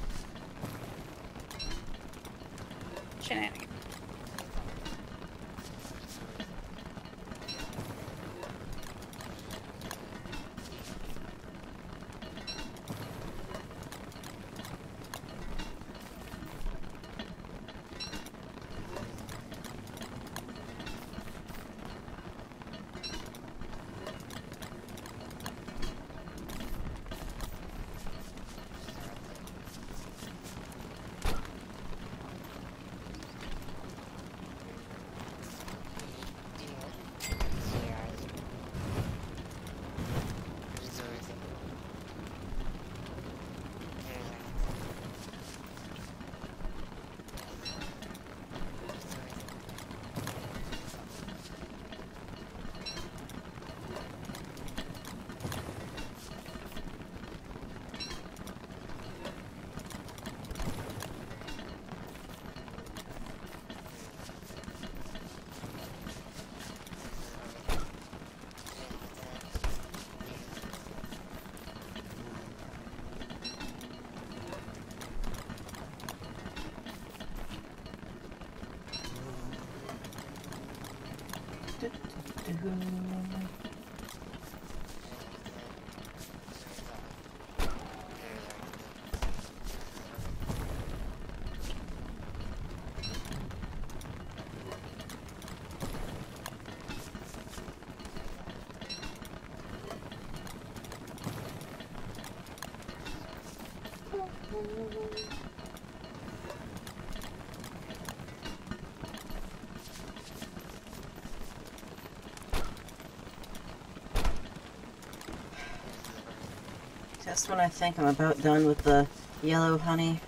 Just when I think I'm about done with the yellow honey,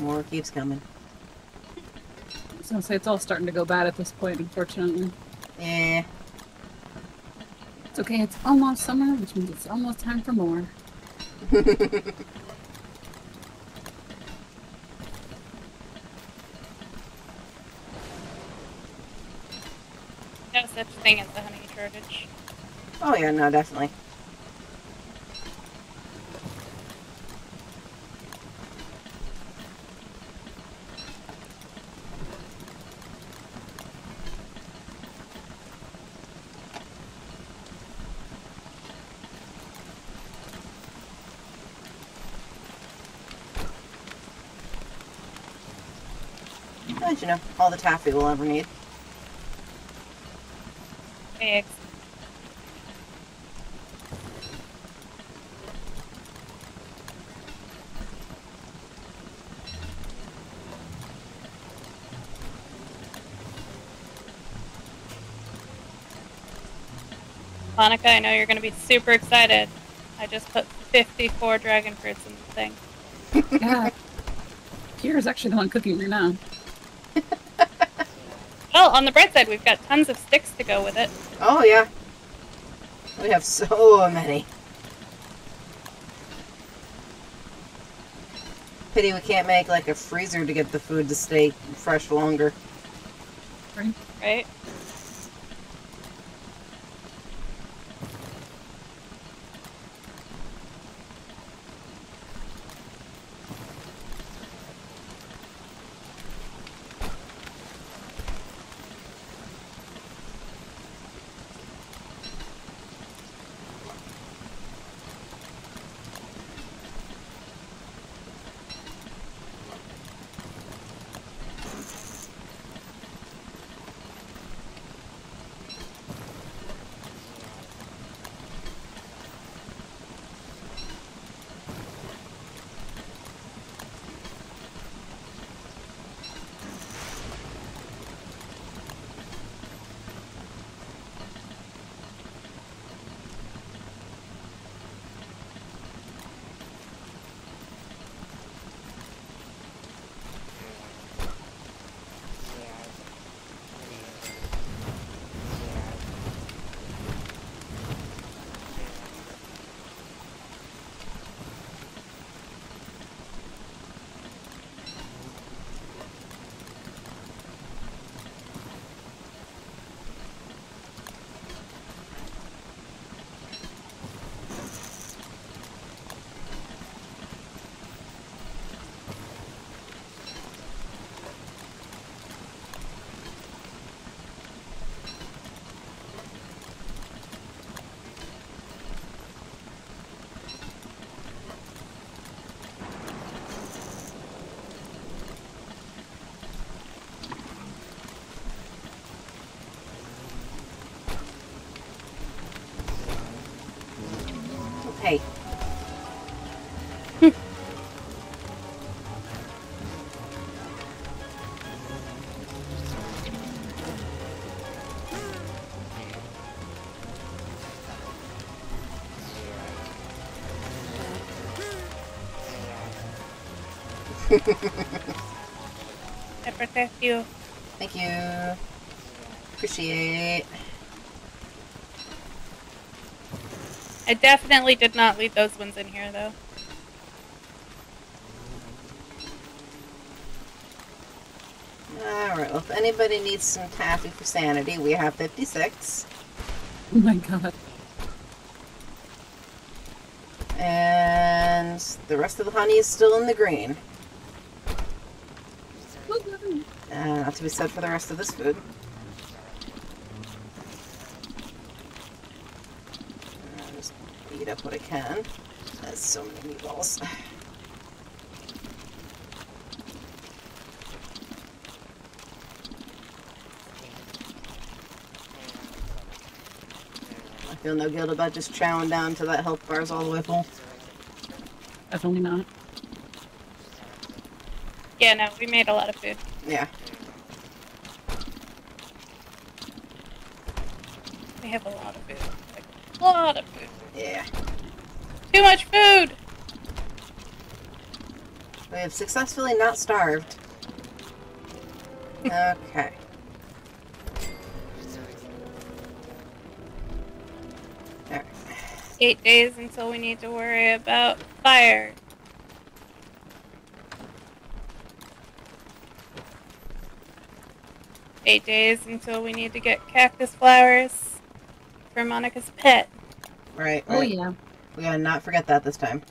more keeps coming.
I was gonna say it's all starting to go bad at this point, unfortunately.
Yeah.
It's okay, it's almost summer, which means it's almost time for more.
No such thing as a honey shortage.
oh yeah, no, definitely. You know? All the taffy we'll ever need.
Eggs. Monica, I know you're going to be super excited. I just put 54 dragon fruits in the thing.
Yeah. Kira's actually the one cooking right now.
On the bright side, we've got tons of sticks to go with it.
Oh yeah. We have so many. Pity we can't make like a freezer to get the food to stay fresh longer.
Right?
I protect you.
Thank you. Appreciate.
I definitely did not leave those ones in here, though.
Alright, well, if anybody needs some taffy for sanity, we have 56.
Oh my god.
And the rest of the honey is still in the green. to be said for the rest of this food. I'll just eat up what I can. That's so many meatballs. I feel no guilt about just chowing down to that health bars all the way full.
Definitely not.
Yeah, no, we made a lot of food.
Yeah.
Have
successfully not starved. Okay. Alright.
Eight days until we need to worry about fire. Eight days until we need to get cactus flowers for Monica's pet.
Right,
Oh yeah.
We gotta not forget that this time.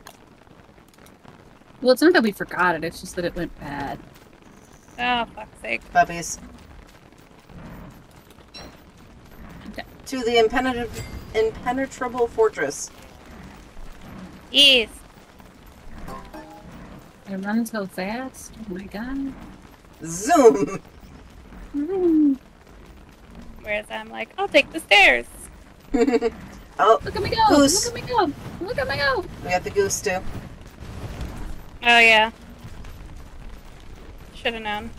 Well, it's not that we forgot it. It's just that it went bad.
Oh, fuck's sake.
Puppies.
Okay.
To the impenetrable, impenetrable fortress.
Yes.
I run so fast. Oh my god.
Zoom!
Mm.
Whereas I'm like, I'll take the stairs.
oh,
Look at me go!
Goose.
Look at me go! Look at me go!
we got the goose too.
Oh, yeah. Should have known.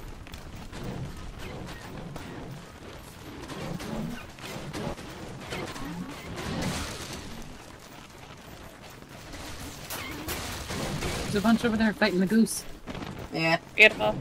There's a bunch over there fighting the goose.
Yeah.
Beautiful.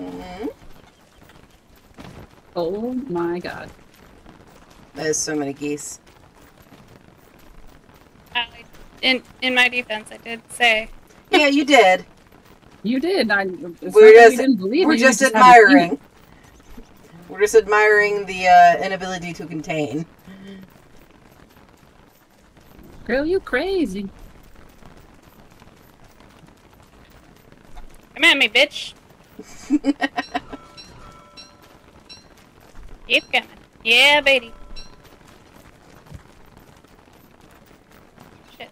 hmm
Oh my god.
There's so many geese.
I, in in my defense, I did say
Yeah, you did.
You did. I,
We're just-
didn't believe
We're
it, you
just
haven't seen it.
admiring. We're just admiring the uh, inability to contain.
Girl, you crazy.
Come at me, bitch. Keep coming. Yeah, baby. Shit.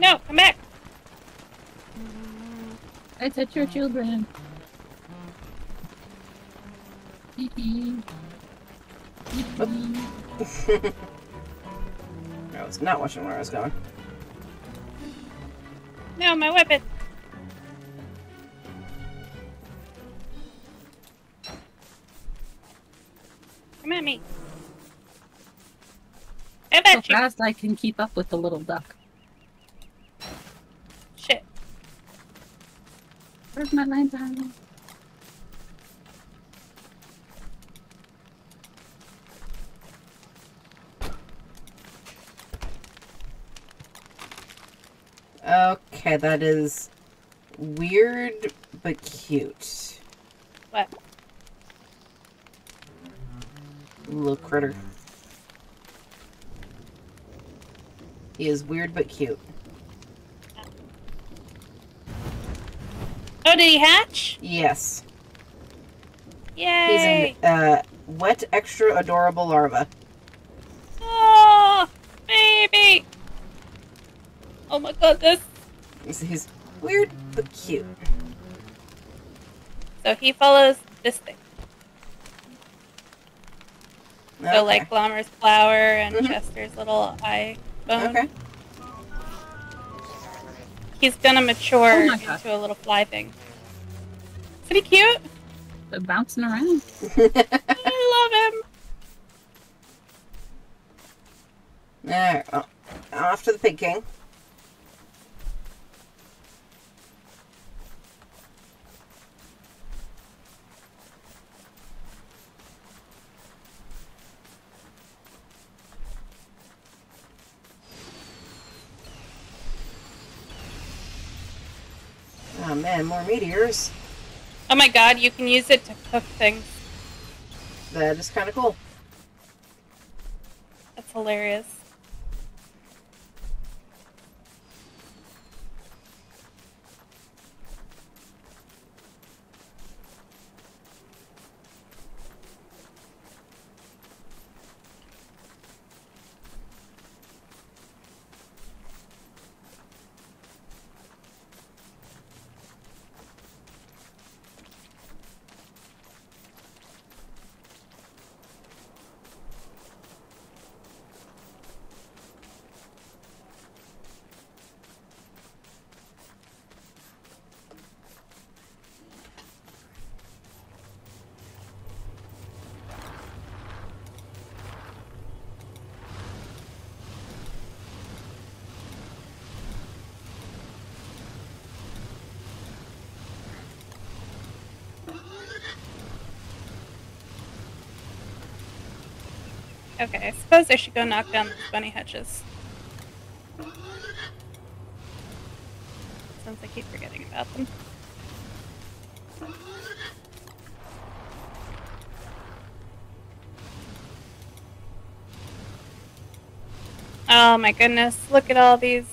No, come back.
I touch your children.
I was not watching where I was going.
No, my weapon. Come at me. I
So
bet you.
fast I can keep up with the little duck.
Shit.
Where's my line time?
Okay, that is weird but cute.
What?
Little critter. He is weird but cute.
Oh, did he hatch?
Yes. He's
Yay!
an uh, wet, extra adorable larva.
Oh, baby! Oh my goodness.
He's, he's weird but cute.
So he follows this thing. So like Glommer's flower and
Mhm.
Chester's little eye bone.
Okay.
He's gonna mature
Oh
into a little fly thing. Isn't he cute?
They're bouncing around.
I love him.
Alright, well, off to the Pig King. man, more meteors.
Oh my god, you can use it to cook things.
That is kind of cool.
That's hilarious. Okay, I suppose I should go knock down those bunny hutches. Since I keep forgetting about them. Oh my goodness, look at all these.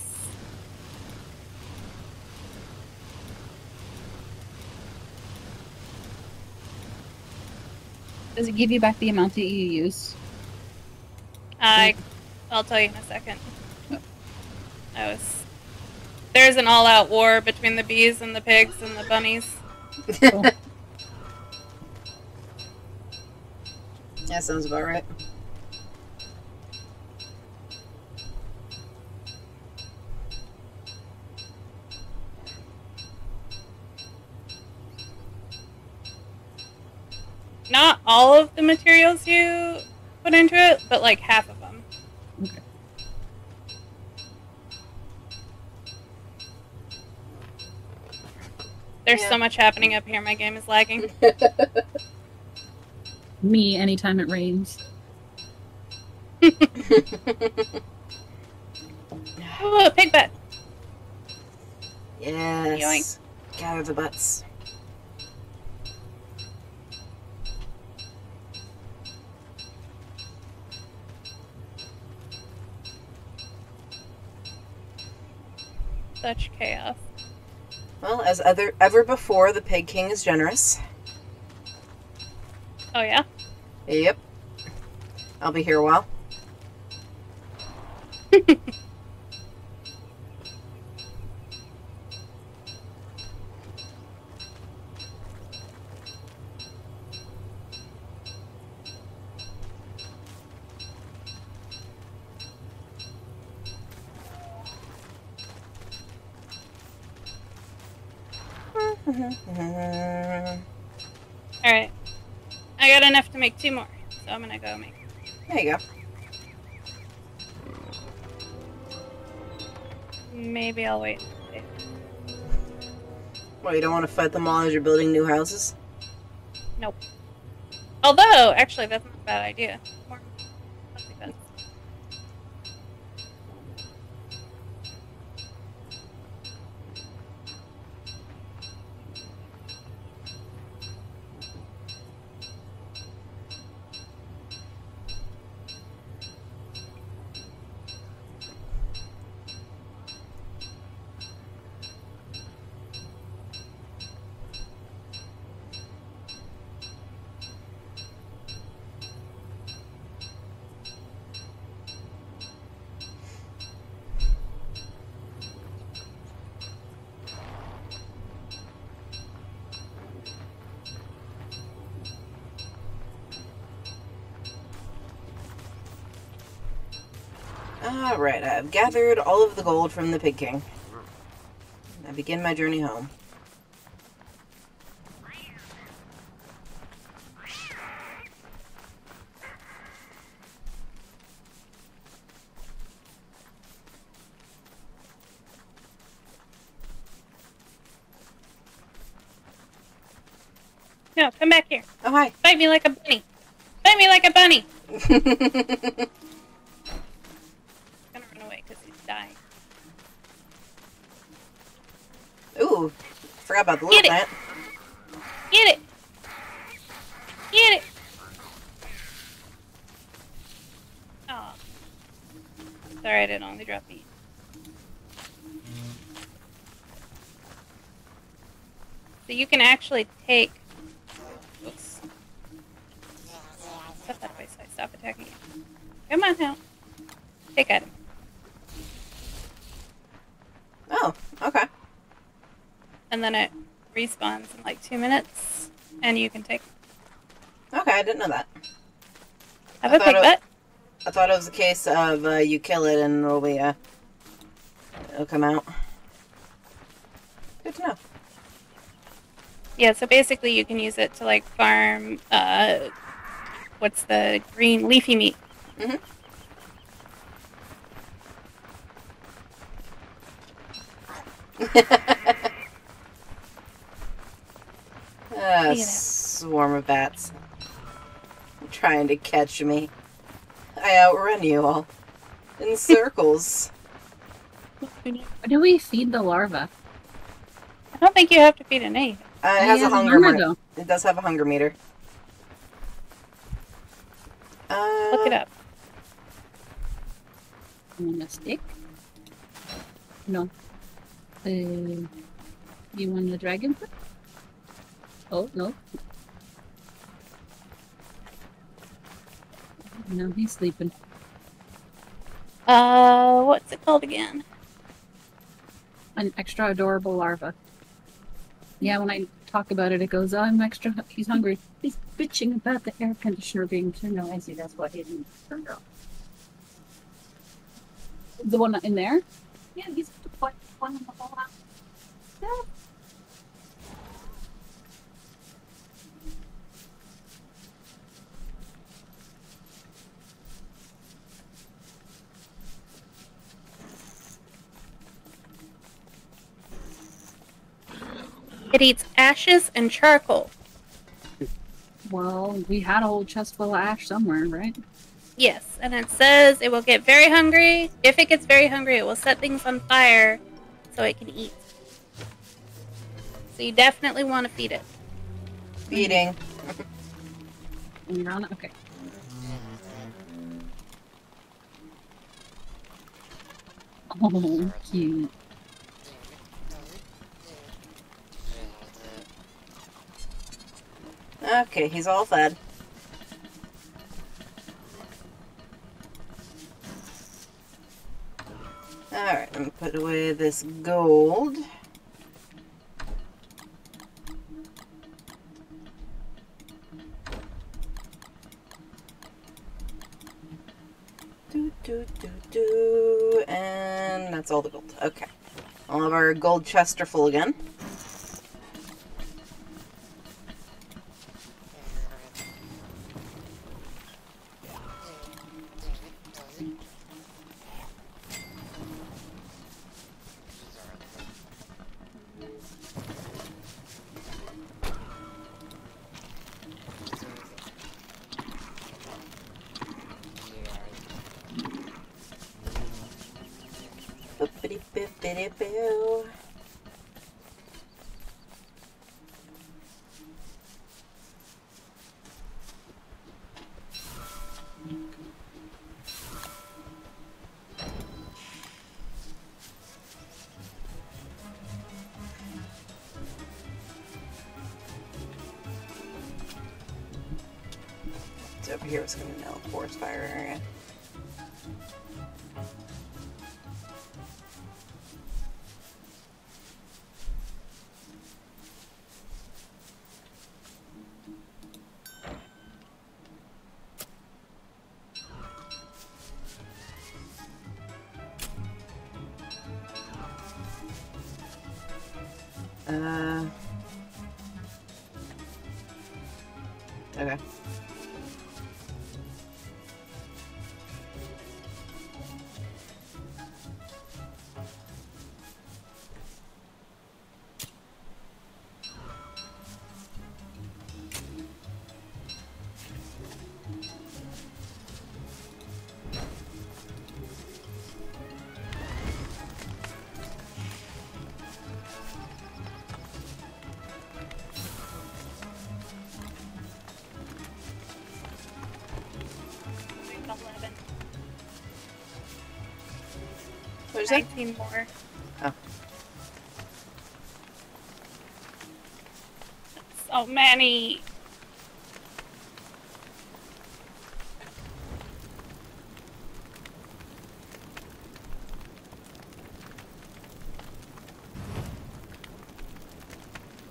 Does it give you back the amount that you use?
I, I'll tell you in a second. I was. There's an all-out war between the bees and the pigs and the bunnies.
that sounds about right.
So much happening up here. My game is lagging.
Me, anytime it rains.
Other ever before, the Pig King is generous.
Oh yeah.
Yep. I'll be here a while.
Make.
you go.
Maybe I'll wait.
Well, you don't want to fight them all as you're building new houses?
Nope. Although, actually, that's not a bad idea.
Gathered all of the gold from the Pig King. I begin my journey home.
No, come back here.
Oh, hi.
Bite me like a two minutes, and you can take.
Okay, I didn't know that.
Have
I
a
it-
butt.
I thought it was a case of uh, you kill it and it'll be uh, it'll come out. Good to know.
Yeah, so basically you can use it to like farm uh what's the green leafy meat.
Mhm. Ah,
You know.
swarm of bats. Trying to catch me. I outrun you all. In circles.
Why do we feed the larva?
I don't think you have to feed it anything.
Uh, it has a hunger
hunger,
meter. It does have a hunger meter. Uh,
Look it up.
On a stick? No. Uh, you want the dragon? fruit? Oh, no. No, he's sleeping.
Uh what's it called again?
An extra adorable larva. Yeah, when I talk about it, it goes, oh, I'm extra, he's hungry. He's bitching about the air conditioner being turned on. I see, that's why he didn't turn off. The one in there? Yeah, he's the one one in the whole house. Yeah.
It eats ashes and charcoal.
Well, we had a whole chest full of ash somewhere, right?
Yes, and it says it will get very hungry. If it gets very hungry, it will set things on fire so it can eat. So you definitely want to feed it.
feeding.
You're on it? Okay. Mm-hmm. Oh, cute.
Okay, he's all fed. Alright, me put away this gold. Do, do, do, do. And that's all the gold. Okay. All of our gold chests are full again. Over here it's gonna be no forest fire area. What'd
19 more.
Oh.
So many.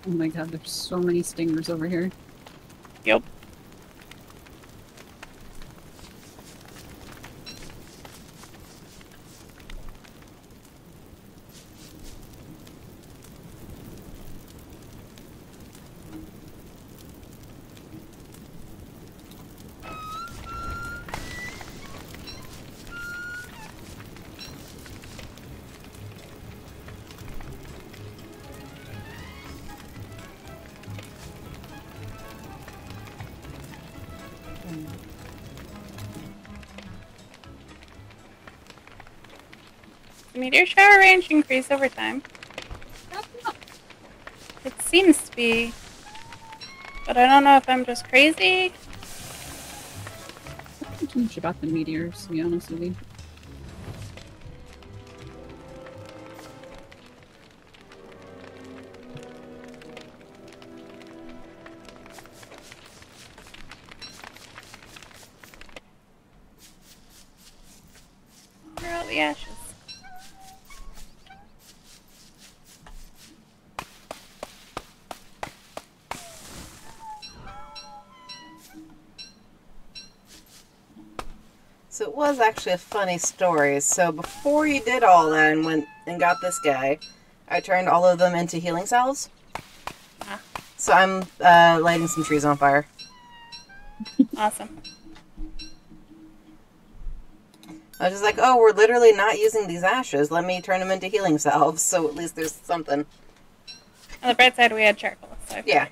Oh my god, there's so many stingers over here.
The meteor shower range increase over time. It seems to be. But I don't know if I'm just crazy.
I don't know too much about the meteors, to be honest with you.
Was actually a funny story. So before you did all that and went and got this guy, I turned all of them into healing salves.
Ah.
So I'm uh, lighting some trees on fire.
Awesome.
I was just like, oh, we're literally not using these ashes. Let me turn them into healing salves, so at least there's something.
On the bright side, we had charcoal. So
Yeah.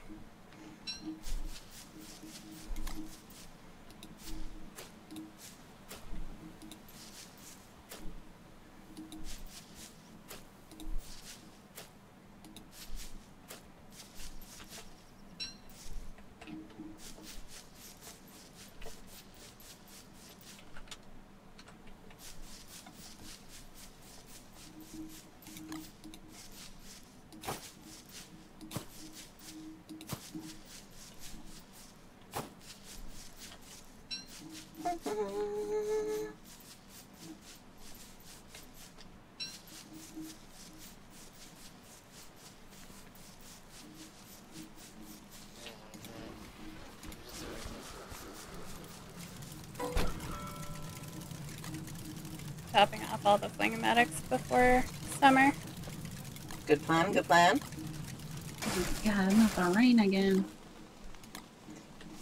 topping off all before summer.
Good plan, good plan.
God, I'm not gonna rain again.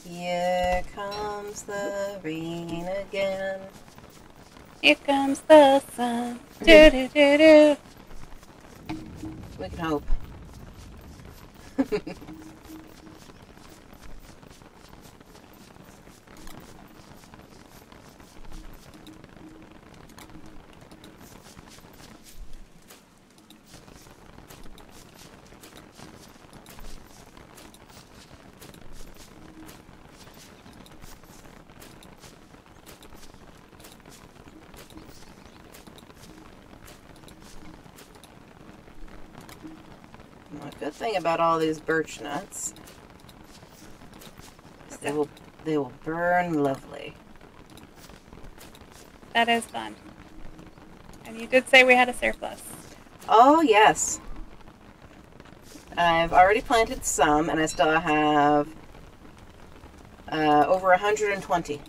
Here comes the rain again.
Here comes the sun. Do do do do.
We can hope. Well, good thing about all these birch nuts is they will they will burn lovely.
That is fun. And you did say we had a surplus.
Oh yes. I've already planted some, and I still have uh, over 120.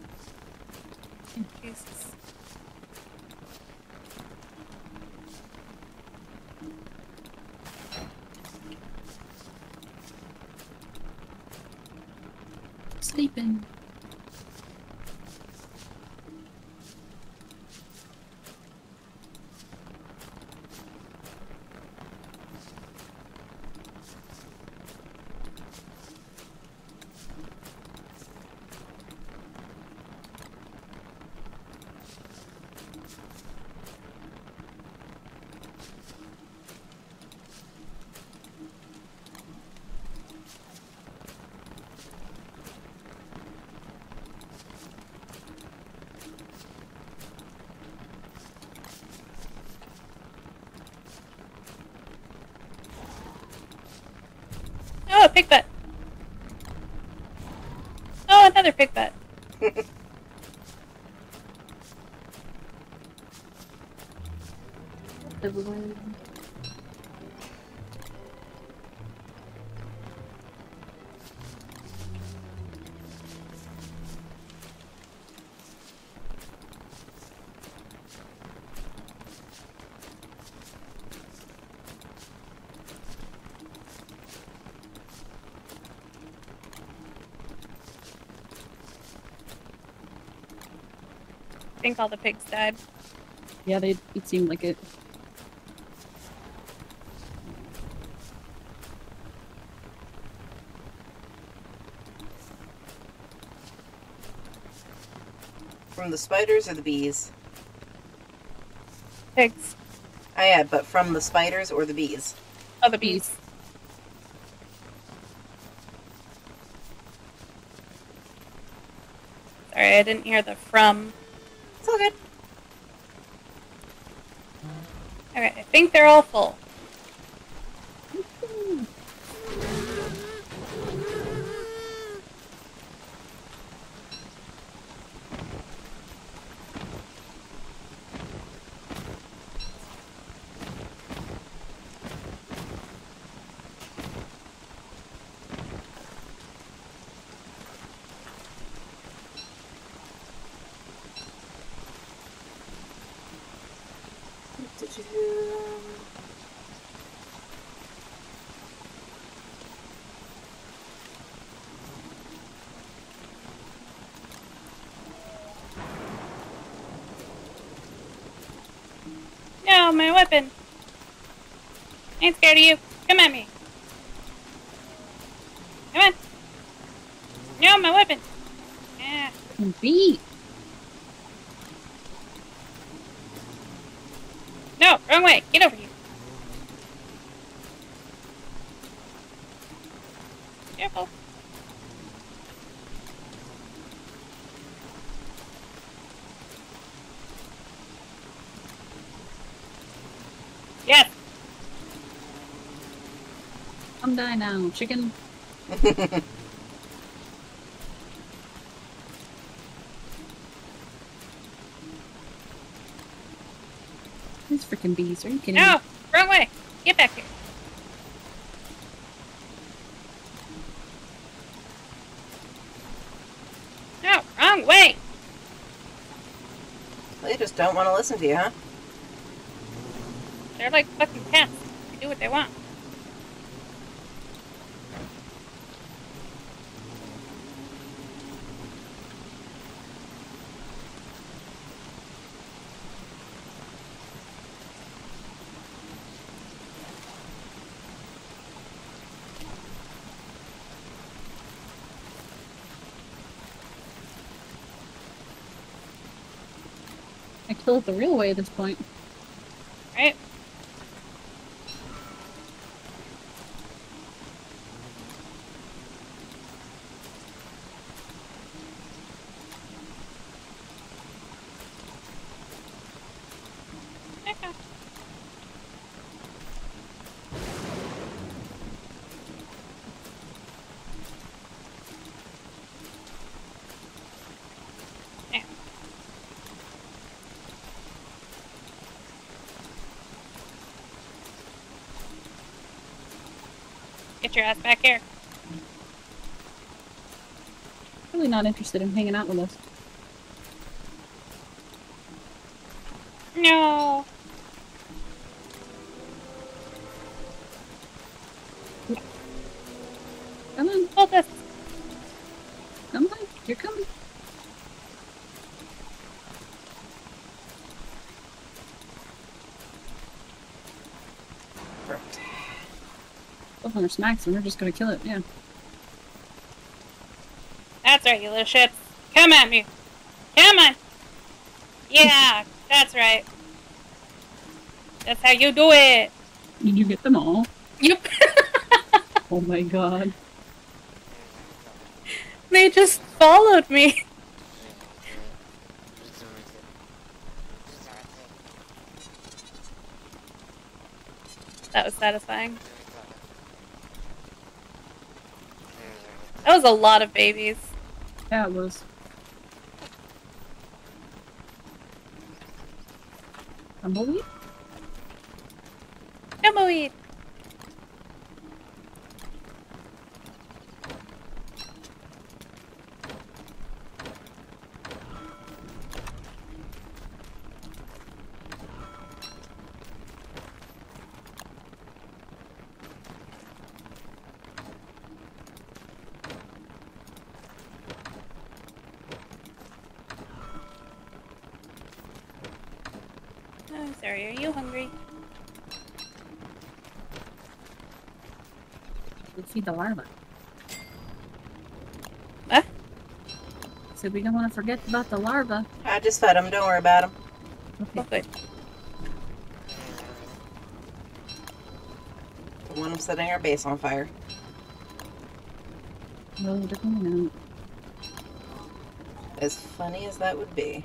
I all the pigs died.
Yeah, they. It seemed like it.
From the spiders or the bees?
Pigs.
Oh yeah, but from the spiders or the bees?
Oh, the bees. Sorry, I didn't hear the from.
It's all good.
Alright, I think they're all full.
What did you do?
No, my weapon. I ain't scared of you. Come at me. Come on. No, my weapon. Ah,
Beat.
no, wrong way. Get over here. Careful. Yes.
Come die now, chicken. These freaking bees. Are you kidding
No,
me?
wrong way. Get back here. No, wrong way.
They just don't want to listen to you, huh?
They're like fucking cats. They do what they want.
It the real way at this point.
Your ass back here.
Really not interested in hanging out with us.
No.
Come on,
Hold this.
come on. You're coming.
Perfect.
Our snacks and we're just gonna kill it. Yeah.
That's right, you little shits. Come at me. Come on. Yeah, that's right. That's how you do it.
Did you get them all?
Yep.
Oh my god.
they just followed me. That was satisfying. That was a lot of babies.
Yeah, it was. Tumbleweed?
Tumbleweed.
The larva.
What? Eh?
So we don't want to forget about the larva.
I just fed him. Don't worry about him.
Okay.
Okay.
Don't want him setting our base on fire.
No, definitely not.
As funny as that would be.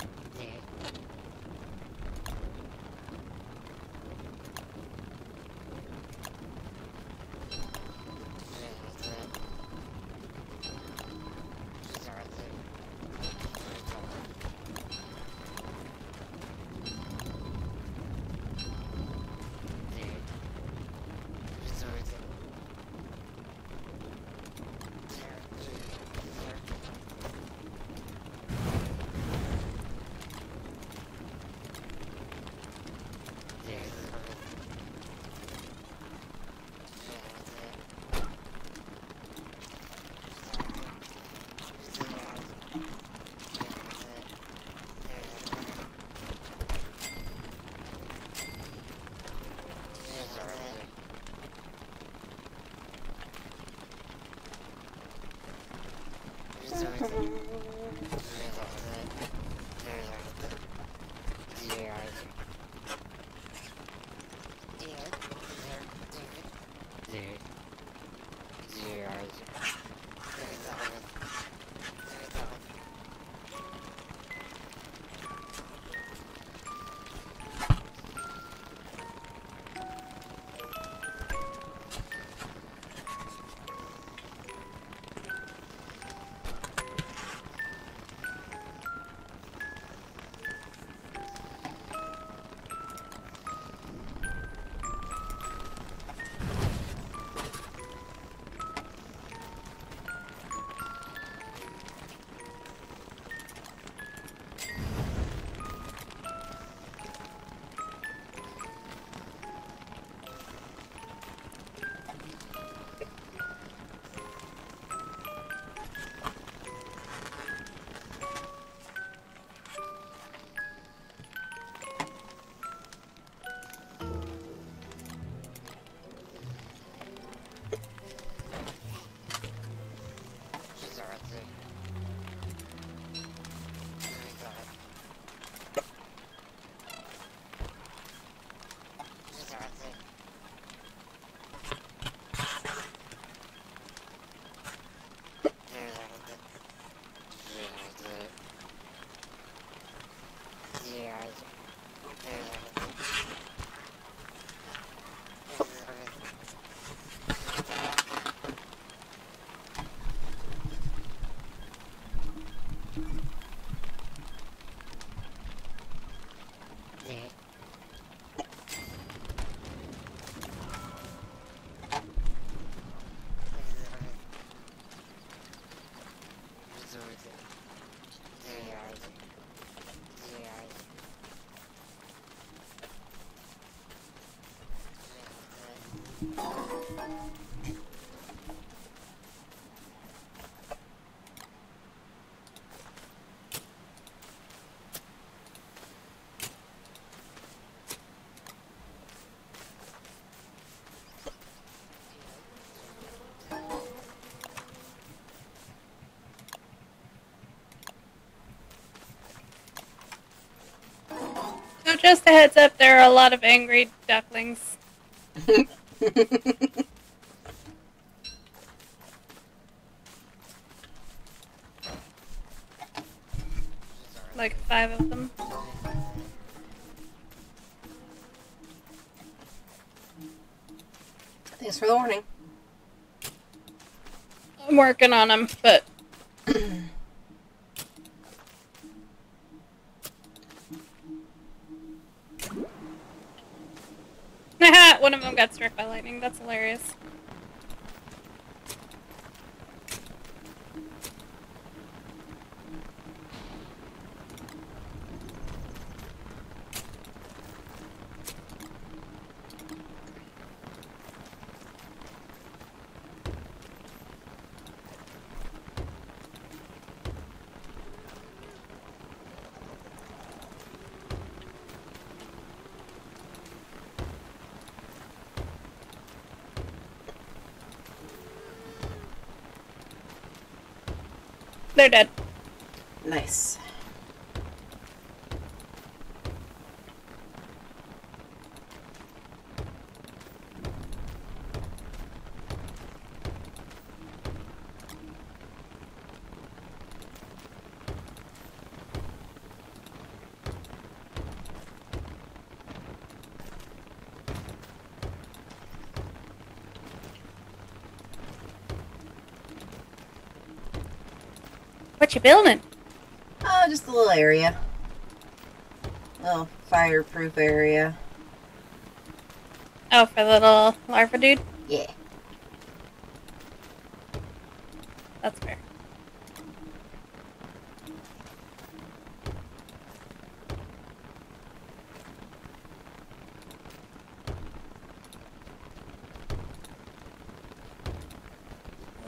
So just a heads up, there are a lot of angry ducklings. Like five of them.
Thanks for the warning.
I'm working on them, but one of them got That's hilarious. They're dead.
Nice.
What you building?
Oh, just a little area. A Little fireproof area.
Oh, for the little larva dude?
Yeah.
That's fair.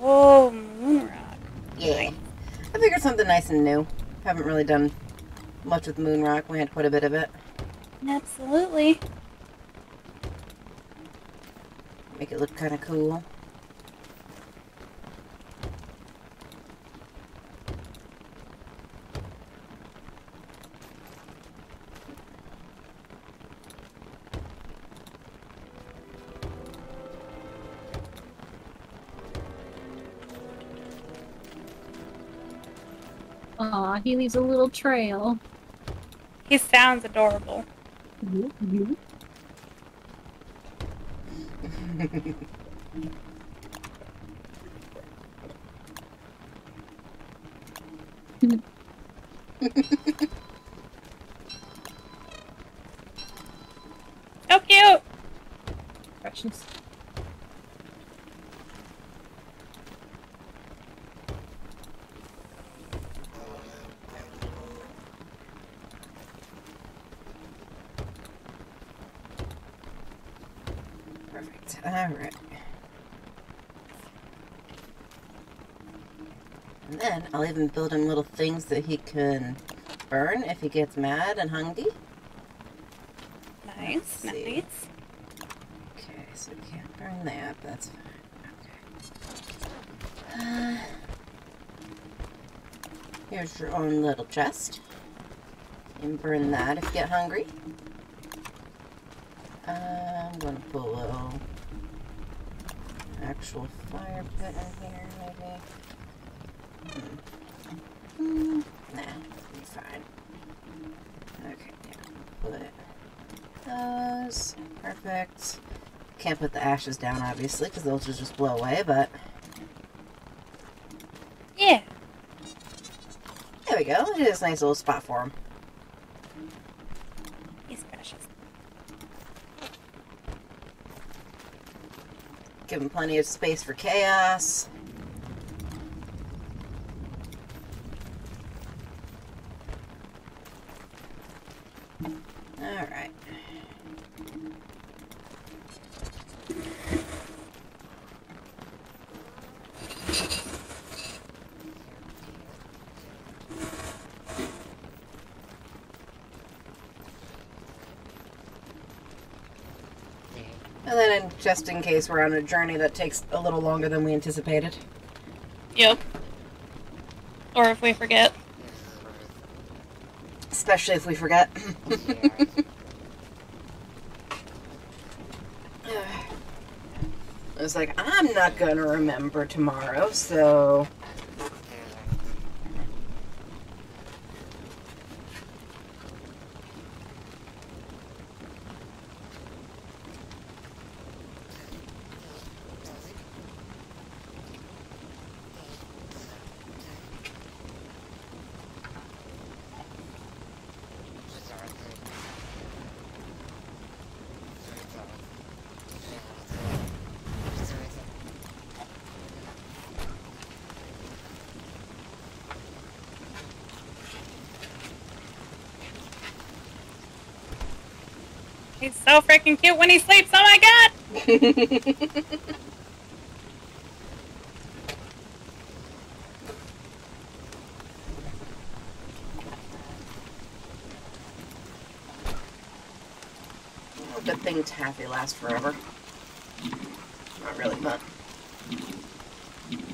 Oh, moon rock.
Yeah. I figured something nice and new. Haven't really done much with moon rock. We had quite a bit of it.
Absolutely.
Make it look kind of cool.
He leaves a little trail.
He sounds adorable.
You,
mm-hmm, mm-hmm. you. I'll even build him little things that he can burn if he gets mad and hungry.
Nice, nice.
Okay, so we can't burn that. That's fine. Okay. Uh, here's your own little chest. You can burn that if you get hungry. Uh, I'm gonna put a little actual fire pit in here, maybe. Hmm. Fine. Okay, yeah. Put those. Perfect. Can't put the ashes down, obviously, because those will just blow away, but
Yeah.
there we go. It is this nice little spot for him.
He's precious.
Give him plenty of space for chaos. Alright. And then, in, just in case we're on a journey that takes a little longer than we anticipated.
Yep. Or if we forget.
Especially if we forget. I was like, I'm not gonna remember tomorrow, so.
He's so freaking cute when he sleeps. Oh my god!
Oh, good thing taffy lasts forever. Not really, but.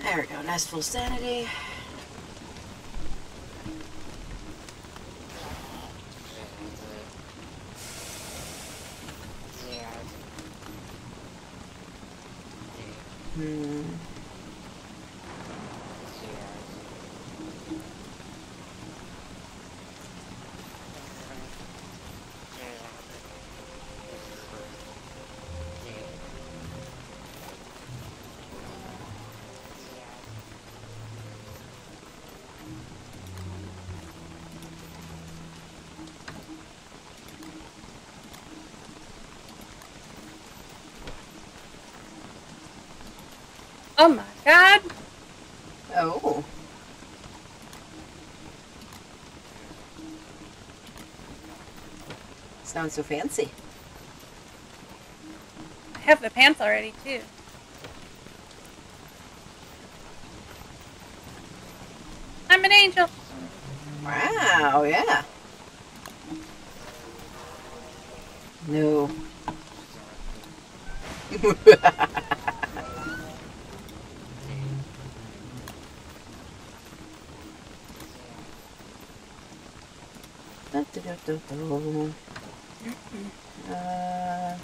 There we go. Nice full sanity.
Oh.
Sounds so fancy.
I have the pants already too. I'm an angel.
Wow, yeah. No. Da-da-da-da-da. Uh,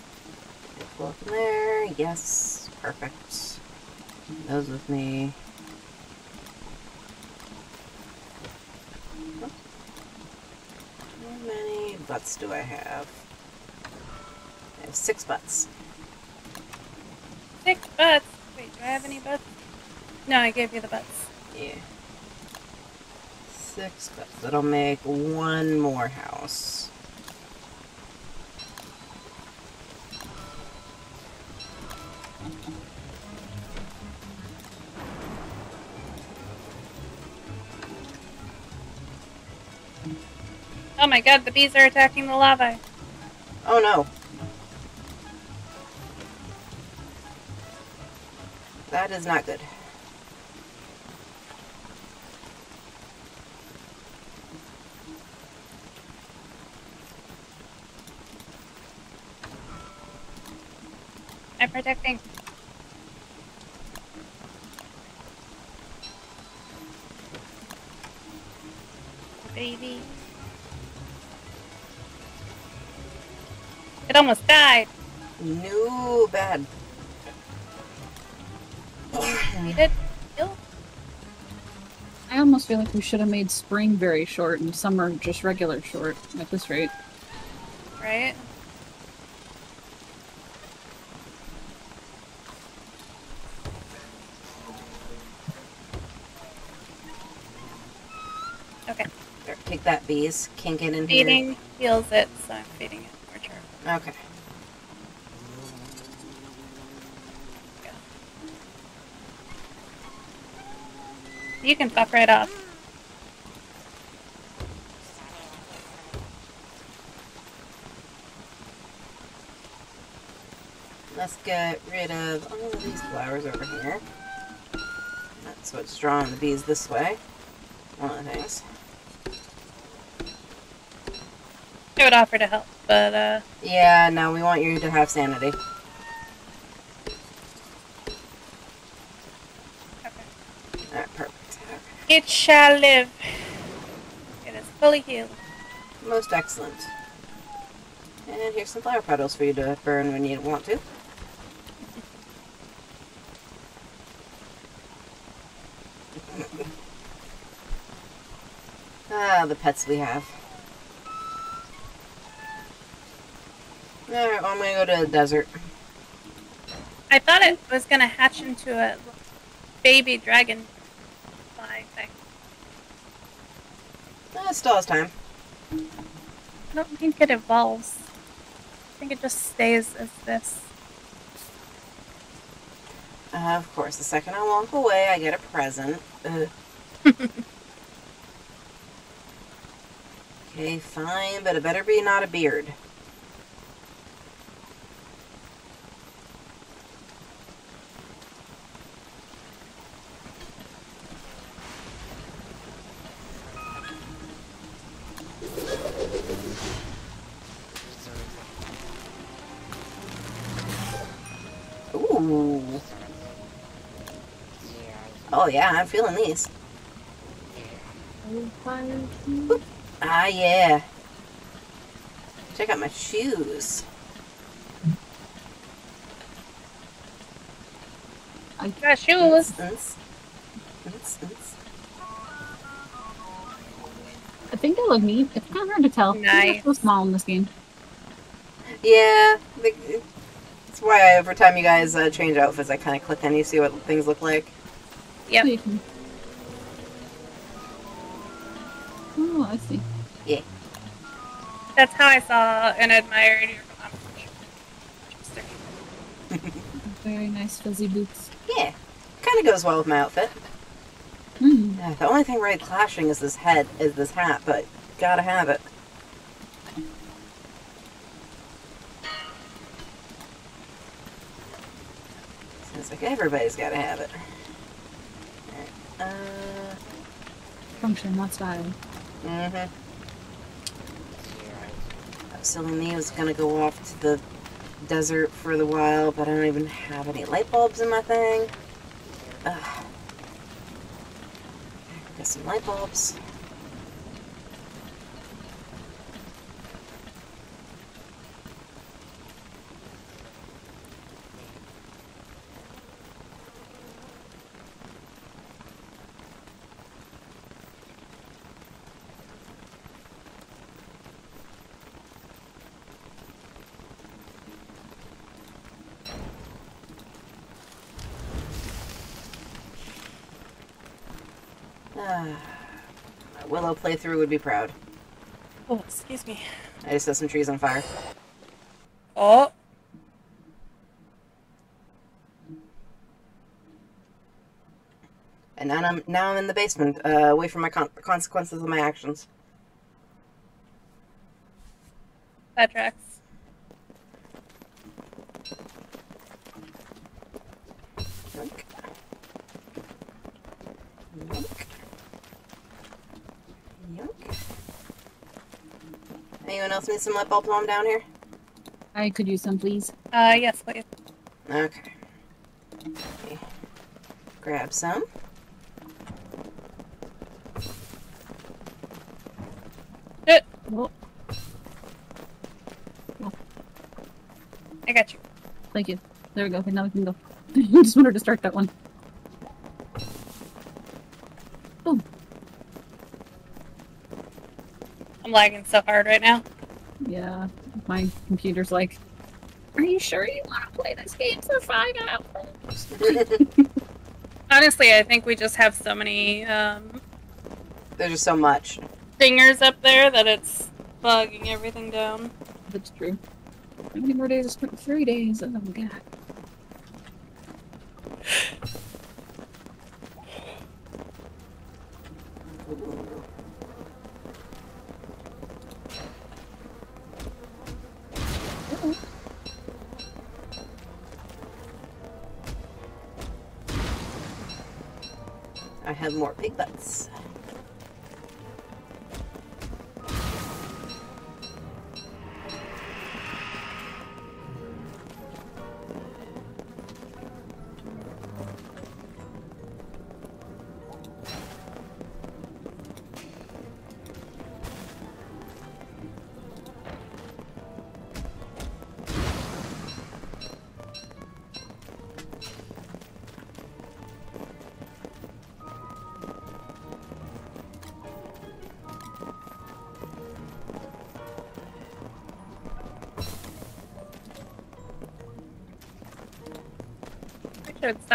go up in there. Yes, perfect. Those with me. How many butts do I have? I have six butts.
Six butts. Wait, do I have any butts? No, I gave you the butts.
Yeah. Six butts. That'll make one more house.
Oh my god, the bees are attacking the lava.
Oh no. That is not good.
Protecting. Baby. It almost died.
No bad.
We did kill.
I almost feel like we should have made spring very short and summer just regular short at this rate.
Right? Okay.
There, Take that, bees. Can't get in here.
Feeding heals it, so I'm feeding it more charm.
Okay.
You can fuck right off.
Let's get rid of all of these flowers over here. That's what's drawing the bees this way. One of the things.
I would offer to help, but uh,
Yeah, no, we want you to have sanity.
okay.
Alright, perfect. Okay.
it shall live. It is fully healed.
Most excellent. And here's some flower petals for you to burn when you want to. ah, the pets we have. I'm gonna go to the desert.
I thought it was gonna hatch into a baby dragon fly thing.
Uh, it still has time.
I don't think it evolves. I think it just stays as this.
Uh, of course, the second I walk away, I get a present. Okay, fine, but it better be not a beard. Yeah, I'm feeling these. Ah yeah. Check out my shoes.
Got shoes.
Instance. Instance.
I think they look neat. It's kind of hard to tell. They're
Nice.
so small in this game.
Yeah, that's why every time you guys uh, change outfits, I kind of click on you, see what things look like.
Yep.
So can- Oh, I see. Yeah.
That's how I saw and admired your accomplishment.
Very nice fuzzy boots.
Yeah, kind of goes well with my outfit.
Hmm.
Yeah, the only thing really clashing is this head, is this hat, but gotta have it. Seems like everybody's gotta have it. Alright, Uh,
Function, not style.
mm-hmm. Silly was gonna go off to the desert for the while, but I don't even have any light bulbs in my thing. Ugh. Get some light bulbs. Ah, Willow playthrough would be proud.
Oh, excuse me.
I just set some trees on fire.
Oh,
And now I'm now I'm in the basement, uh, away from my con- consequences of my actions.
that tracks.
Yoink. Yoink. Yoink. Anyone else need some light bulbs down here?
I could use some, please.
Uh, yes, please.
Okay. Okay. Grab some.
Good.
Oh,
I got you.
thank you. There we go. Okay, now we can go. I just wanted to start that one. Oh,
I'm lagging so hard right now.
Yeah. My computer's like, Are you sure you want to play this game for five hours?
Honestly, I think we just have so many um,
There's just so much.
dingers up there that it's bugging everything down.
That's true. How many more days? I spent three days. Oh my god.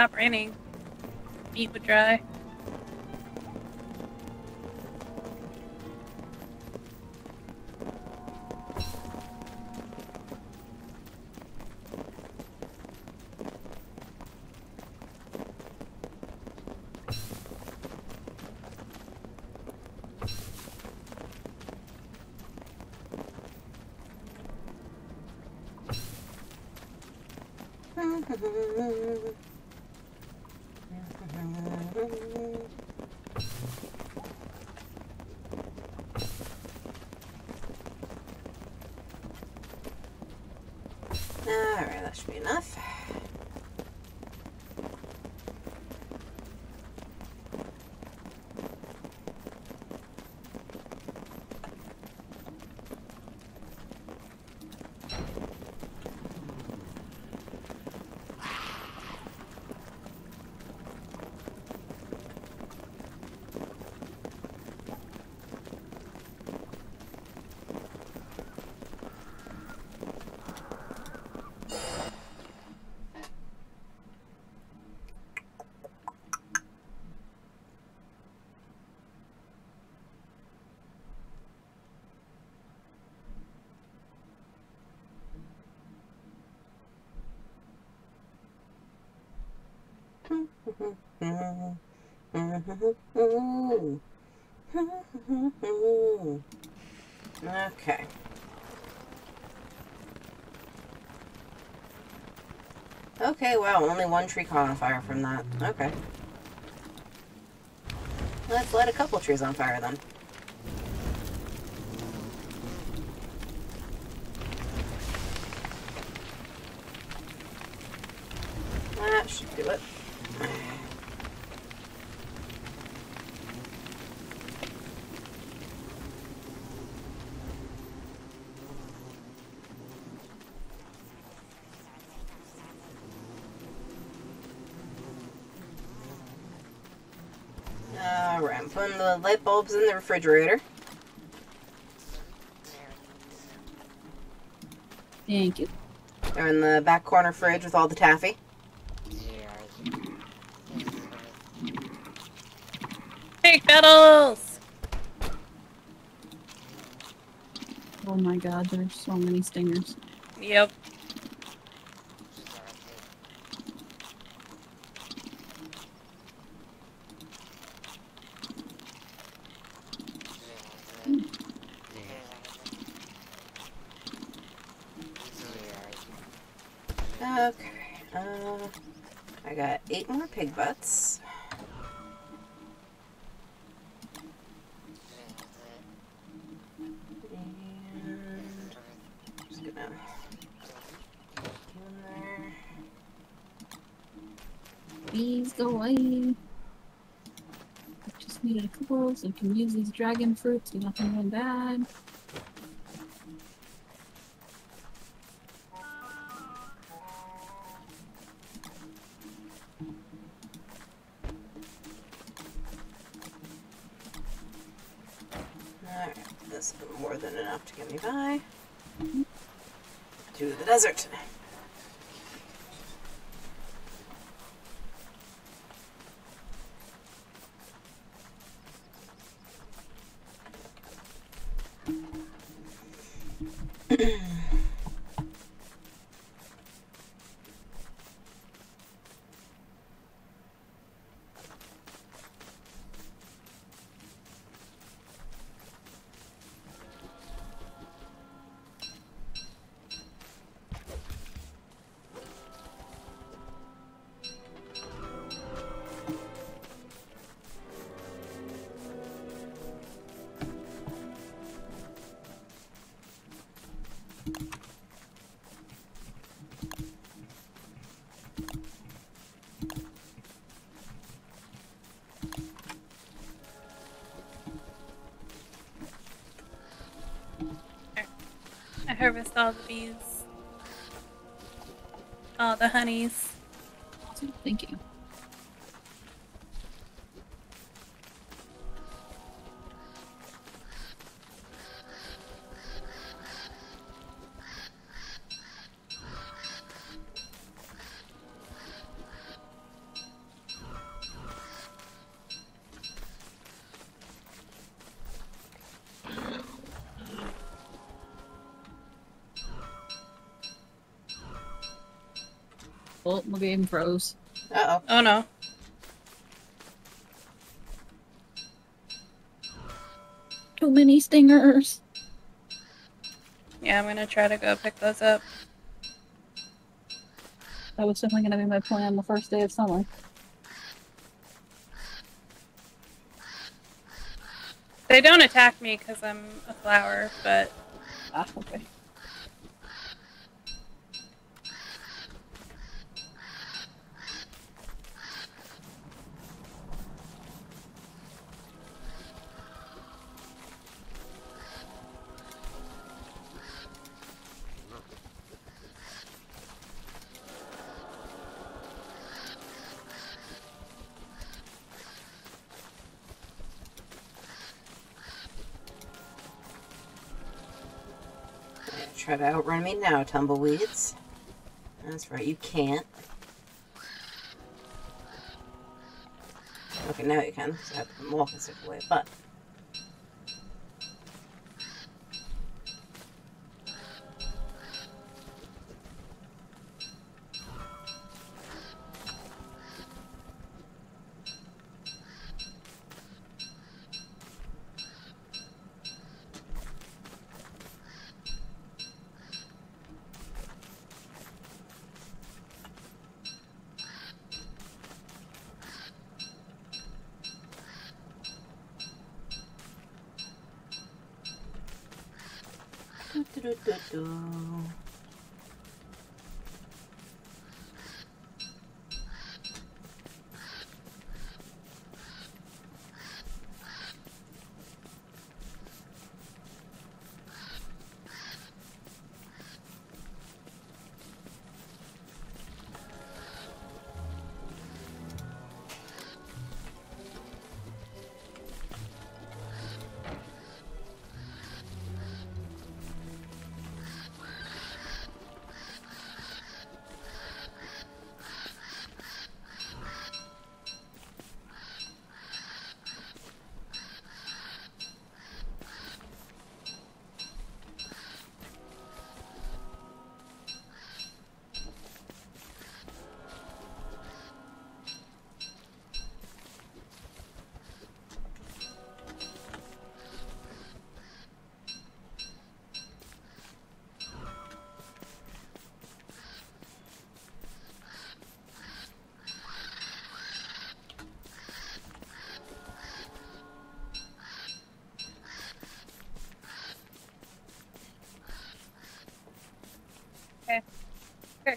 Stop raining. Meat would dry. Alright, that should be enough.
Okay. Okay, wow, only one tree caught on fire from that. Okay. Let's light a couple trees on fire then. That should do it. Alright, I'm putting the light bulbs in the refrigerator.
Thank you.
They're in the back corner fridge with all the taffy.
Pig petals!
Oh my god, there's so many stingers.
Yep.
I
can use these dragon fruits. Nothing went bad.
All the bees. All the honeys.
Oh, my game froze.
Uh oh.
Oh no.
Too many stingers.
Yeah, I'm gonna try to go pick those up.
That was definitely gonna be my plan the first day of summer.
They don't attack me because I'm a flower, but
Ah, okay.
Try to outrun me now, tumbleweeds. That's right, you can't. Okay, now you can. So I have to walk and stick away, but.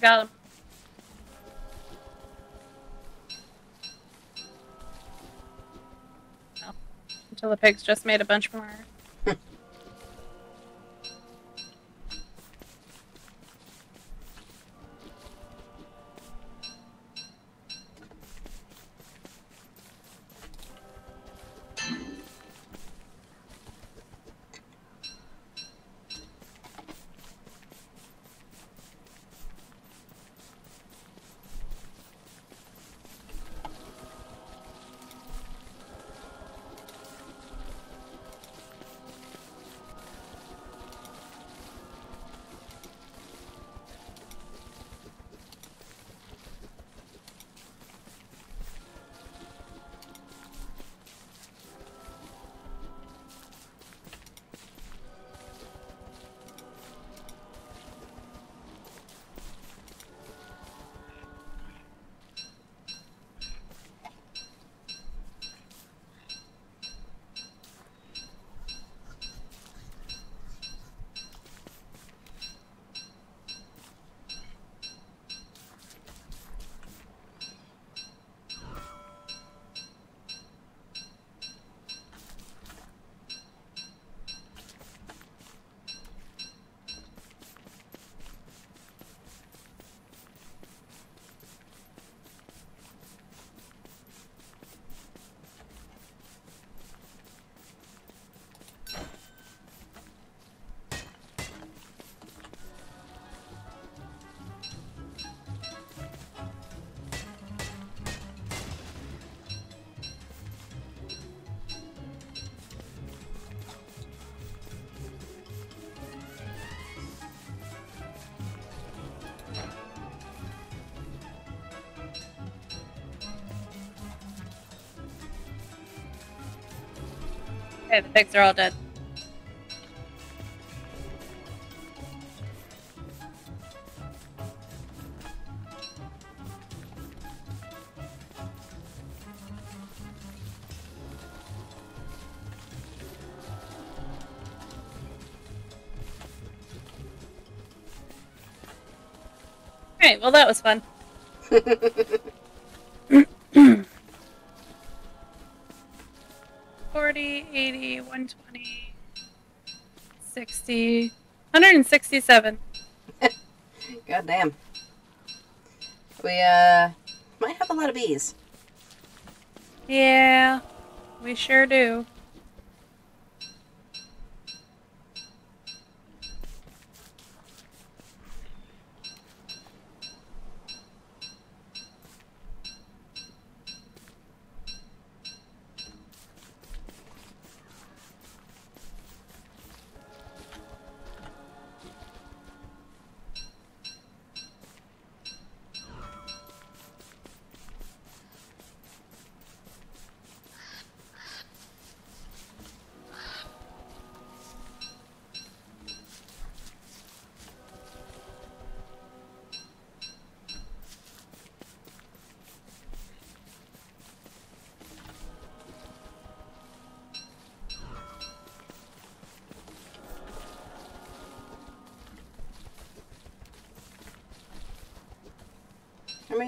Got him. Until the pigs just made a bunch more. Okay, the pigs are all dead. Alright, well that was fun. 120, 60, 167.
God damn. We uh might have a lot of bees.
Yeah, we sure do.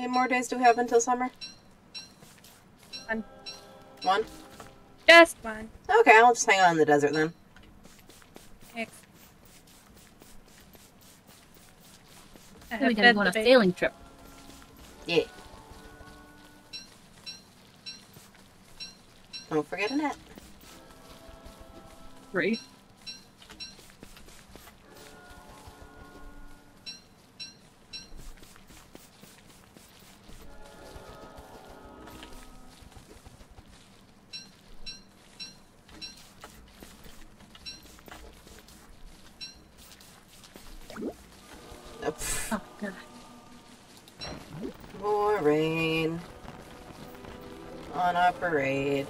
Many more days do we have until summer?
One.
One?
Just one.
Okay, I'll just hang out in the desert then.
Thanks. I
Then we
have
go on a
baby.
sailing trip.
On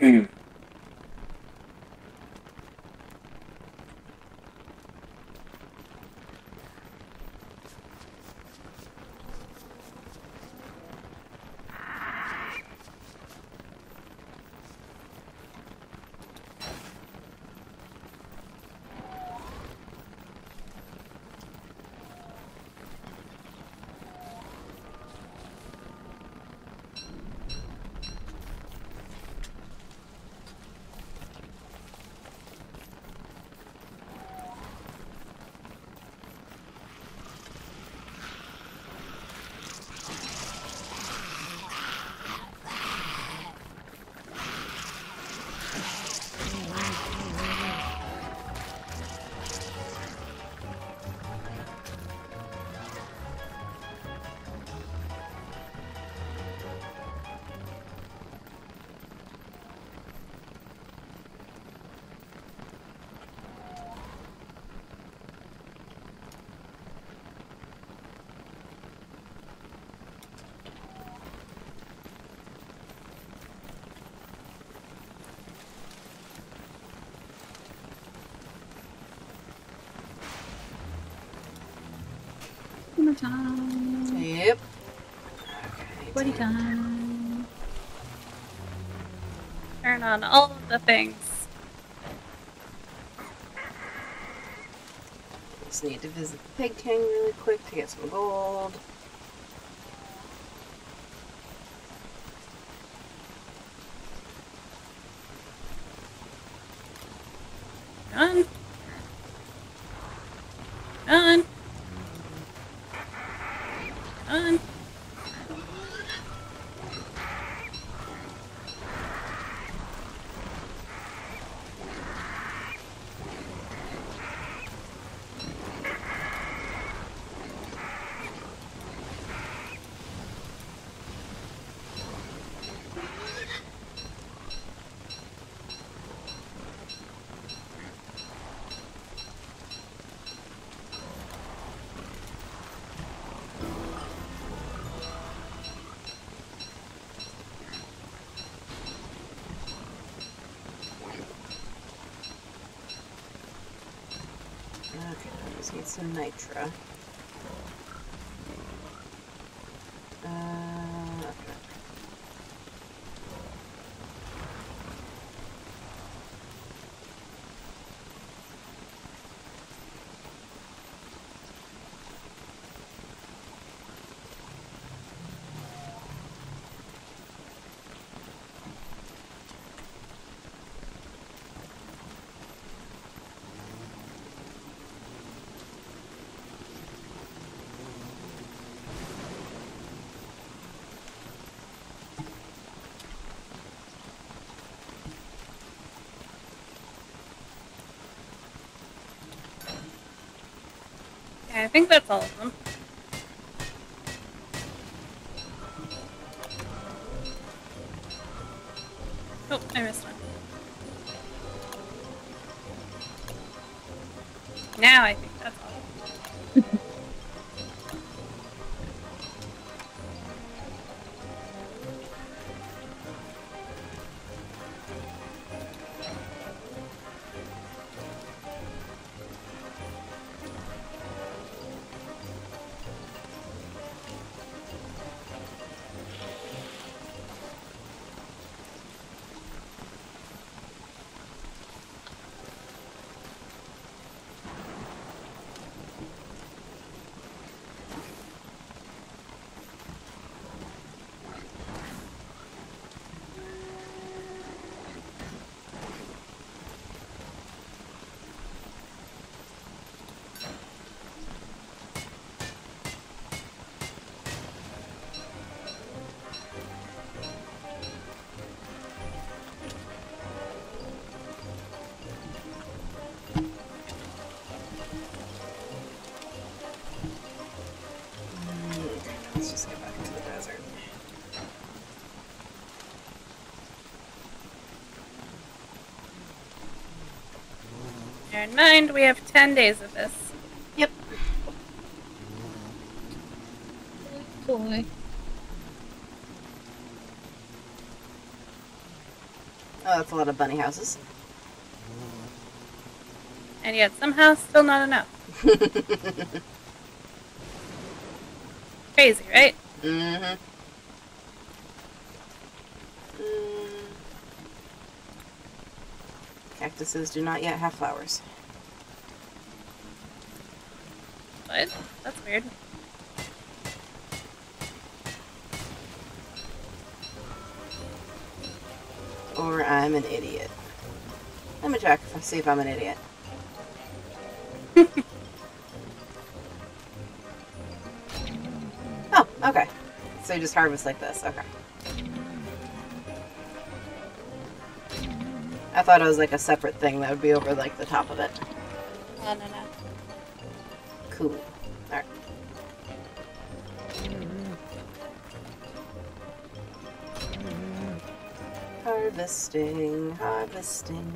our parade.
Dinner time.
Yep.
Buddy time.
Turn on all of the things.
Just need to visit the pig king really quick to get some gold.
Done. Done. Done.
Okay, I just need some
nitre. I think that's all of them. Bear in mind, we have 10 days of this.
Yep.
Boy.
Oh, that's a lot of bunny houses.
And yet, somehow, still not enough. Crazy, right?
Mm-hmm. Mm. Cactuses do not yet have flowers.
What? That's weird.
Or I'm an idiot. Let me check and see if I'm an idiot. oh, okay. So you just harvest like this. Okay. I thought it was like a separate thing that would be over like the top of it.
No, no, no.
Harvesting, harvesting.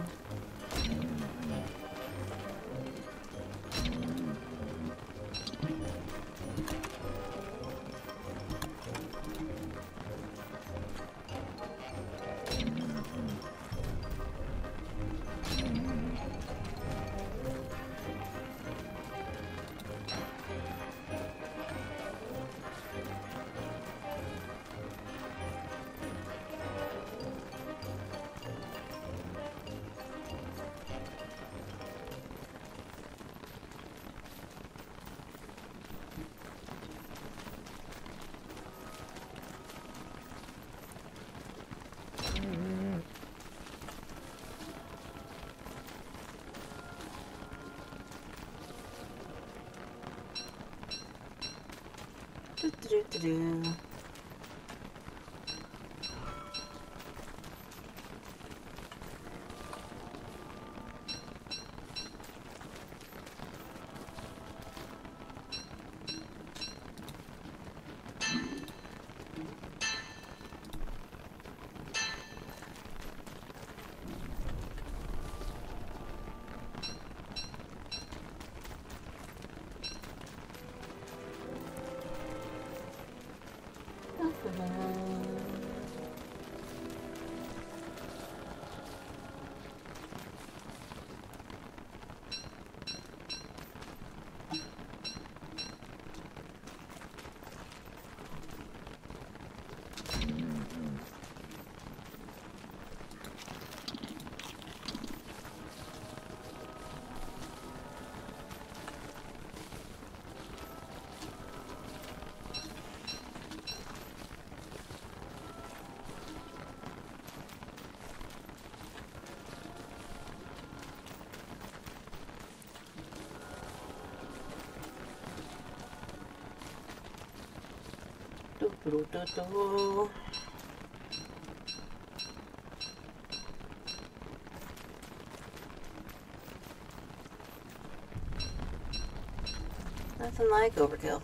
Nothing like overkill.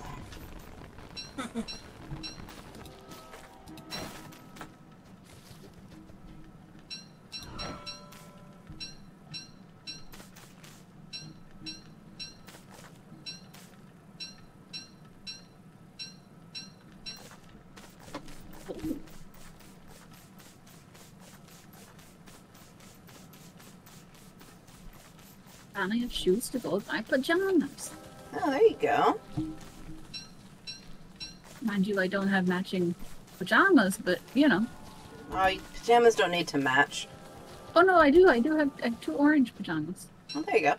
I have shoes to go with my pajamas.
Oh, there you go.
Mind you, I don't have matching pajamas, but you know.
Oh, pajamas don't need to match.
Oh no, I do. I do have, I have two orange pajamas.
Oh, there you go.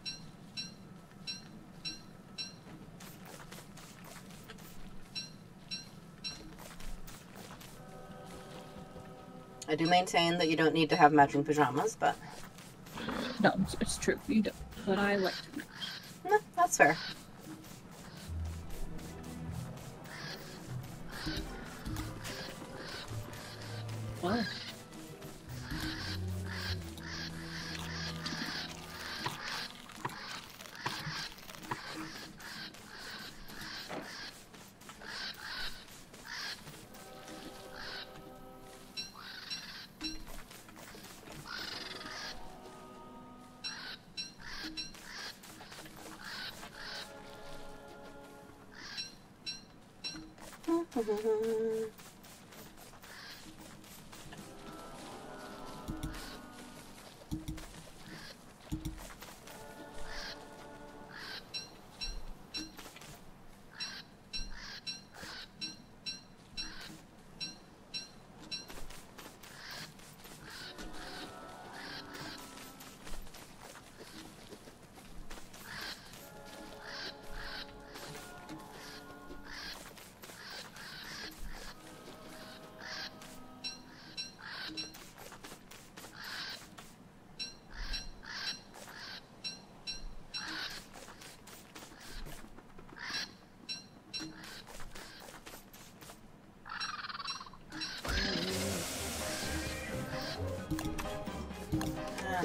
I do maintain that you don't need to have matching pajamas, but
No, it's, it's true. You don't. But I like to
no, that's fair.
Well,
And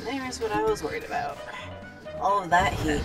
there's what I was worried about. All of that heat.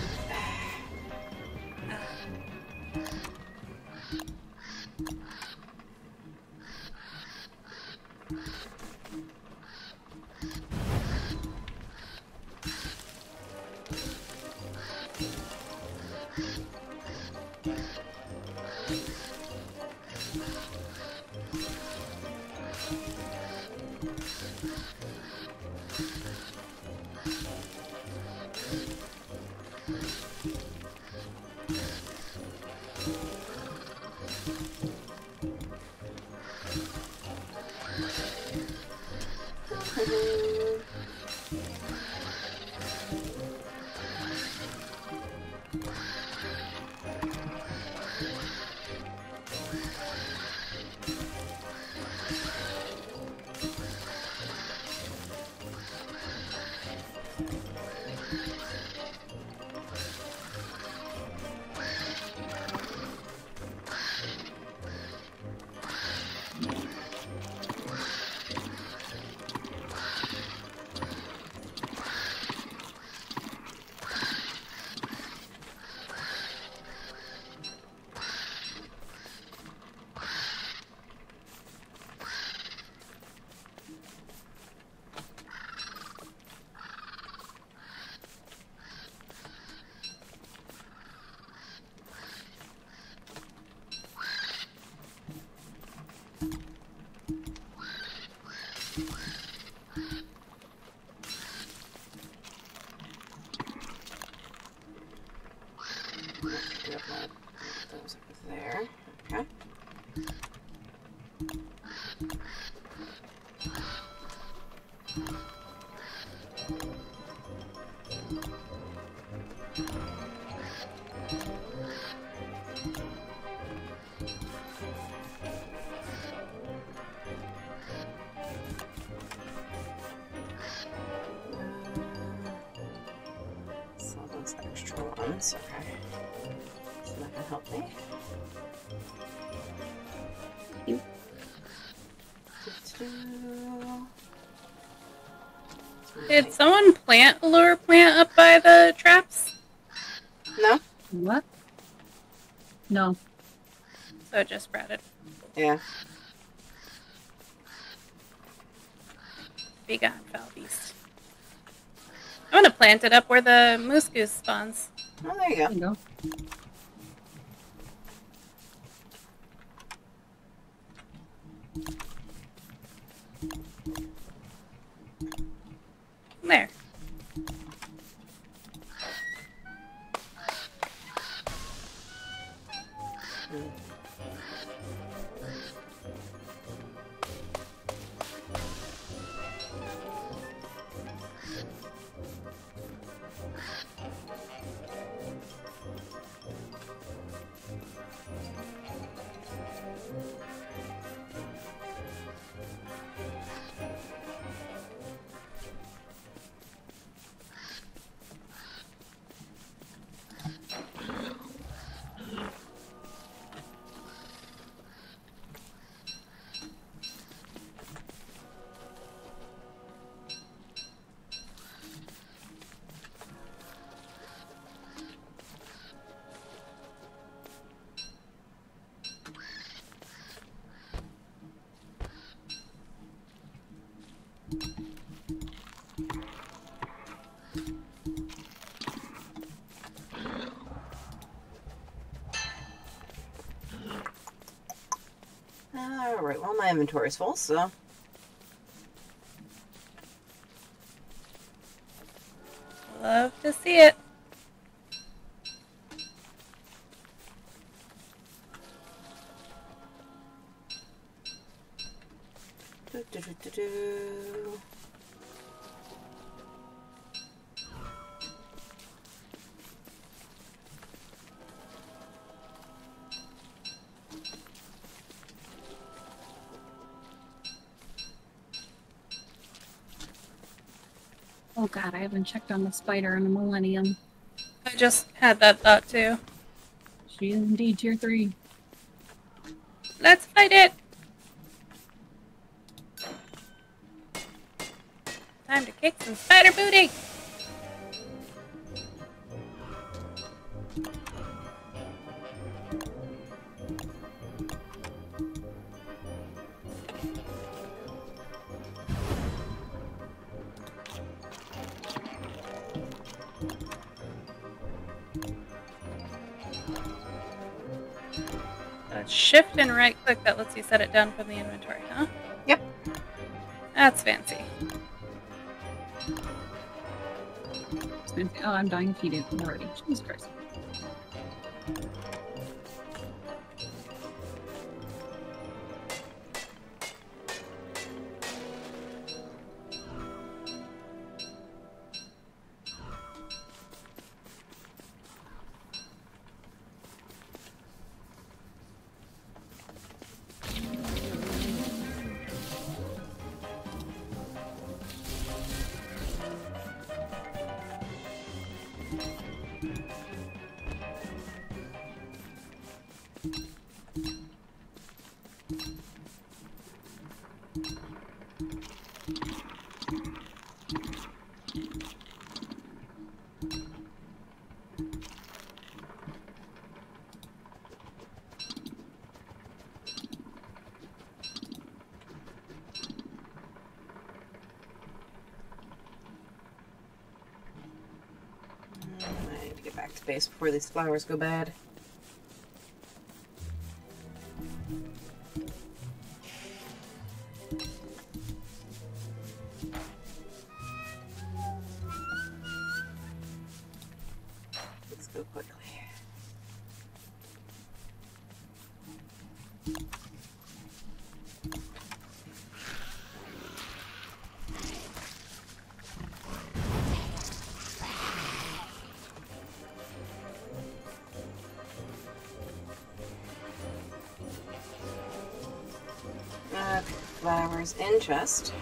Extra ones, okay. So that can help me.
You.
Did someone plant a lure plant up by the traps?
No?
What? No.
So it just sprouted.
Yeah.
Be gone, foul beast. I'm gonna plant it up where the moose goose spawns.
Oh, there you go.
You.
Well, my inventory's full, so.
haven't checked on the spider in a millennium.
I just had that thought too.
She is indeed tier
3. Set it down from the inventory, huh?
Yep.
That's fancy.
Oh, I'm dying heated already. Jesus Christ.
Before these flowers go bad. Flowers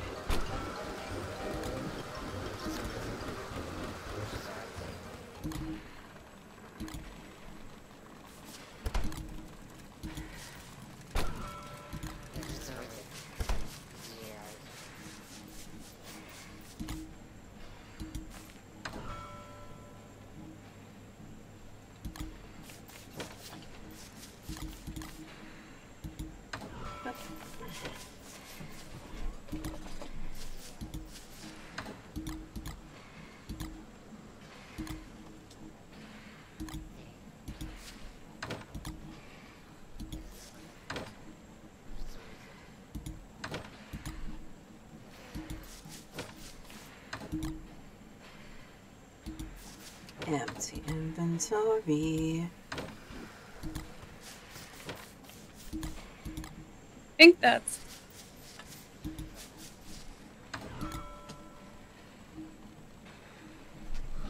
inventory.
I think that's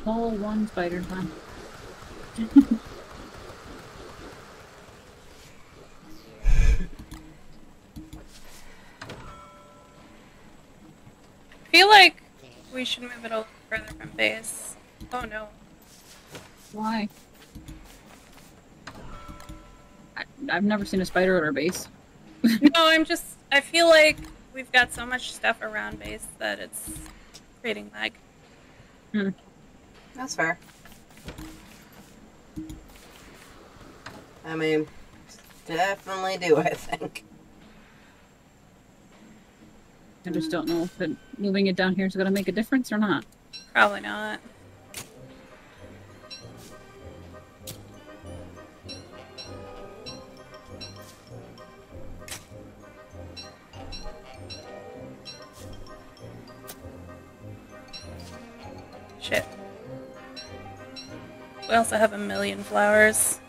Whole one spider time.
I feel like we should move it a little further from base. Oh no.
Why? I, I've never seen a spider at our base.
no, I'm just. I feel like we've got so much stuff around base that it's creating lag. Hmm.
That's fair. I mean, definitely do, I think.
I just don't know if it, moving it down here is going to make a difference or not.
Probably not. Million flowers.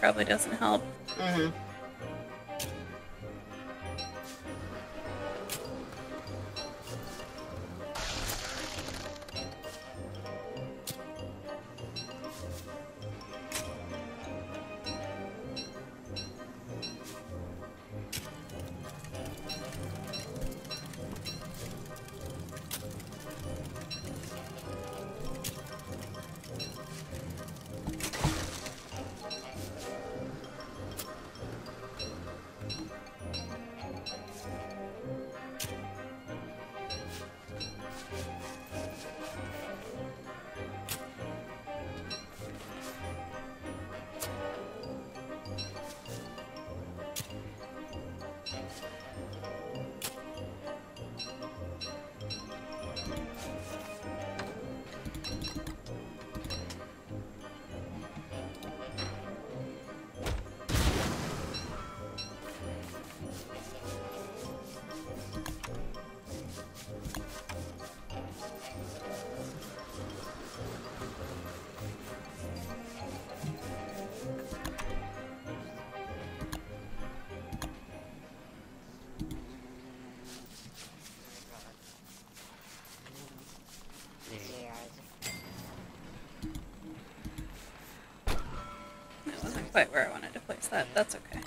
Probably doesn't help.
Mm-hmm.
Quite where I wanted to place that. That's okay.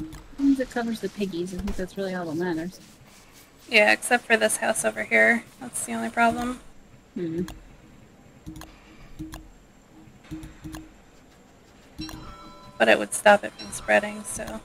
As long as it covers the piggies, I think that's really all that matters.
Yeah, except for this house over here. That's the only problem.
Hmm.
But it would stop it from spreading, so.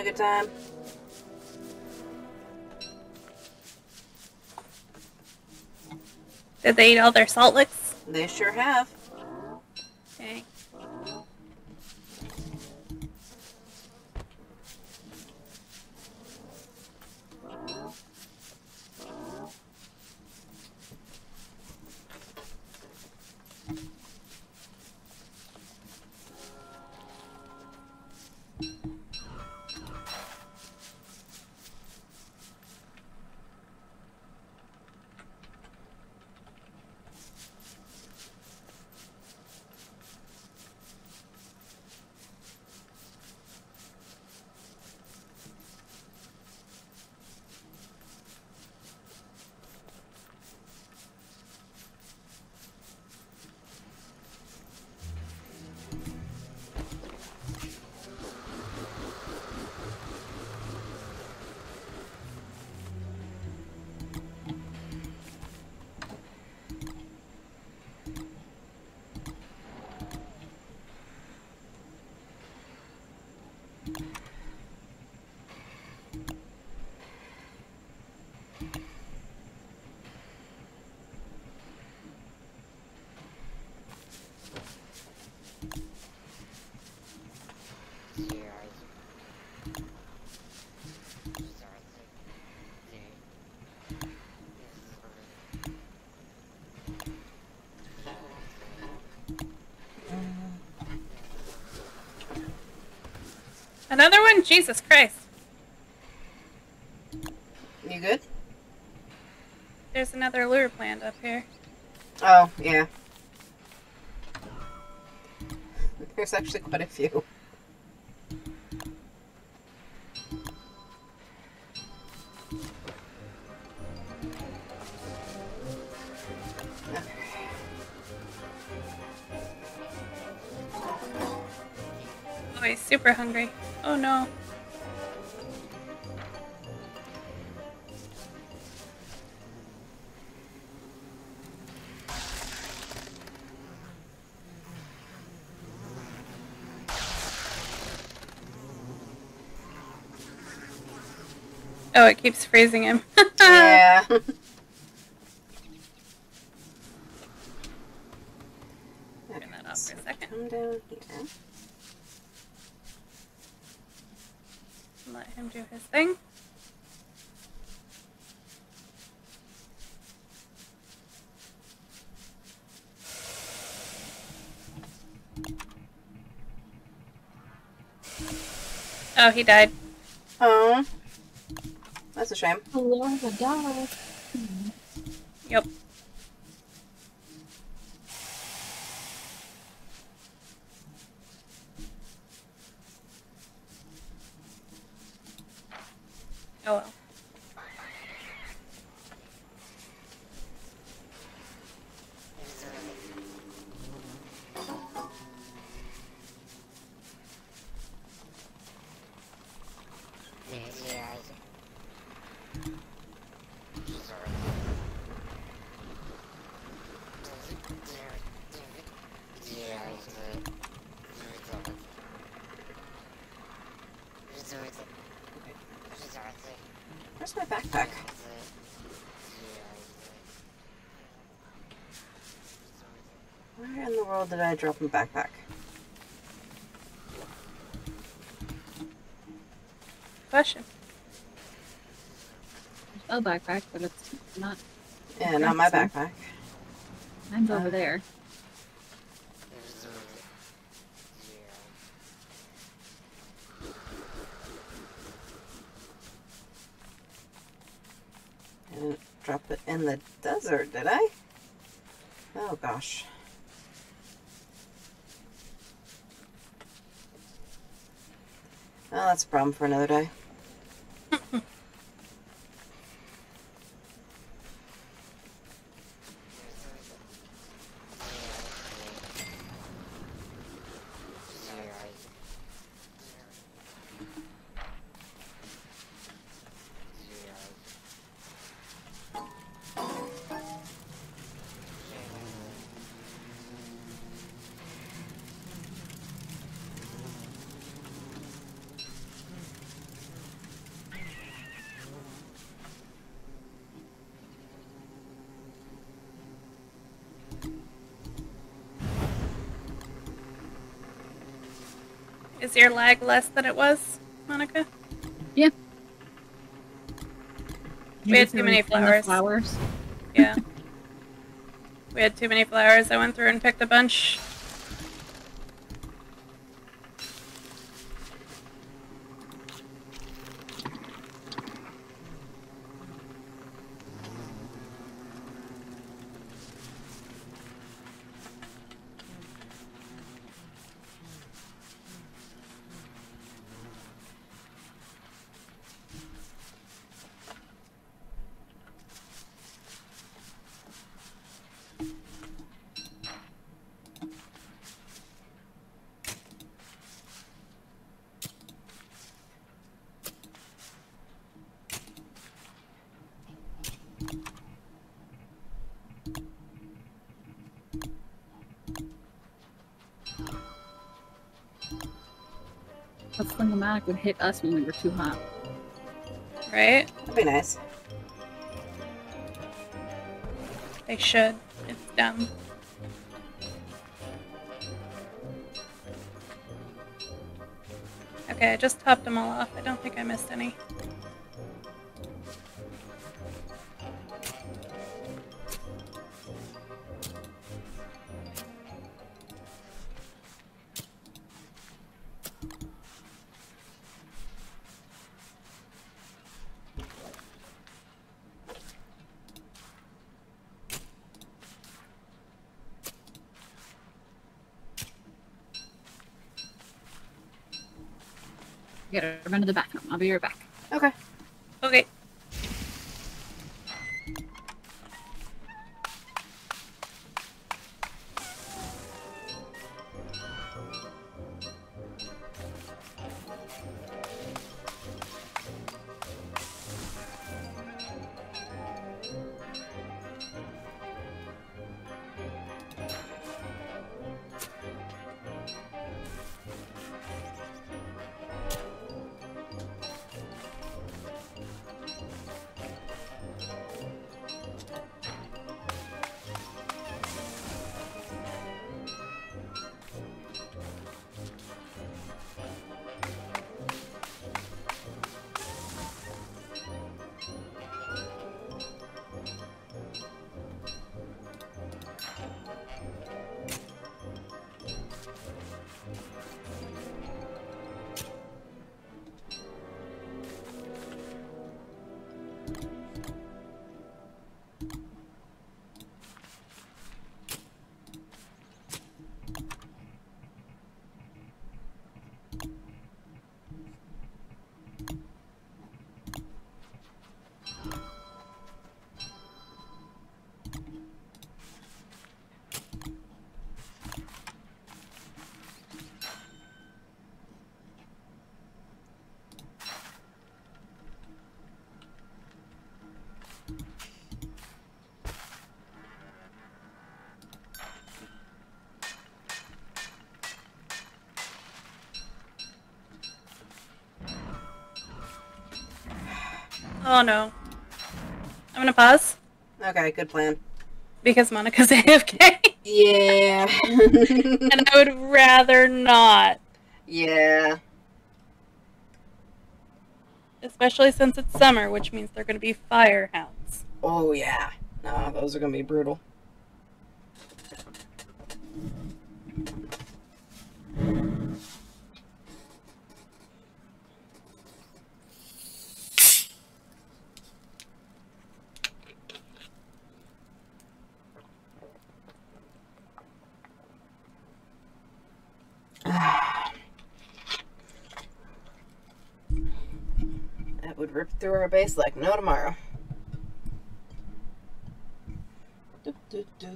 Having a good time?
Did they eat all their salt licks?
They sure have.
Jesus Christ.
You good?
There's another lure plant up here.
Oh, yeah. There's actually quite a few.
Oh, he's super hungry. Oh no. Oh, it keeps freezing him.
yeah.
Turn that off for a second.
Come down here.
Let him do his thing. Oh, he died.
Oh. That's a shame.
The larva died.
Yep. Oh well.
Where's my backpack? Where in the world did I drop my backpack?
Question.
A backpack, but it's not.
Yeah, not my
That's
backpack.
Mine's uh, over there.
I didn't drop it in the desert, did I? Oh gosh. Well, that's a problem for another day.
Is your lag less than it was, Monica?
You
We had too many flowers.
flowers.
Yeah. we had too many flowers. I went through and picked a bunch.
The Flingomatic would hit us when we were too hot.
Right?
That'd be nice.
They should. It's dumb. Okay, I just topped them all off. I don't think I missed any.
Gotta run to the bathroom. I'll be right back.
Okay.
Okay. Oh no. I'm gonna pause
Okay, good plan.
because Monica's AFK,
Yeah.
and I would rather not,
yeah.
especially since it's summer, which means they're gonna be fire hounds.
Oh yeah. No, those are gonna be brutal. Through our base like no tomorrow. Do, do, do.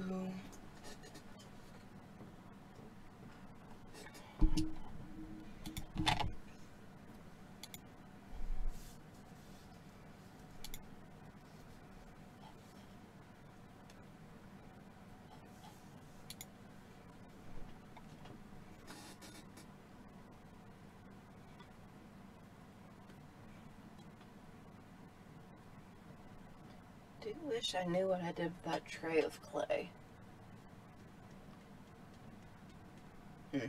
do wish I knew what I did with that tray of clay. Hmm.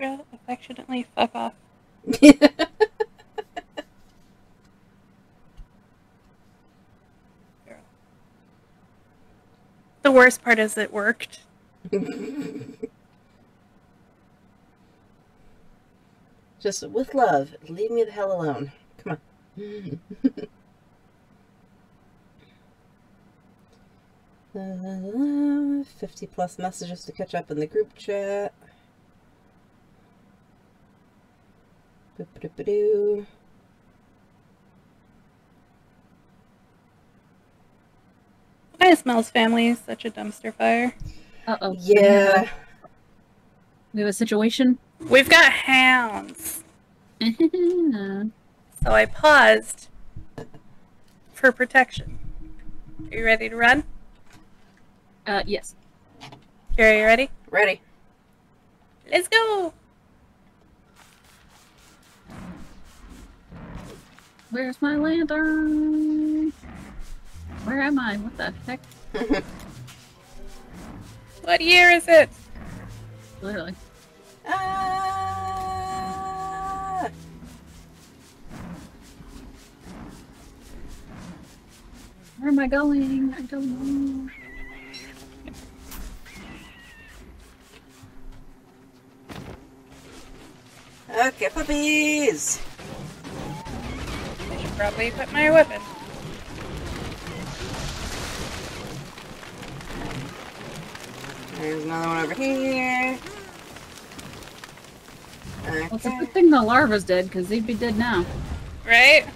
Astra, affectionately fuck off. The worst part is it worked.
Just with love, leave me the hell alone. Come on. Uh, 50 plus messages to catch up in the group chat. Boop-a-doop-a-doo.
Why is Mel's family such a dumpster fire?
Uh oh.
Yeah.
We have a situation.
We've got hounds. So I paused for protection. Are you ready to run?
Uh, yes.
Here, Are you ready?
Ready.
Let's go!
Where's my lantern? Where am I? What the heck?
What year is it?
Literally.
ah!
Where am I going? I don't know.
Okay, puppies.
I should probably equip my weapon.
There's another one over here.
Well, it's a good thing the larva's dead, because they'd be dead now.
Right?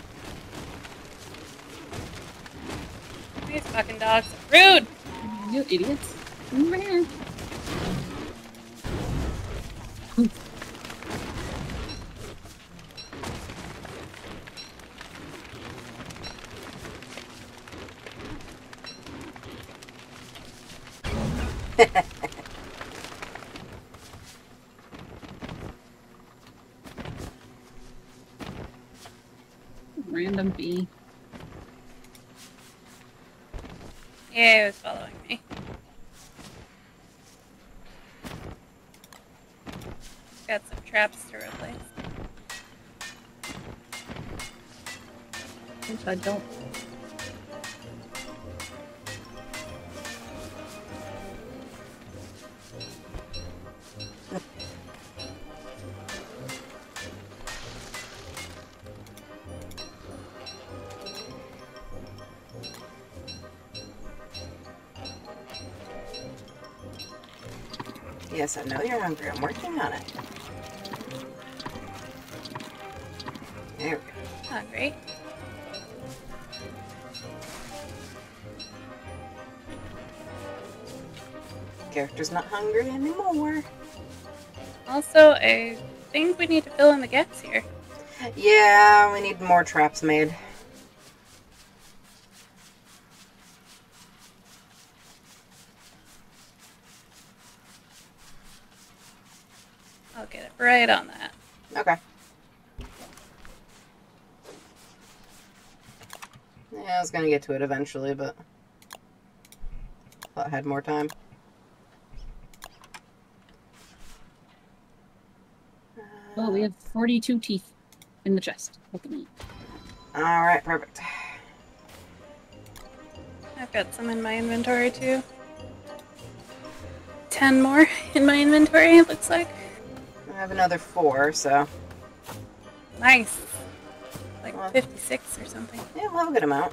These fucking dogs. are Rude!
You idiots. Come over here. Random bee.
Yeah, it was following me. Got some traps to replace.
Which I don't.
Yes, I know you're hungry. I'm working on it. There we go.
Hungry.
Character's not hungry anymore.
Also, I think we need to fill in the gaps here.
Yeah, we need more traps made.
I'll get it right on that.
Okay. Yeah, I was gonna get to it eventually, but thought I had more time.
Oh, we have 42 teeth in the chest. Look at me.
All right, perfect.
I've got some in my inventory too. Ten more in my inventory, it looks like.
Have another four, so
Nice. Like
Well.
56 or something.
yeah, we'll have a good amount.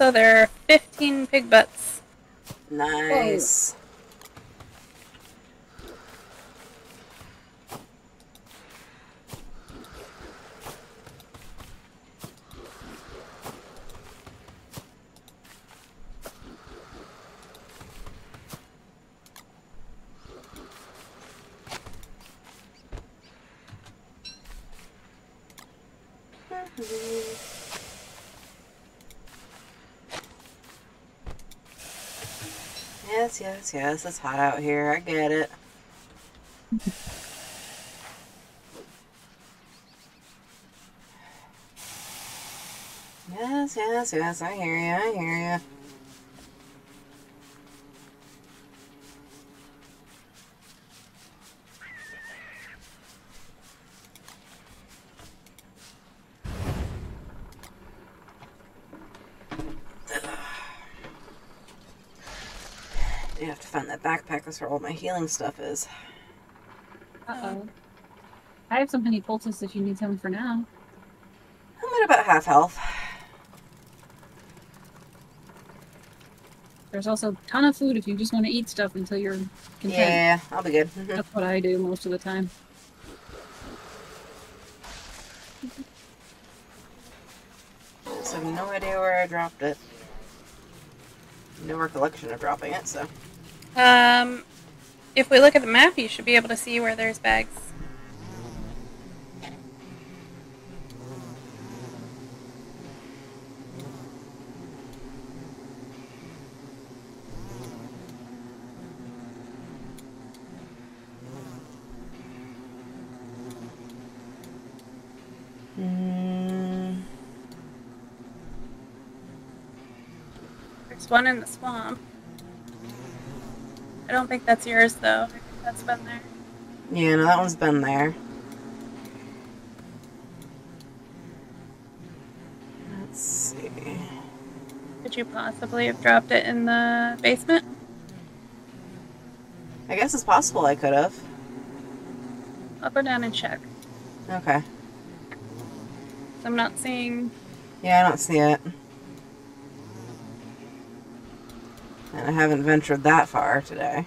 Also, there are 15 pig butts.
Nice. Yes. It's hot out here. I get it. Yes, yes, yes. I hear you. I hear you. Backpack. That's where all my healing stuff is.
Uh oh. I have some honey poultice if you need some for now.
I'm at about half health.
There's also a ton of food if you just want to eat stuff until you're content.
Yeah, I'll be good.
That's what I do most of the time.
Just have no idea where I dropped it. No recollection of dropping it, so.
Um, if we look at the map, you should be able to see where there's bags.
Mm,
There's one in the swamp. I don't think that's yours, though. I think that's been there.
yeah, no, that one's been there. Let's see.
Could you possibly have dropped it in the basement?
I guess it's possible I could have.
I'll go down and check.
Okay.
I'm not seeing.
Yeah, I don't see it. I haven't ventured that far today.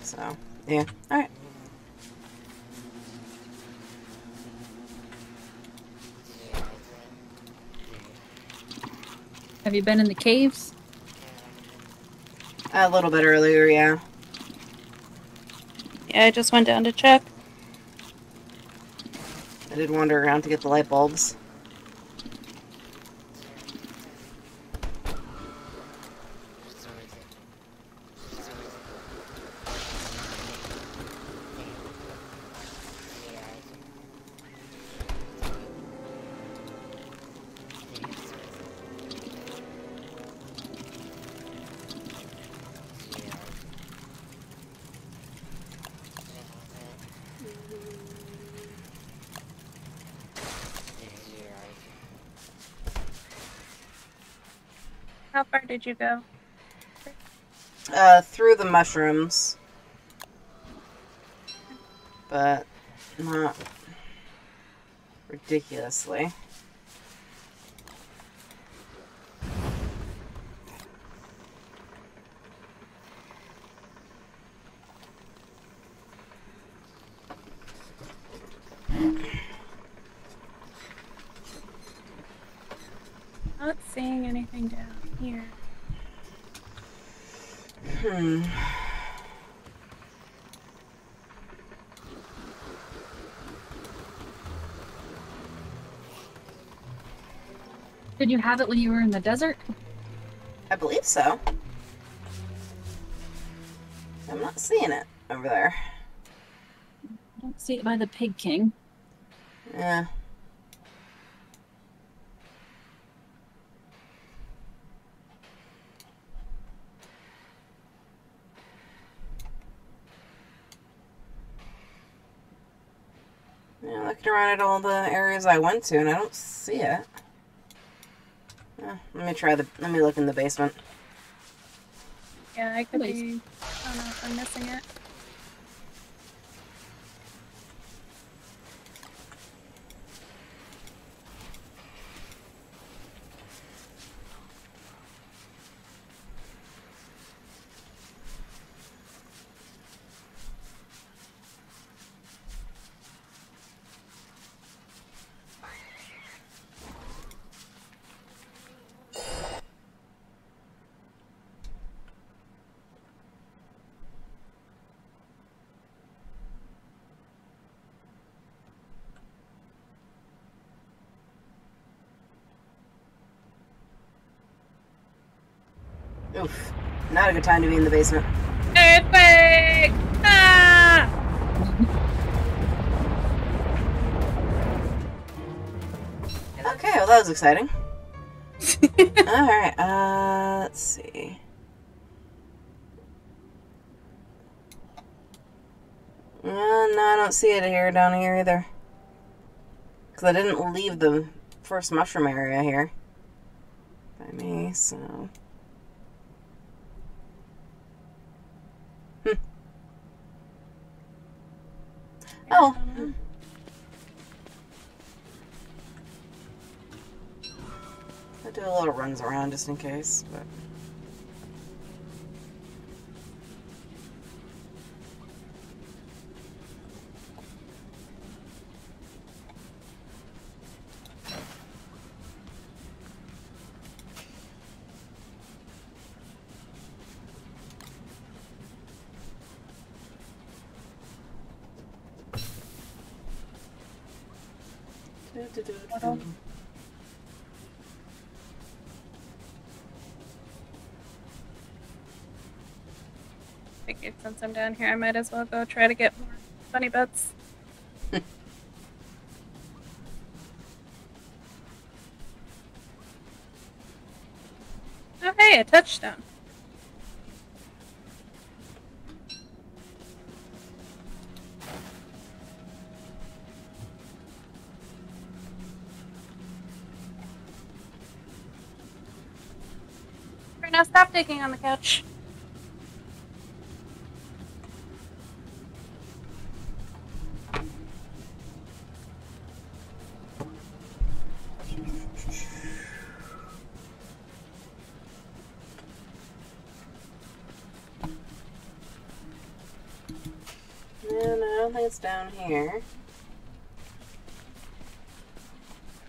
So, yeah. Alright.
Have you been in the caves?
A little bit earlier, yeah.
Yeah, I just went down to check.
I did wander around to get the light bulbs.
Did you go?
Uh, through the mushrooms. But not ridiculously.
Not seeing anything down here.
Hmm.
You have it when you were in the desert?
I believe so. I'm not seeing it over there.
I don't see it by the Pig King.
Yeah. Yeah, looking around at all the areas I went to, and I don't see it. Yeah, let me try the. Let me look in the basement.
Yeah, I could
Please.
be. I don't know if I'm missing it.
Not a good time to be in the basement.
Earthquake! Ah!
Okay, well that was exciting. Alright, uh let's see. Uh, no, I don't see it here down here either. Because I didn't leave the first mushroom area here. By me, so. Hmm. Oh. I runs around just in case, but.
Little. Figured since I'm down here, I might as well go try to get more bunny butts. oh, hey, a touchstone. Right now, stop digging on the couch.
No, no, I don't think it's down here.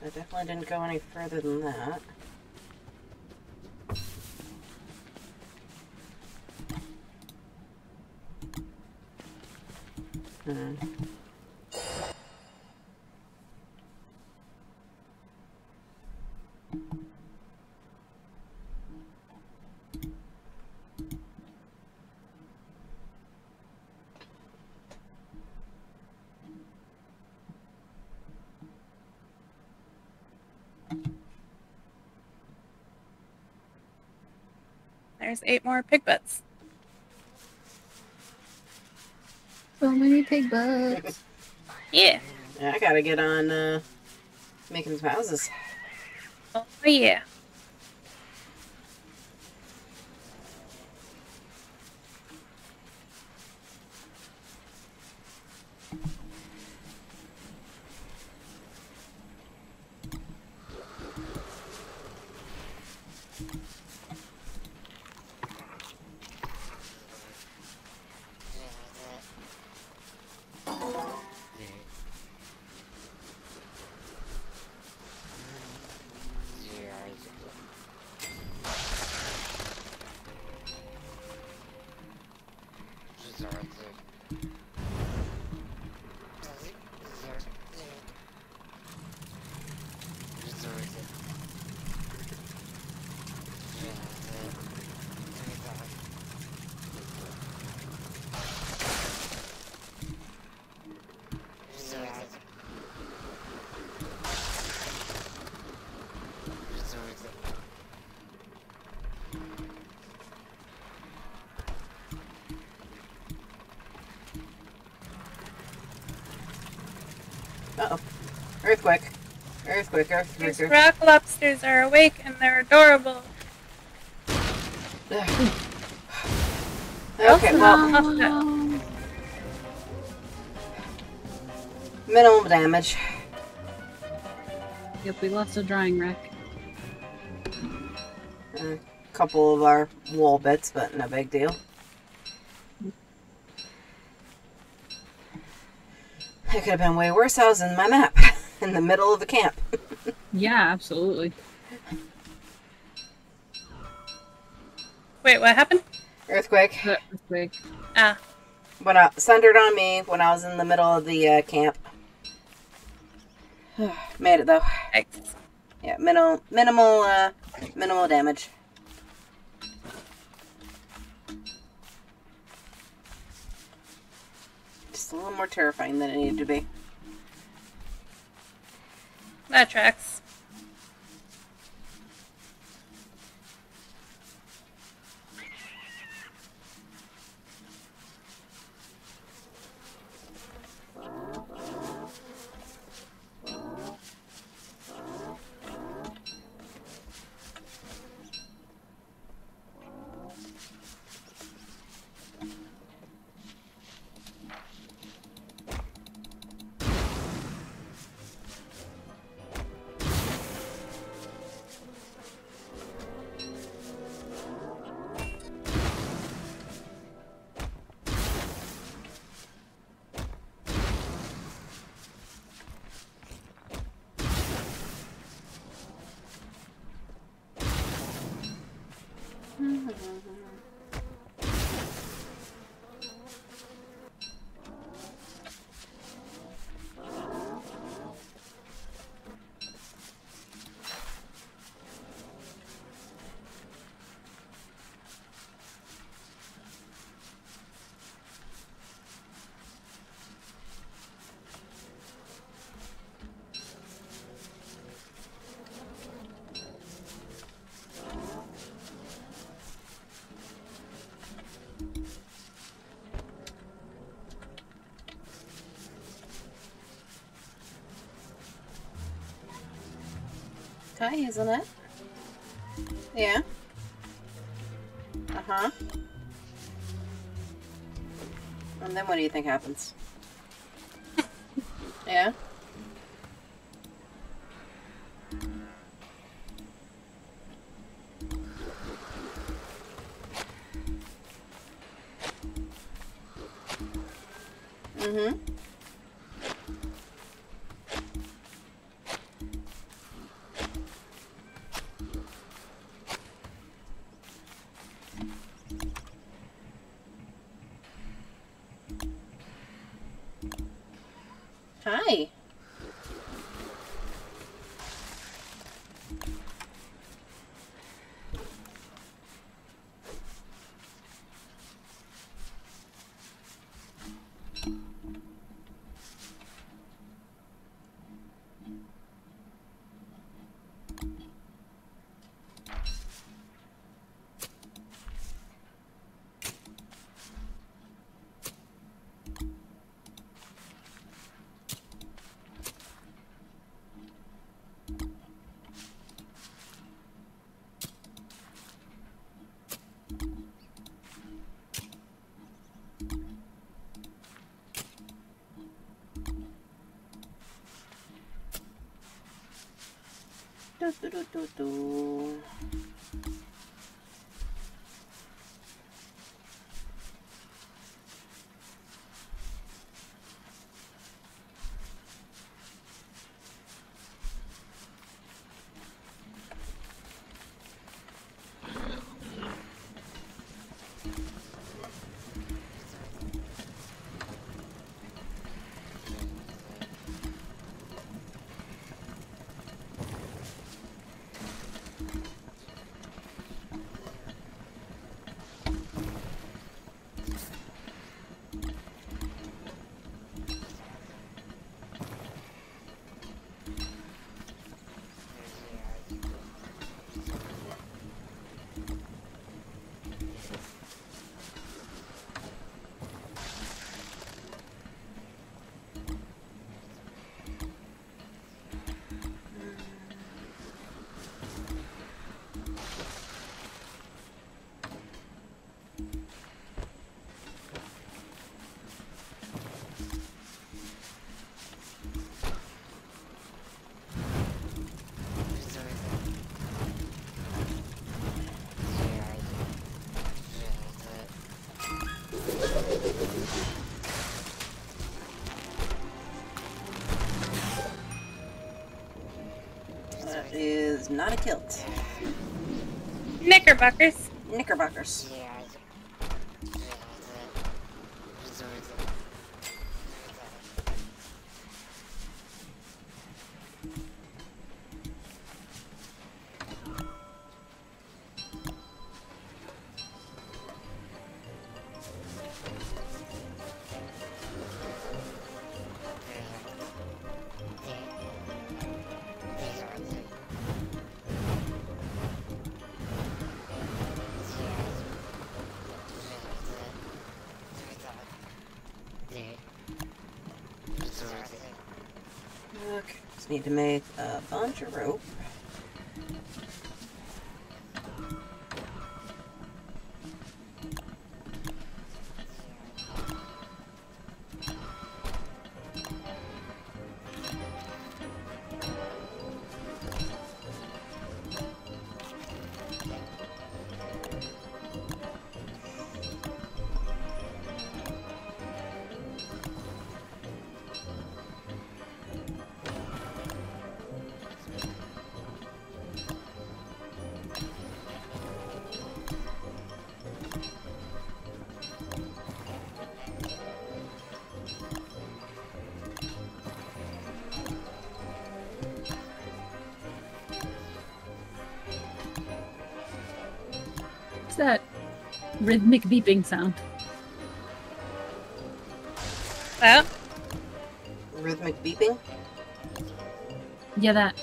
I definitely didn't go any further than that.
There's eight more pig butts.
So many pig butts.
Yeah.
Yeah, I gotta get on uh, making some houses.
Oh, yeah.
Earthquake, earthquake,
These
earthquake.
rock lobsters are awake and they're adorable.
Okay, well, minimal damage.
yep, we lost a drying rack.
A couple of our wall bits, but no big deal. It could have been way worse. I was in my map, in the middle of the camp.
Yeah, absolutely.
Wait, what happened?
Earthquake.
Earthquake.
Ah.
When I sundered on me when I was in the middle of the uh, camp. Made it though.
Thanks.
Yeah, minimal, minimal, uh, minimal damage. Just a little more terrifying than it needed to be.
That tracks.
Okay, isn't it? Yeah. Uh huh. And then what do you think happens? yeah? Hi. Do, do, do, do, is not a kilt.
Knickerbockers.
Knickerbockers. Need to make a bunch of rope.
Rhythmic beeping sound?
That?
Rhythmic beeping.
Yeah, that.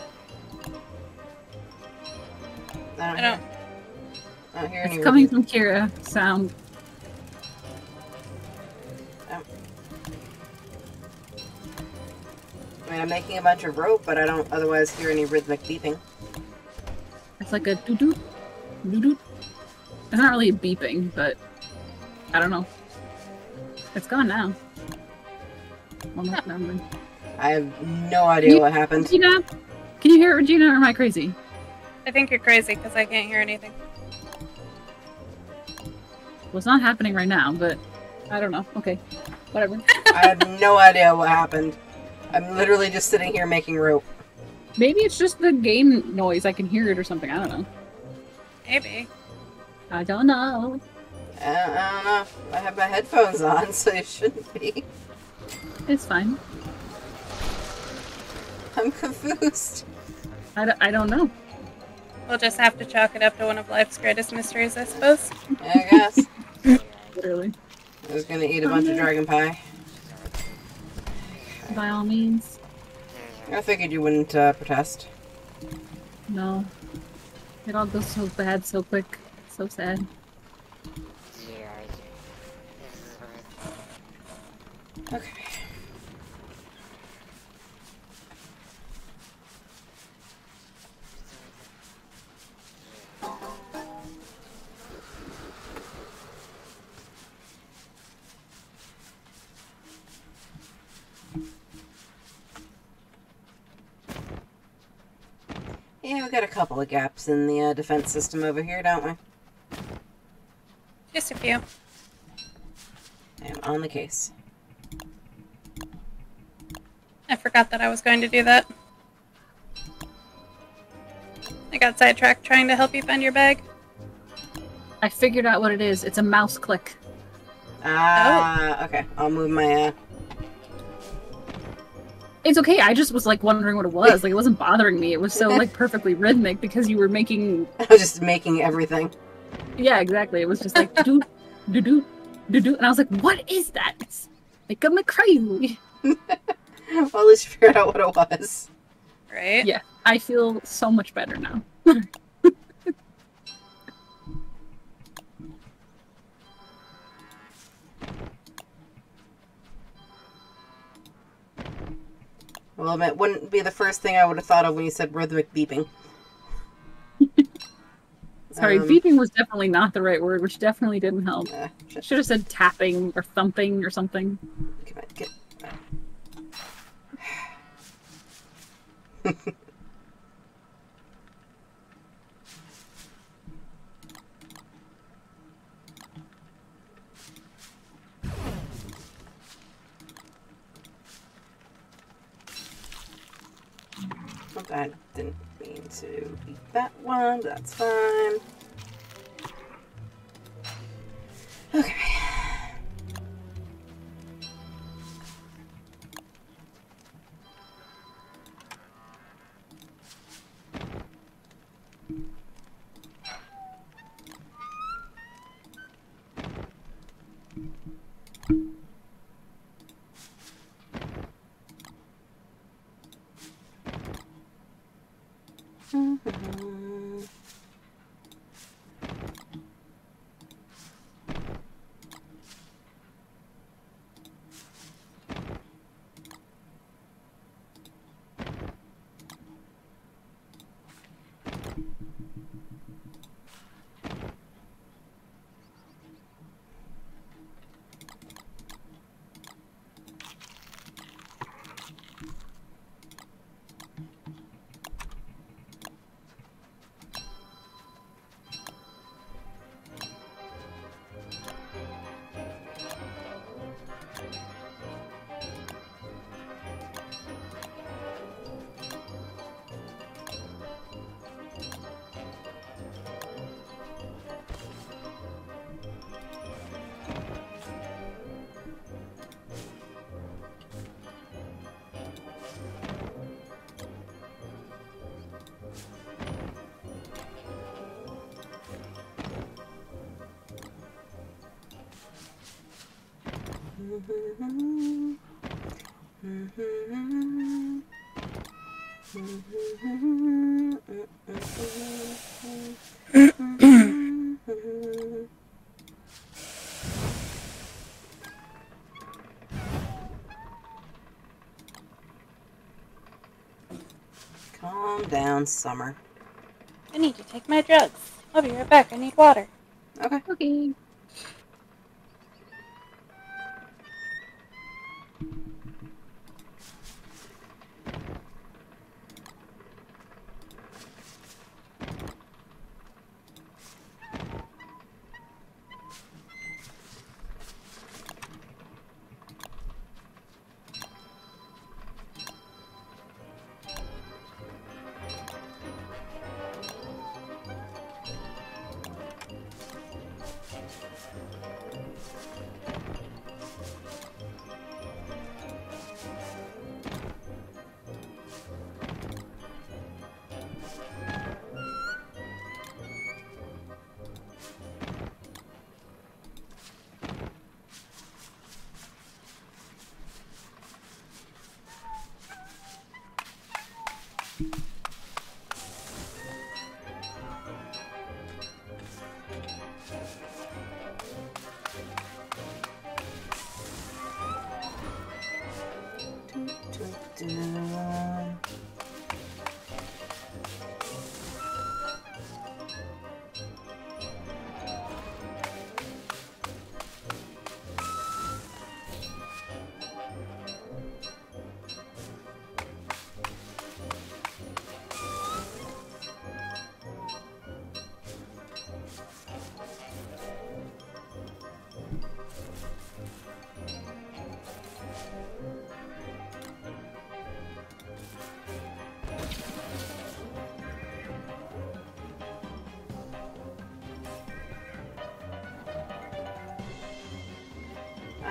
I don't,
I don't.
Hear, I don't hear any
It's coming
rhythm.
from Kira sound. Oh.
I mean, I'm making a bunch of rope, but I don't otherwise hear any rhythmic beeping.
It's like a doo doo doo doo. It's not really beeping, but I don't know. It's gone now. Well, not never.
I have no idea
You-
what happened.
Regina, can you hear it, Regina or am I crazy?
I think you're crazy because I can't hear anything.
Well, it's not happening right now, but I don't know. Okay, whatever.
I have no idea what happened. I'm literally just sitting here making rope.
Maybe it's just the game noise. I can hear it or something. I don't know.
Maybe.
I don't know.
I don't, I don't know. I have my headphones on, so it shouldn't be.
It's fine.
I'm confused.
I, d- I don't know.
We'll just have to chalk it up to one of life's greatest mysteries, I suppose.
I guess.
Literally.
I was gonna eat a bunch of dragon pie.
By all means.
I figured you wouldn't uh, protest.
No. It all goes so bad so quick. So sad.
Okay. Yeah, we got a couple of gaps in the uh, defense system over here, don't we?
Just a few.
I am on the case.
I forgot that I was going to do that. I got sidetracked trying to help you find your bag.
I figured out what it is. It's a mouse click.
Ah, okay. I'll move my. Uh...
It's okay. I just was like wondering what it was. Like it wasn't bothering me. It was so like perfectly rhythmic because you were making.
I was just making everything.
Yeah, exactly. It was just like do do do do do, and I was like, "What is that?" It's making me crazy.
well, at least you figured out what it was.
Right?
Yeah, I feel so much better now.
Well, it wouldn't be the first thing I would have thought of when you said rhythmic beeping.
Sorry,
Um,
beeping was definitely not the right word, which definitely didn't help.
Uh.
Should have said tapping or thumping or something.
Come on, get. Oops, I didn't to eat that one, that's fine. Okay. Calm Summer.
I need to take my drugs. I'll be right back. I need water.
Okay.
Okay.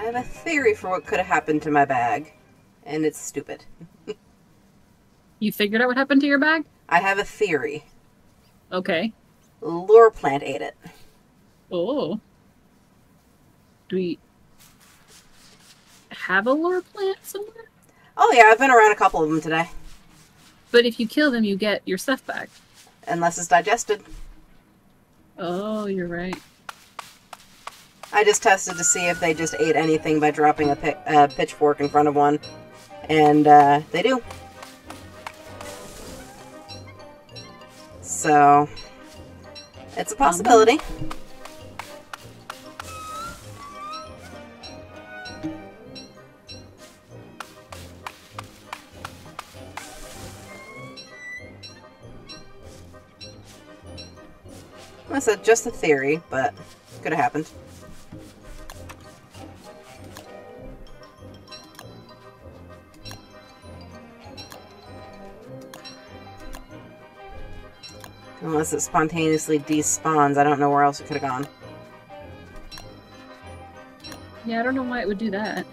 Have a theory for what could have happened to my bag, and it's stupid.
You figured out what happened to your bag?
I have a theory.
Okay.
Lure plant ate it.
Oh. Do we have a lure plant somewhere?
Oh yeah, I've been around a couple of them today.
But if you kill them, you get your stuff back.
Unless it's digested.
Oh, you're right.
I just tested to see if they just ate anything by dropping a pi- uh, pitchfork in front of one, and uh, they do. So, it's a possibility. I said just a theory, but could have happened. Unless it spontaneously despawns, I don't know where else it could have gone.
Yeah, I don't know why it would do that.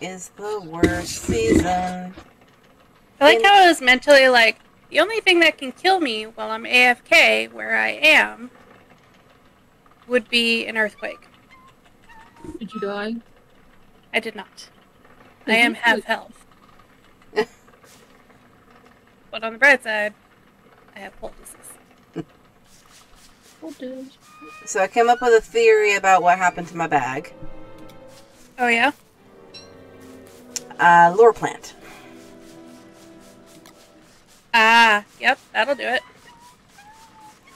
Is the worst season.
I like
And-
how I was mentally like, the only thing that can kill me while I'm AFK where I am would be an earthquake.
Did you die?
I did not. I am half health. but on the bright side, I have poultices.
Oh, dude.
So I came up with a theory about what happened to my bag.
Oh yeah?
Uh, lure plant.
Ah, yep, that'll do it.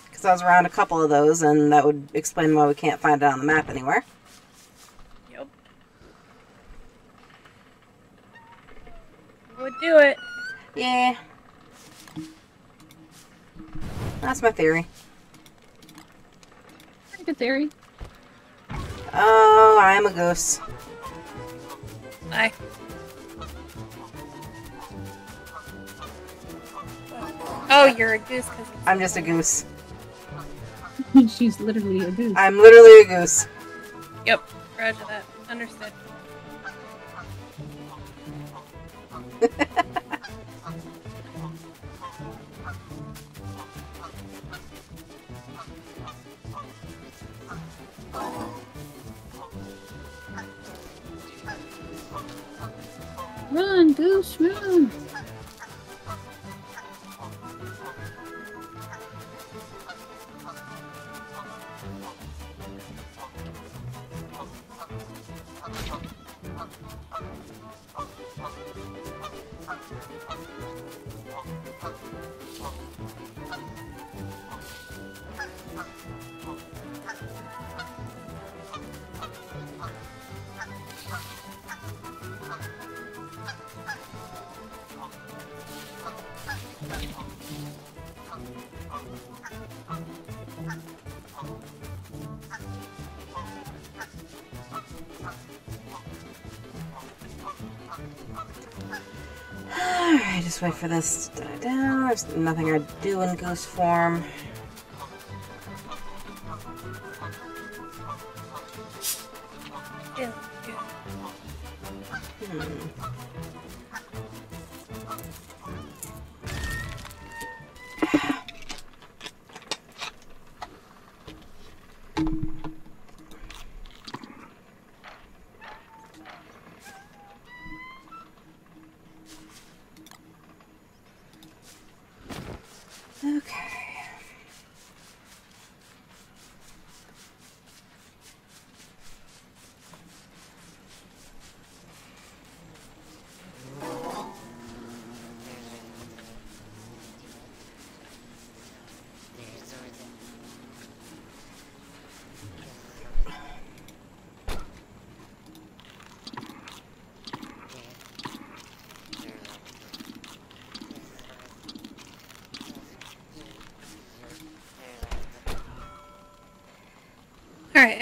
Because I was around a couple of those, and that would explain why we can't find it on the map anywhere.
Yep. Would do it.
Yeah. That's my theory.
Pretty good theory.
Oh, I am a goose.
Bye. Oh, you're a goose because
I'm just a goose.
She's literally a goose.
I'm literally a goose.
Yep, roger that. Understood.
Wait for this to die down. There's nothing I do in goose form.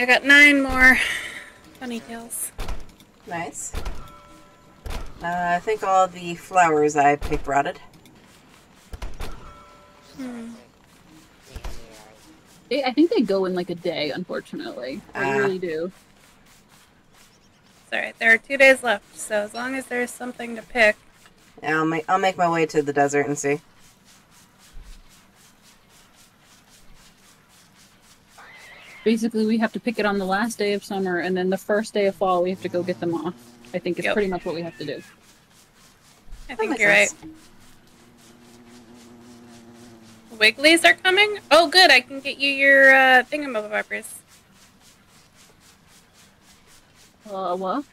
I got nine more funny tails.
Nice. Uh, I think all the flowers I picked rotted.
Hmm.
They, I think they go in like a day, unfortunately. They
Ah.
really do.
It's alright, there are two days left, so as long as there's something to pick.
Yeah, I'll make I'll make my way to the desert and see.
Basically, we have to pick it on the last day of summer, and then the first day of fall, we have to go get them off. I think it's
Yep.
pretty much what we have to do.
I think
makes
you're right.
sense.
Wigglies are coming? Oh, good, I can get you your uh, thingamabobbers.
Uh, what?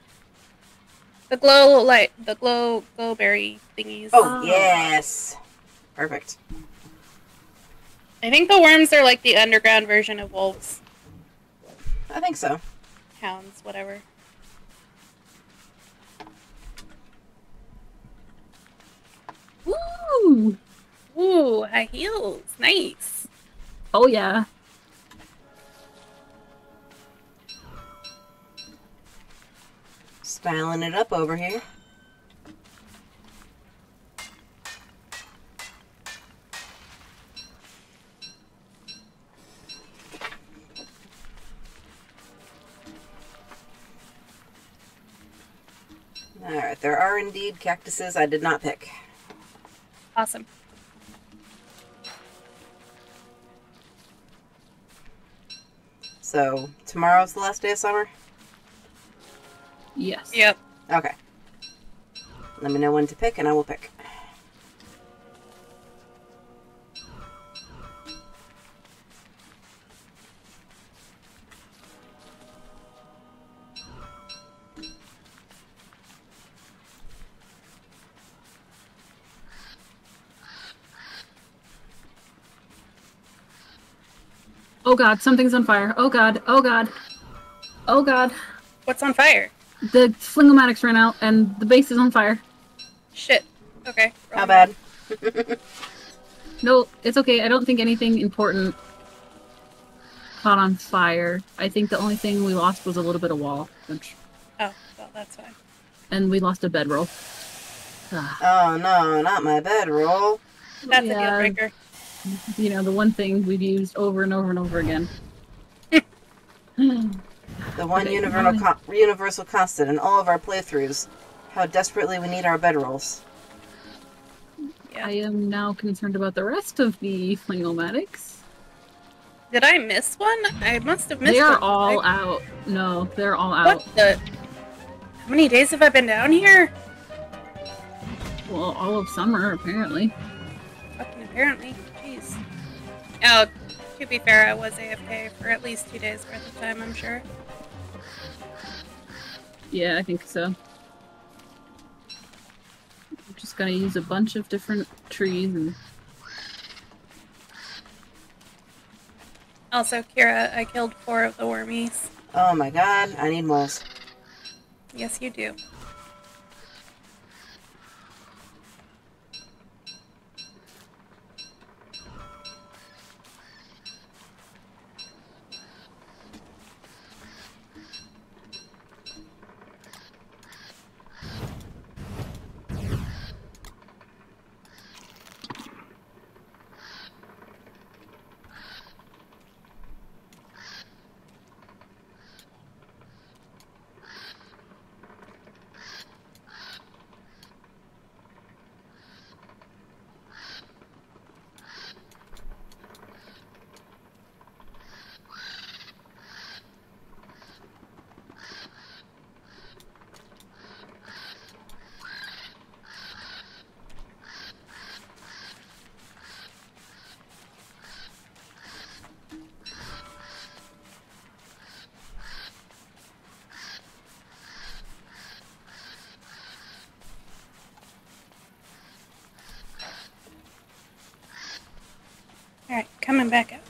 The glow light, the glow glowberry thingies.
Oh
Oh.
yes, perfect.
I think the worms are like the underground version of wolves,
I think so.
hounds, whatever.
Woo!
Ooh, high heels, nice.
Oh yeah.
Styling it up over here. Alright, there are indeed cactuses I did not pick.
Awesome.
So tomorrow's the last day of summer.
Yes.
Yep.
Okay. Let me know when to pick, and I will pick.
Oh god, something's on fire. Oh god. Oh god. Oh god.
What's on fire?
The flingomatics ran out and the base is on fire.
Shit. Okay.
How
rolling
bad?
No, it's okay. I don't think anything important caught on fire. I think the only thing we lost was a little bit of wall, which,
Oh, well, that's fine.
and we lost a bedroll.
Oh no, not my bedroll.
That's
Yeah.
a deal breaker.
You know, the one thing we've used over and over and over again.
The one universal, con- universal constant in all of our playthroughs. How desperately we need our bedrolls.
I am now concerned about the rest of the flingomatics.
Did I miss one? I must have missed
They are
one.
all
I-
out. No, they're all out.
What the? How many days have I been down here?
Well, all of summer, apparently.
Fucking apparently. Jeez. Oh, to be fair, I was AFK for at least two days worth of time, I'm sure.
Yeah, I think so. I'm just gonna use a bunch of different trees and
Also, Kira, I killed four of the wormies.
Oh my god, I need moles.
Yes, you do. Alright, coming back up.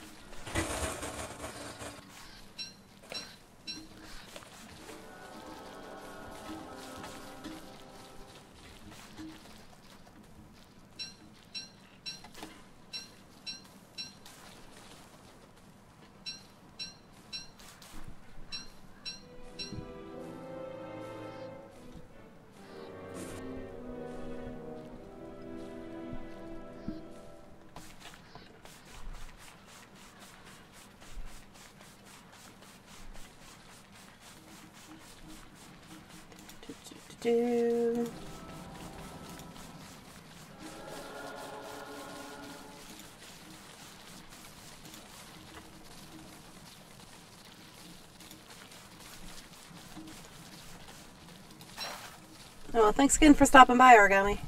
Oh, well, thanks again for stopping by, Origami.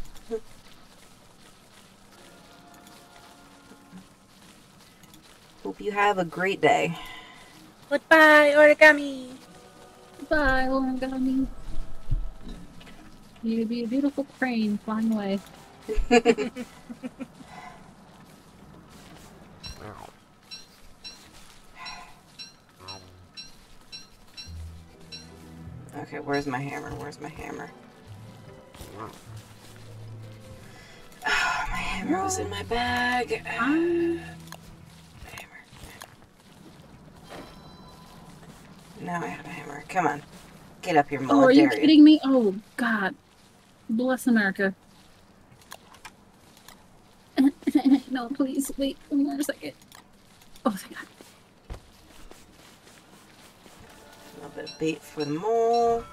Hope you have a great day.
Goodbye, origami!
Bye, origami. You'd be a beautiful crane flying away.
Okay, where's my hammer? Where's my hammer? My in my bag. Ah,
Um,
hammer. Now I have a hammer. Come on. Get up here,
oh, are you
you.
kidding me? Oh, God. Bless America. no, please, wait one more second. Oh, thank God.
A little bit of bait for the mole.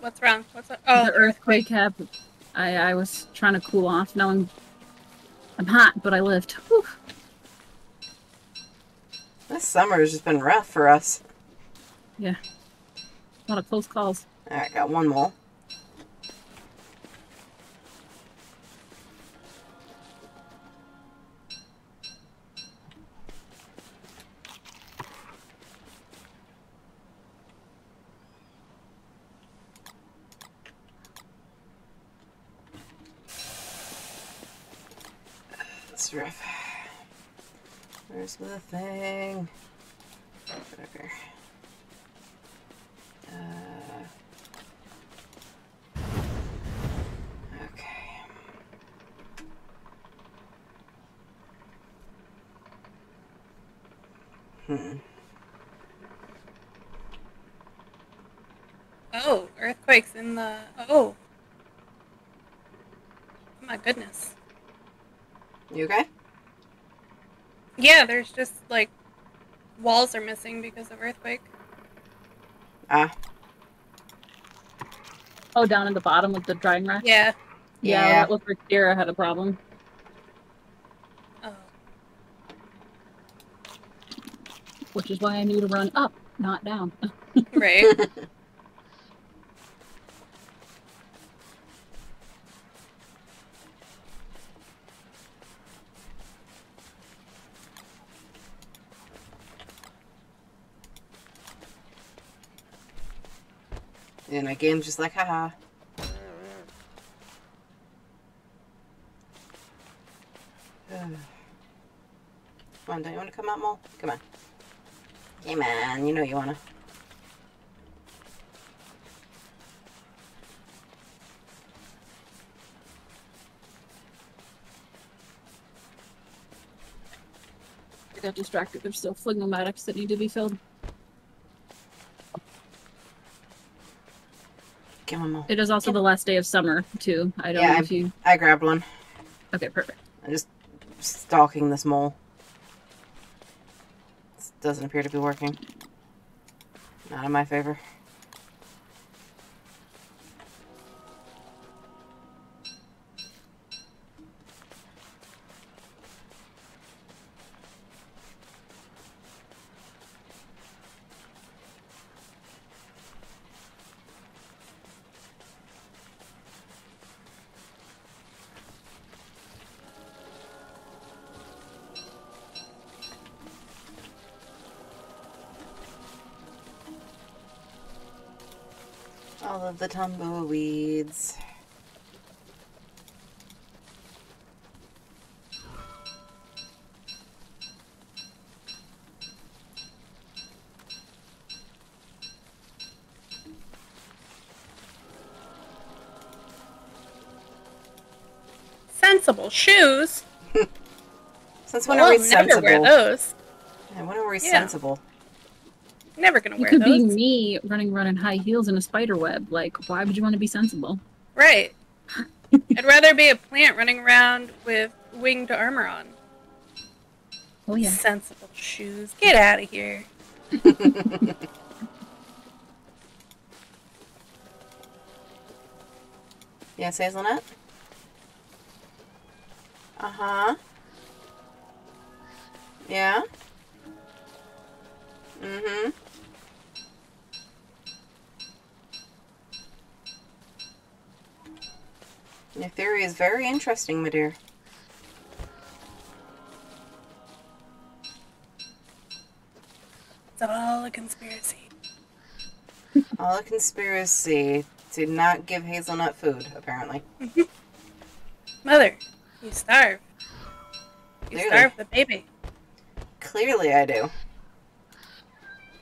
What's wrong? What's up? Oh,
the earthquake happened. I, I was trying to cool off. Now I'm I'm hot, but I lived. Whew.
This summer has just been rough for us. Yeah.
A lot of close calls.
Alright, got one more. That's rough. Where's the thing? Whatever. Uh, okay. Hmm.
Oh, earthquakes in the. Oh. Oh my goodness.
You okay?
Yeah, there's just like walls are missing because of earthquake.
Ah,
Oh, down in the bottom with the drying rack?
Yeah.
Yeah,
Yeah.
that looked like Sarah had a problem.
Oh.
Which is why I knew to run up, not down.
Right.
my game's just like, haha. Come on, don't you want to come out, more? Come on. Hey man, you know you wanna.
I got distracted. There's still flingomatics that need to be filled.
Come on, Mole.
It is also the last day of summer, too. I don't
Yeah,
know if you.
I grabbed one.
Okay, perfect.
I'm just stalking this mole. This doesn't appear to be working. Not in my favor. The tumbleweeds.
Sensible shoes.
Since when
Well,
are we
I'll never wear those.
Yeah, when are we
Yeah.
sensible?
Never gonna
It
wear
could be me running around in high heels in a spider web. Like, why would you want to be sensible?
Right. I'd rather be a plant running around with winged armor on.
Oh, yeah.
Sensible shoes. Get out of here.
Yes, Hazelnut? Uh huh. Yeah? Mm hmm. Your theory is very interesting, my dear.
It's all a conspiracy.
All a conspiracy to not give Hazelnut food, apparently.
Mother, you starve. You
Clearly.
starve the baby.
Clearly, I do.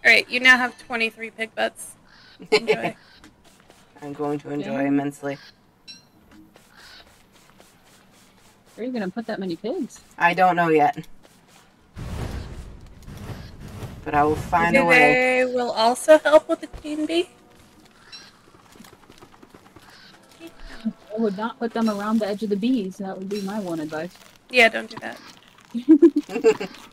Alright, you now have 23 pig butts. Enjoy.
I'm going to enjoy
Yeah.
immensely.
Where are you going to put that many pigs?
I don't know yet. But I will find a way.
They will also help with the queen bee.
I would not put them around the edge of the bees. That would be my one advice.
Yeah, don't do that.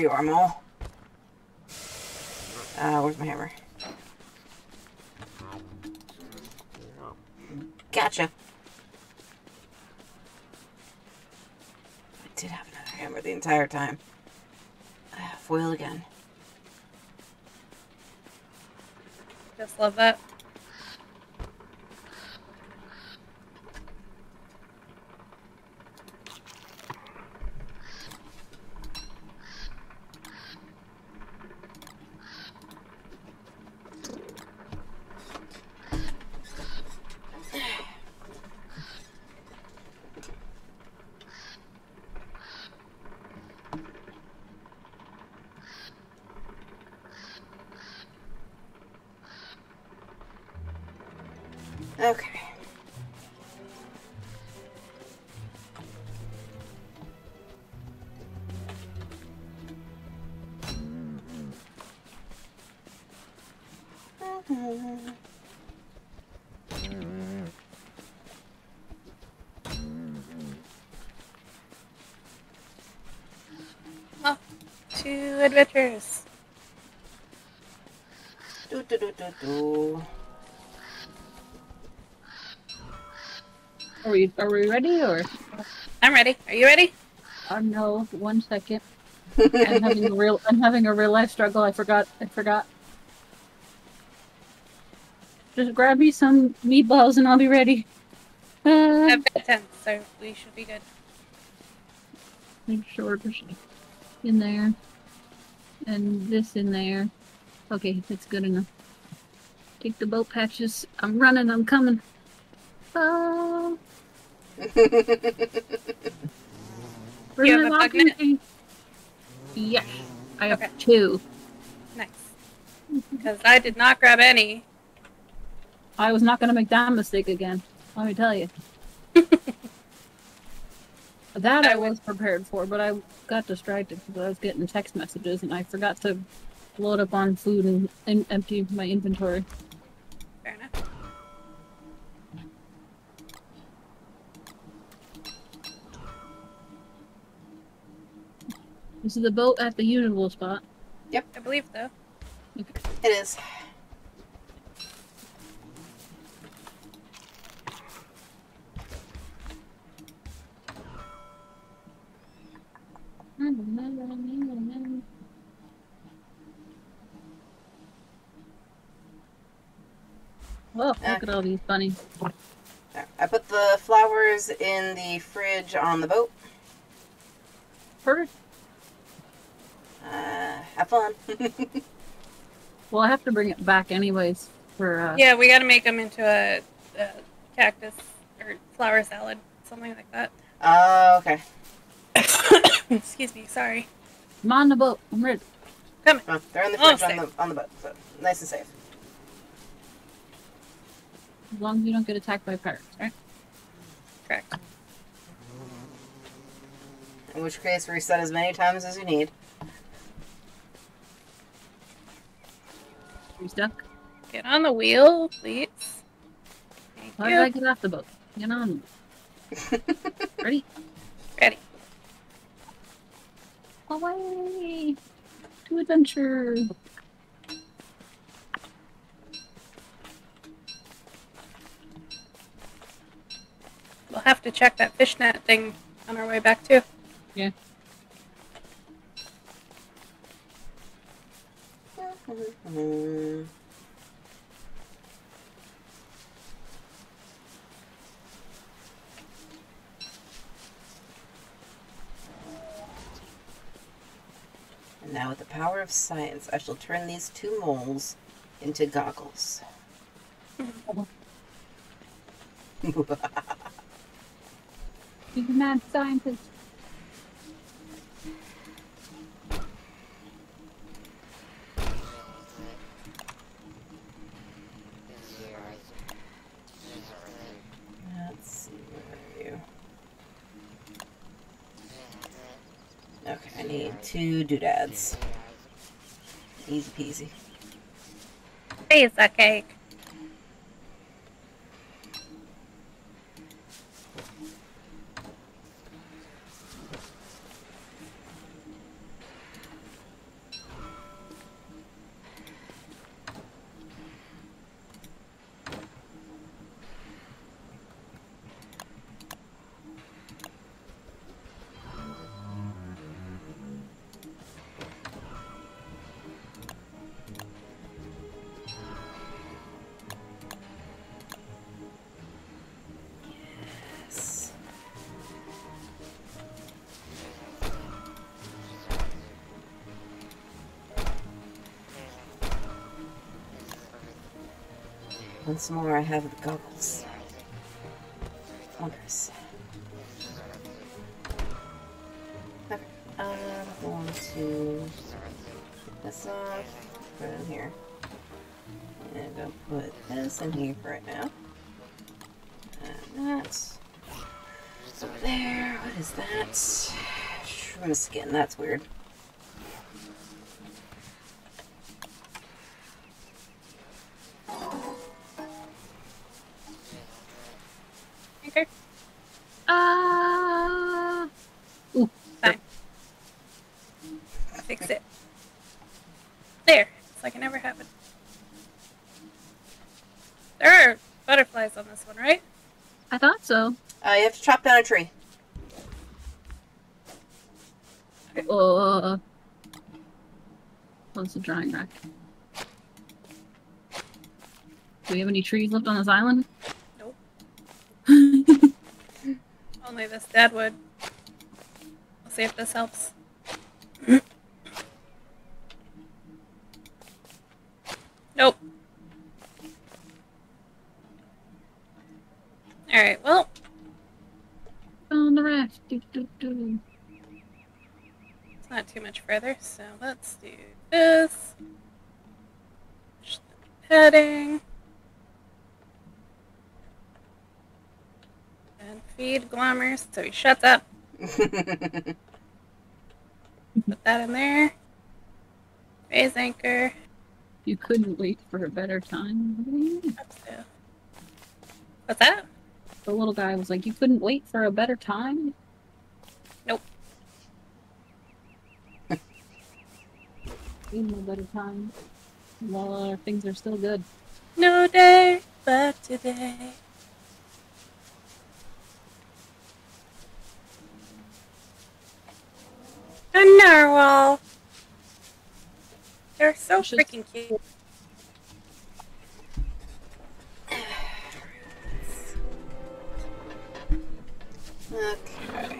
you are. Uh, where's my hammer? Gotcha. I did have another hammer the entire time. Ah, foil again.
Just love that. Adventures.
Do do do do do.
Are we are we ready or?
I'm ready. Are you ready?
Uh, no, one second. I'm having a real I'm having a real life struggle. I forgot I forgot. Just grab me some meatballs and I'll be ready. Uh,
I've got 10, so we should be good.
make sure there's in there. And this in there. Okay, that's good enough. Take the boat patches. I'm running, I'm coming. Oh,
You have a bug
walking
net?
thing? Yes, I have
Okay.
two.
Nice. Because I did not grab any.
I was not going to make that mistake again. Let me tell you. that I
I
was prepared for, but I got distracted because I was getting text messages and I forgot to load up on food and, and empty my inventory.
Fair enough.
This is the boat at the usual spot.
Yep, I believe so. Okay.
It is.
Oh, look at all these bunnies.
I put the flowers in the fridge on the boat.
Perfect.
Uh, have fun.
Well, I have to bring it back anyways for uh,
Yeah, we gotta make them into a, a cactus or flower salad, something like that.
Oh, okay.
Excuse me, sorry.
I'm on the boat. I'm ready.
Oh, they're in the
Oh,
fridge on the on the boat, so nice and safe.
As long as you don't get attacked by pirates, right?
Correct.
In which case, reset as many times as you need.
You stuck?
Get on the wheel, please. Thank
How did I get off the boat? Get on. Ready?
Ready.
Away! To adventure!
We'll have to check that fishnet thing on our way back too.
Yeah.
Mm. And now, with the power of science, I shall turn these two moles into goggles.
He's a scientist.
Need two doodads. Easy peasy.
Piece of cake.
Once more, I have the goggles. Wonders. Okay, um, I'm going to take this off, put it in here. And I'll put this in here for right now. And that's over there. What is that? Shroom skin. That's weird.
So.
Uh, you have to chop down a tree.
Uh. Close the drying rack. Do we have any trees left on this island?
Nope. Only this dead wood. I'll see if this helps. nope. Alright, well,
on the raft. Do, do, do.
it's not too much further, so let's do this. Heading. And feed Glommer so he shuts up. Put that in there. Raise anchor.
You couldn't wait for a better time.
What's that?
The little guy was like, "You couldn't wait for a better time." Ain't no better time. While Well, things are still good.
No day but today. A narwhal. They're so
Should-
freaking cute.
okay.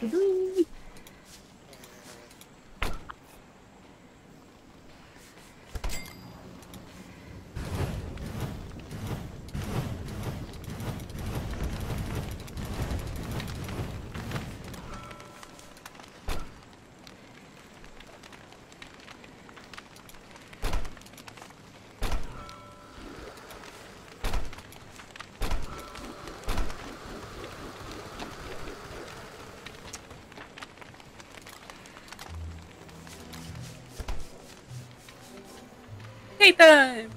Mm,
Hey time.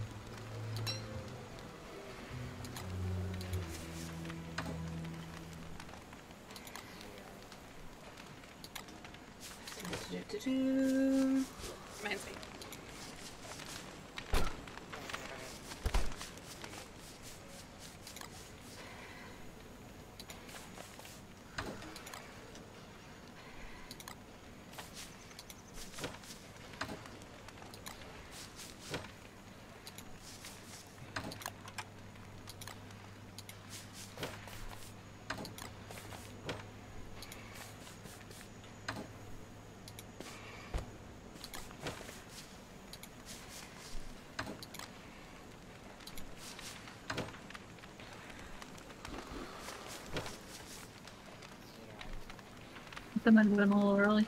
do-do-do-do.
Reminds me.
That might have been a little early.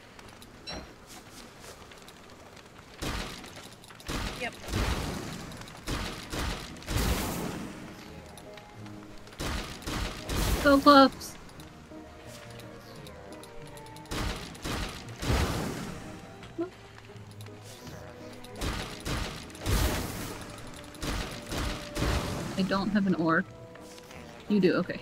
Yep.
Go clubs. I don't have an oar. You do, okay.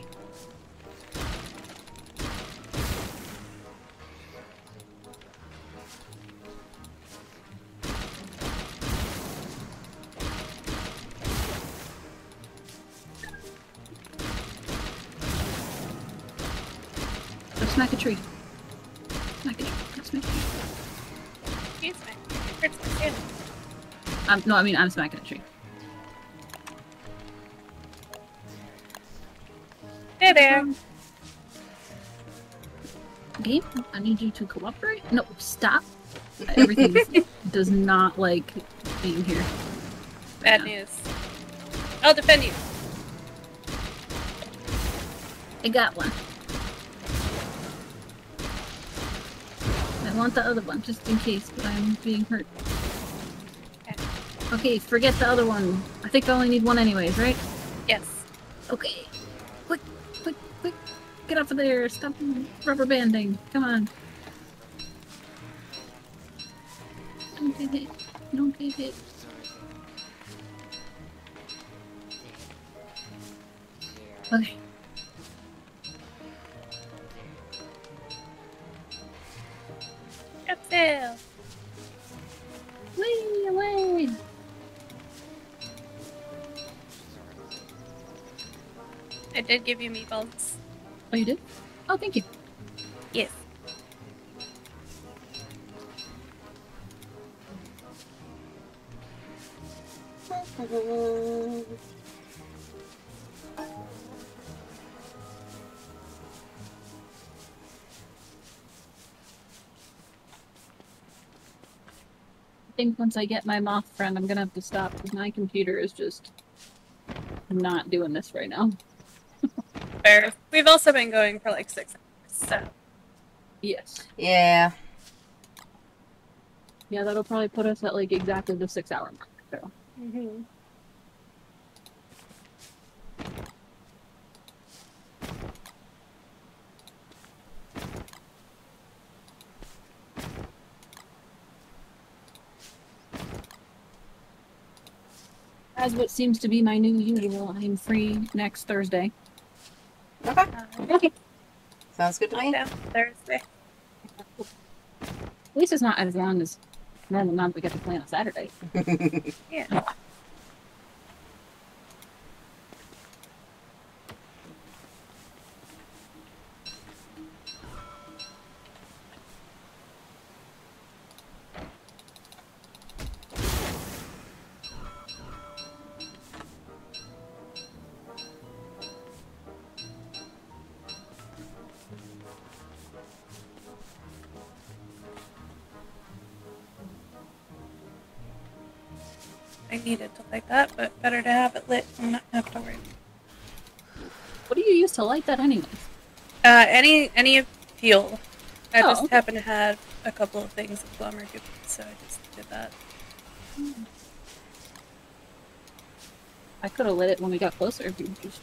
Smack a tree. Smack a tree. Smack a tree.
Excuse me. It hurts my.
Um, no, I mean I'm smacking a tree.
Hey there.
Game, I need you to cooperate. No, stop. Everything does not like being here.
Bad news. I'll defend you.
I got one. Want the other one just in case, but I'm being hurt.
Okay.
Okay, forget the other one. I think I only need one anyways, right?
Yes.
Okay. Quick, quick, quick. Get off of there. Stop rubber banding. Come on.
Did give you meatballs.
Oh, you did? Oh, thank you.
Yes.
I think once I get my moth friend, I'm gonna have to stop because my computer is just not doing this right now.
Fair. We've also been going for like six hours, so
Yes.
Yeah.
Yeah, that'll probably put us at like exactly the six hour mark. So.
mm-hmm.
As what seems to be my new usual, I'm free next Thursday.
Okay.
okay.
Sounds good to me.
Thursday.
At least it's not as long as normal month we get to play on Saturday.
Yeah. I needed to light that, but better to have it lit and not have to worry.
What do you use to light that anyways?
Uh, any any fuel. I
Oh,
just
okay.
happen to have a couple of things of Goop, so I just did that.
I could have lit it when we got closer if you just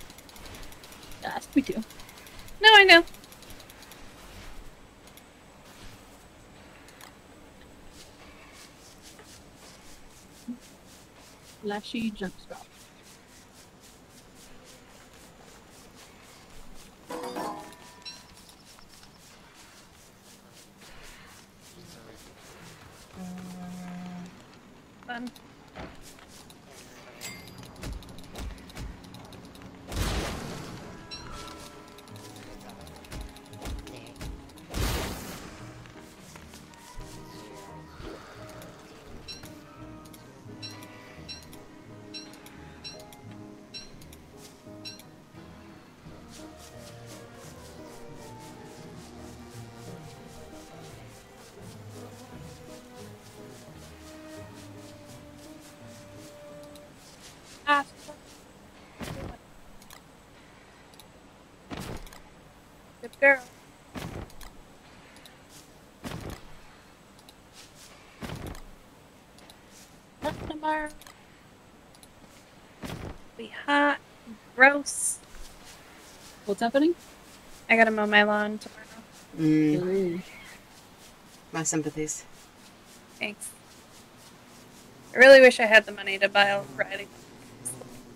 asked me to.
No, I know.
Flashy jump What's happening?
I gotta mow my lawn tomorrow.
Mm,
Ooh.
my sympathies.
Thanks. I really wish I had the money to buy a riding.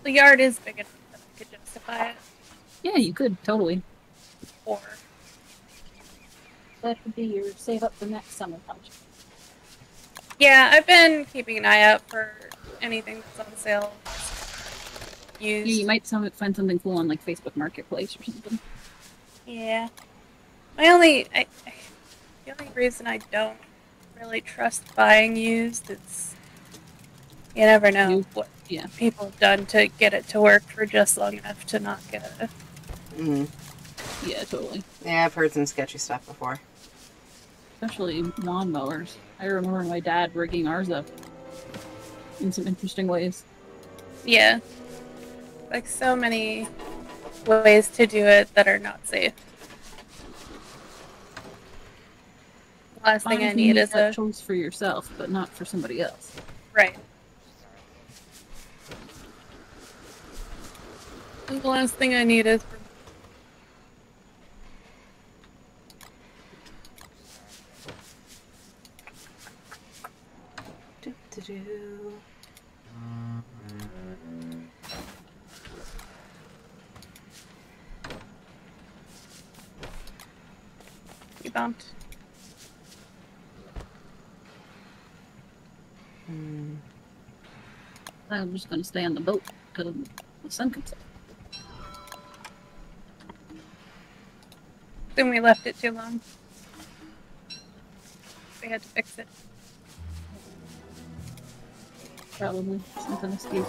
The yard is big enough that I could justify it.
Yeah, you could totally.
Or
That would be your save up for next summer project.
yeah, I've been keeping an eye out for anything that's on sale. Used.
Yeah, you might some, find something cool on like Facebook Marketplace or something.
Yeah. My only, I, I, the only reason I don't really trust buying used is you never know
You-
what
yeah.
people have done to get it to work for just long enough to not get a.
Mm.
Yeah, totally.
Yeah, I've heard some sketchy stuff before.
Especially lawnmowers. I remember my dad rigging ours up in some interesting ways.
Yeah. Like so many ways to do it that are not safe. Last thing I need is a
choice for yourself, but not for somebody else.
right. The last thing I need is
Do, do, do.
Bumped.
Mm.
I'm just gonna stay on the boat till the sun comes up.
Then we left it too long. We had to fix it.
Probably something escaped.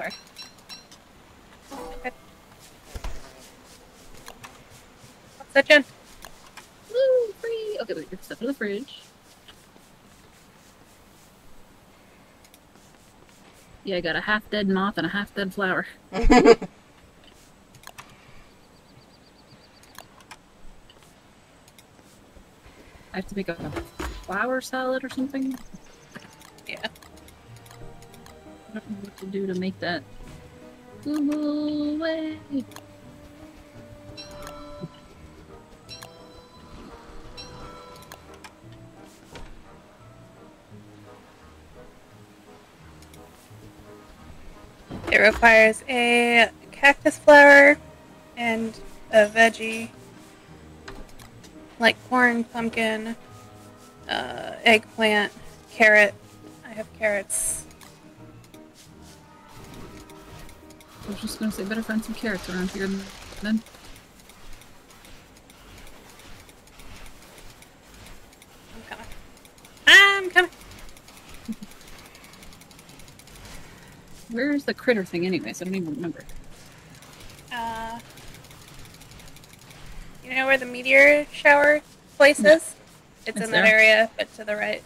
Sorry.
What's that, Jen?
Woo, free! Okay, wait, let's step in the fridge. Yeah, I got a half dead moth and a half dead flower. I have to make a flower salad or something. I don't know what to do to make that go away.
It requires a cactus flower and a veggie like corn, pumpkin, uh, eggplant, carrot. I have carrots.
I was just gonna say, better find some carrots around here then.
I'm coming. I'm coming.
Where's the critter thing anyways? I don't even remember.
Uh, you know where the meteor shower place is? It's
It's
in that area, but to the right.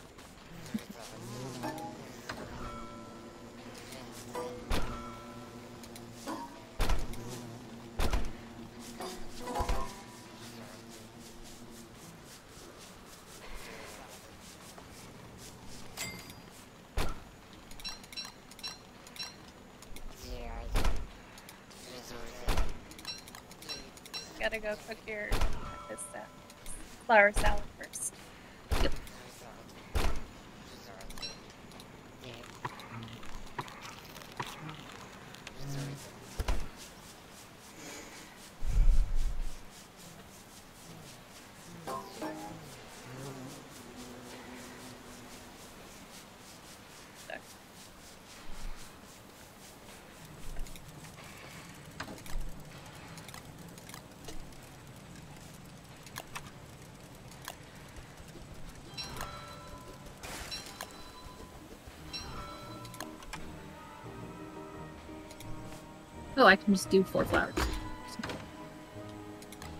I can just do four flowers.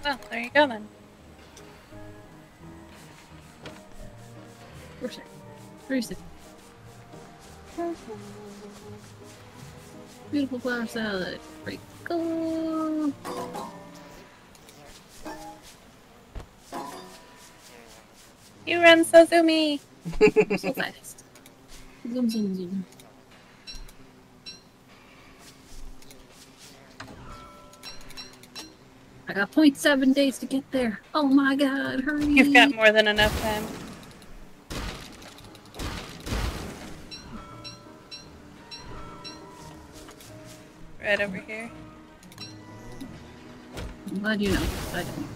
Well, there you go then.
It? Where is it? Beautiful flower salad. Go.
You run so zoomy.
So fast. Zoom, zoom, zoom. I got 0.7 days to get there. Oh my god, hurry.
You've got more than enough time. Right over here.
I'm glad you know. I don't.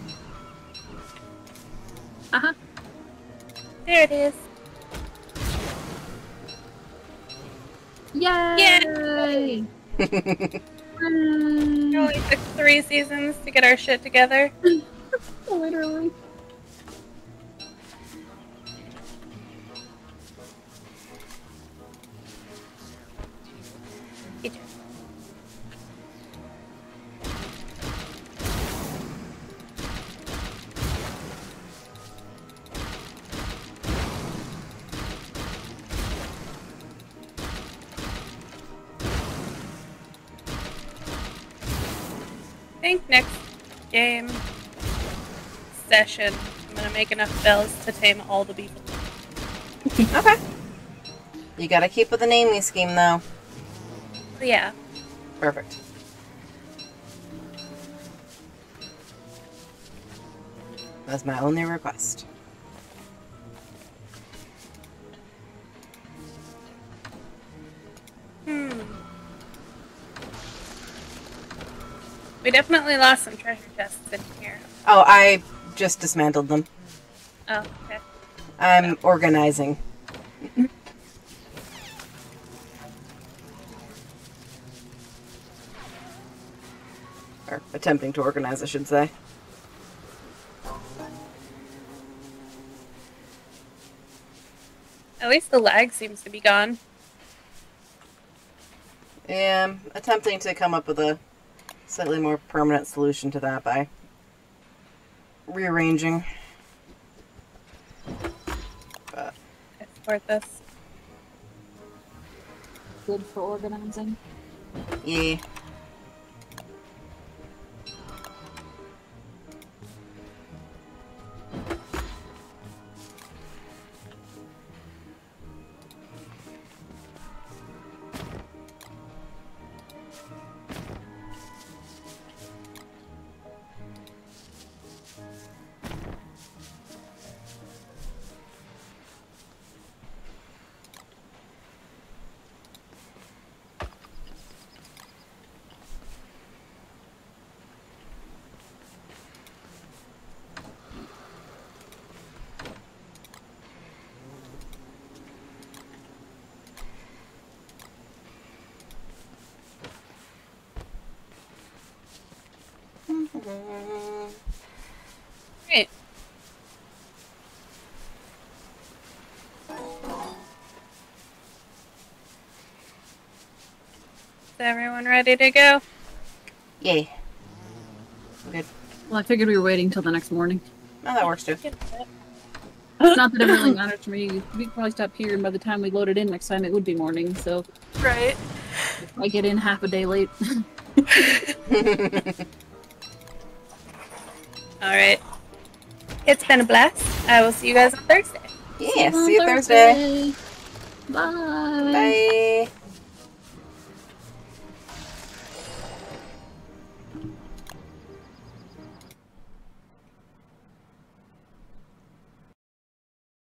Uh-huh.
There it is.
Yay! Yay!
three seasons to get our shit together. make enough bells to tame all the beetle.
Okay. You gotta keep with the naming scheme, though.
Yeah,
Perfect. That's my only request.
Hmm. We definitely lost some treasure chests in here.
Oh, I just dismantled them. I'm organizing. or attempting to organize, I should say.
At least the lag seems to be gone.
Yeah, I'm attempting to come up with a slightly more permanent solution to that by rearranging. But
I support this.
Good for organizing.
yeah.
Everyone ready to go?
Yay. Good.
Well, I figured we were waiting till the next morning.
Oh, that works too.
It's not that it really matters to me. We could probably stop here, and by the time we load it in next time, it would be morning. So
Right.
I get in half a day late.
All right. It's been a blast. I will see you guys on Thursday.
yeah,
On
see you Thursday.
Bye.
Bye.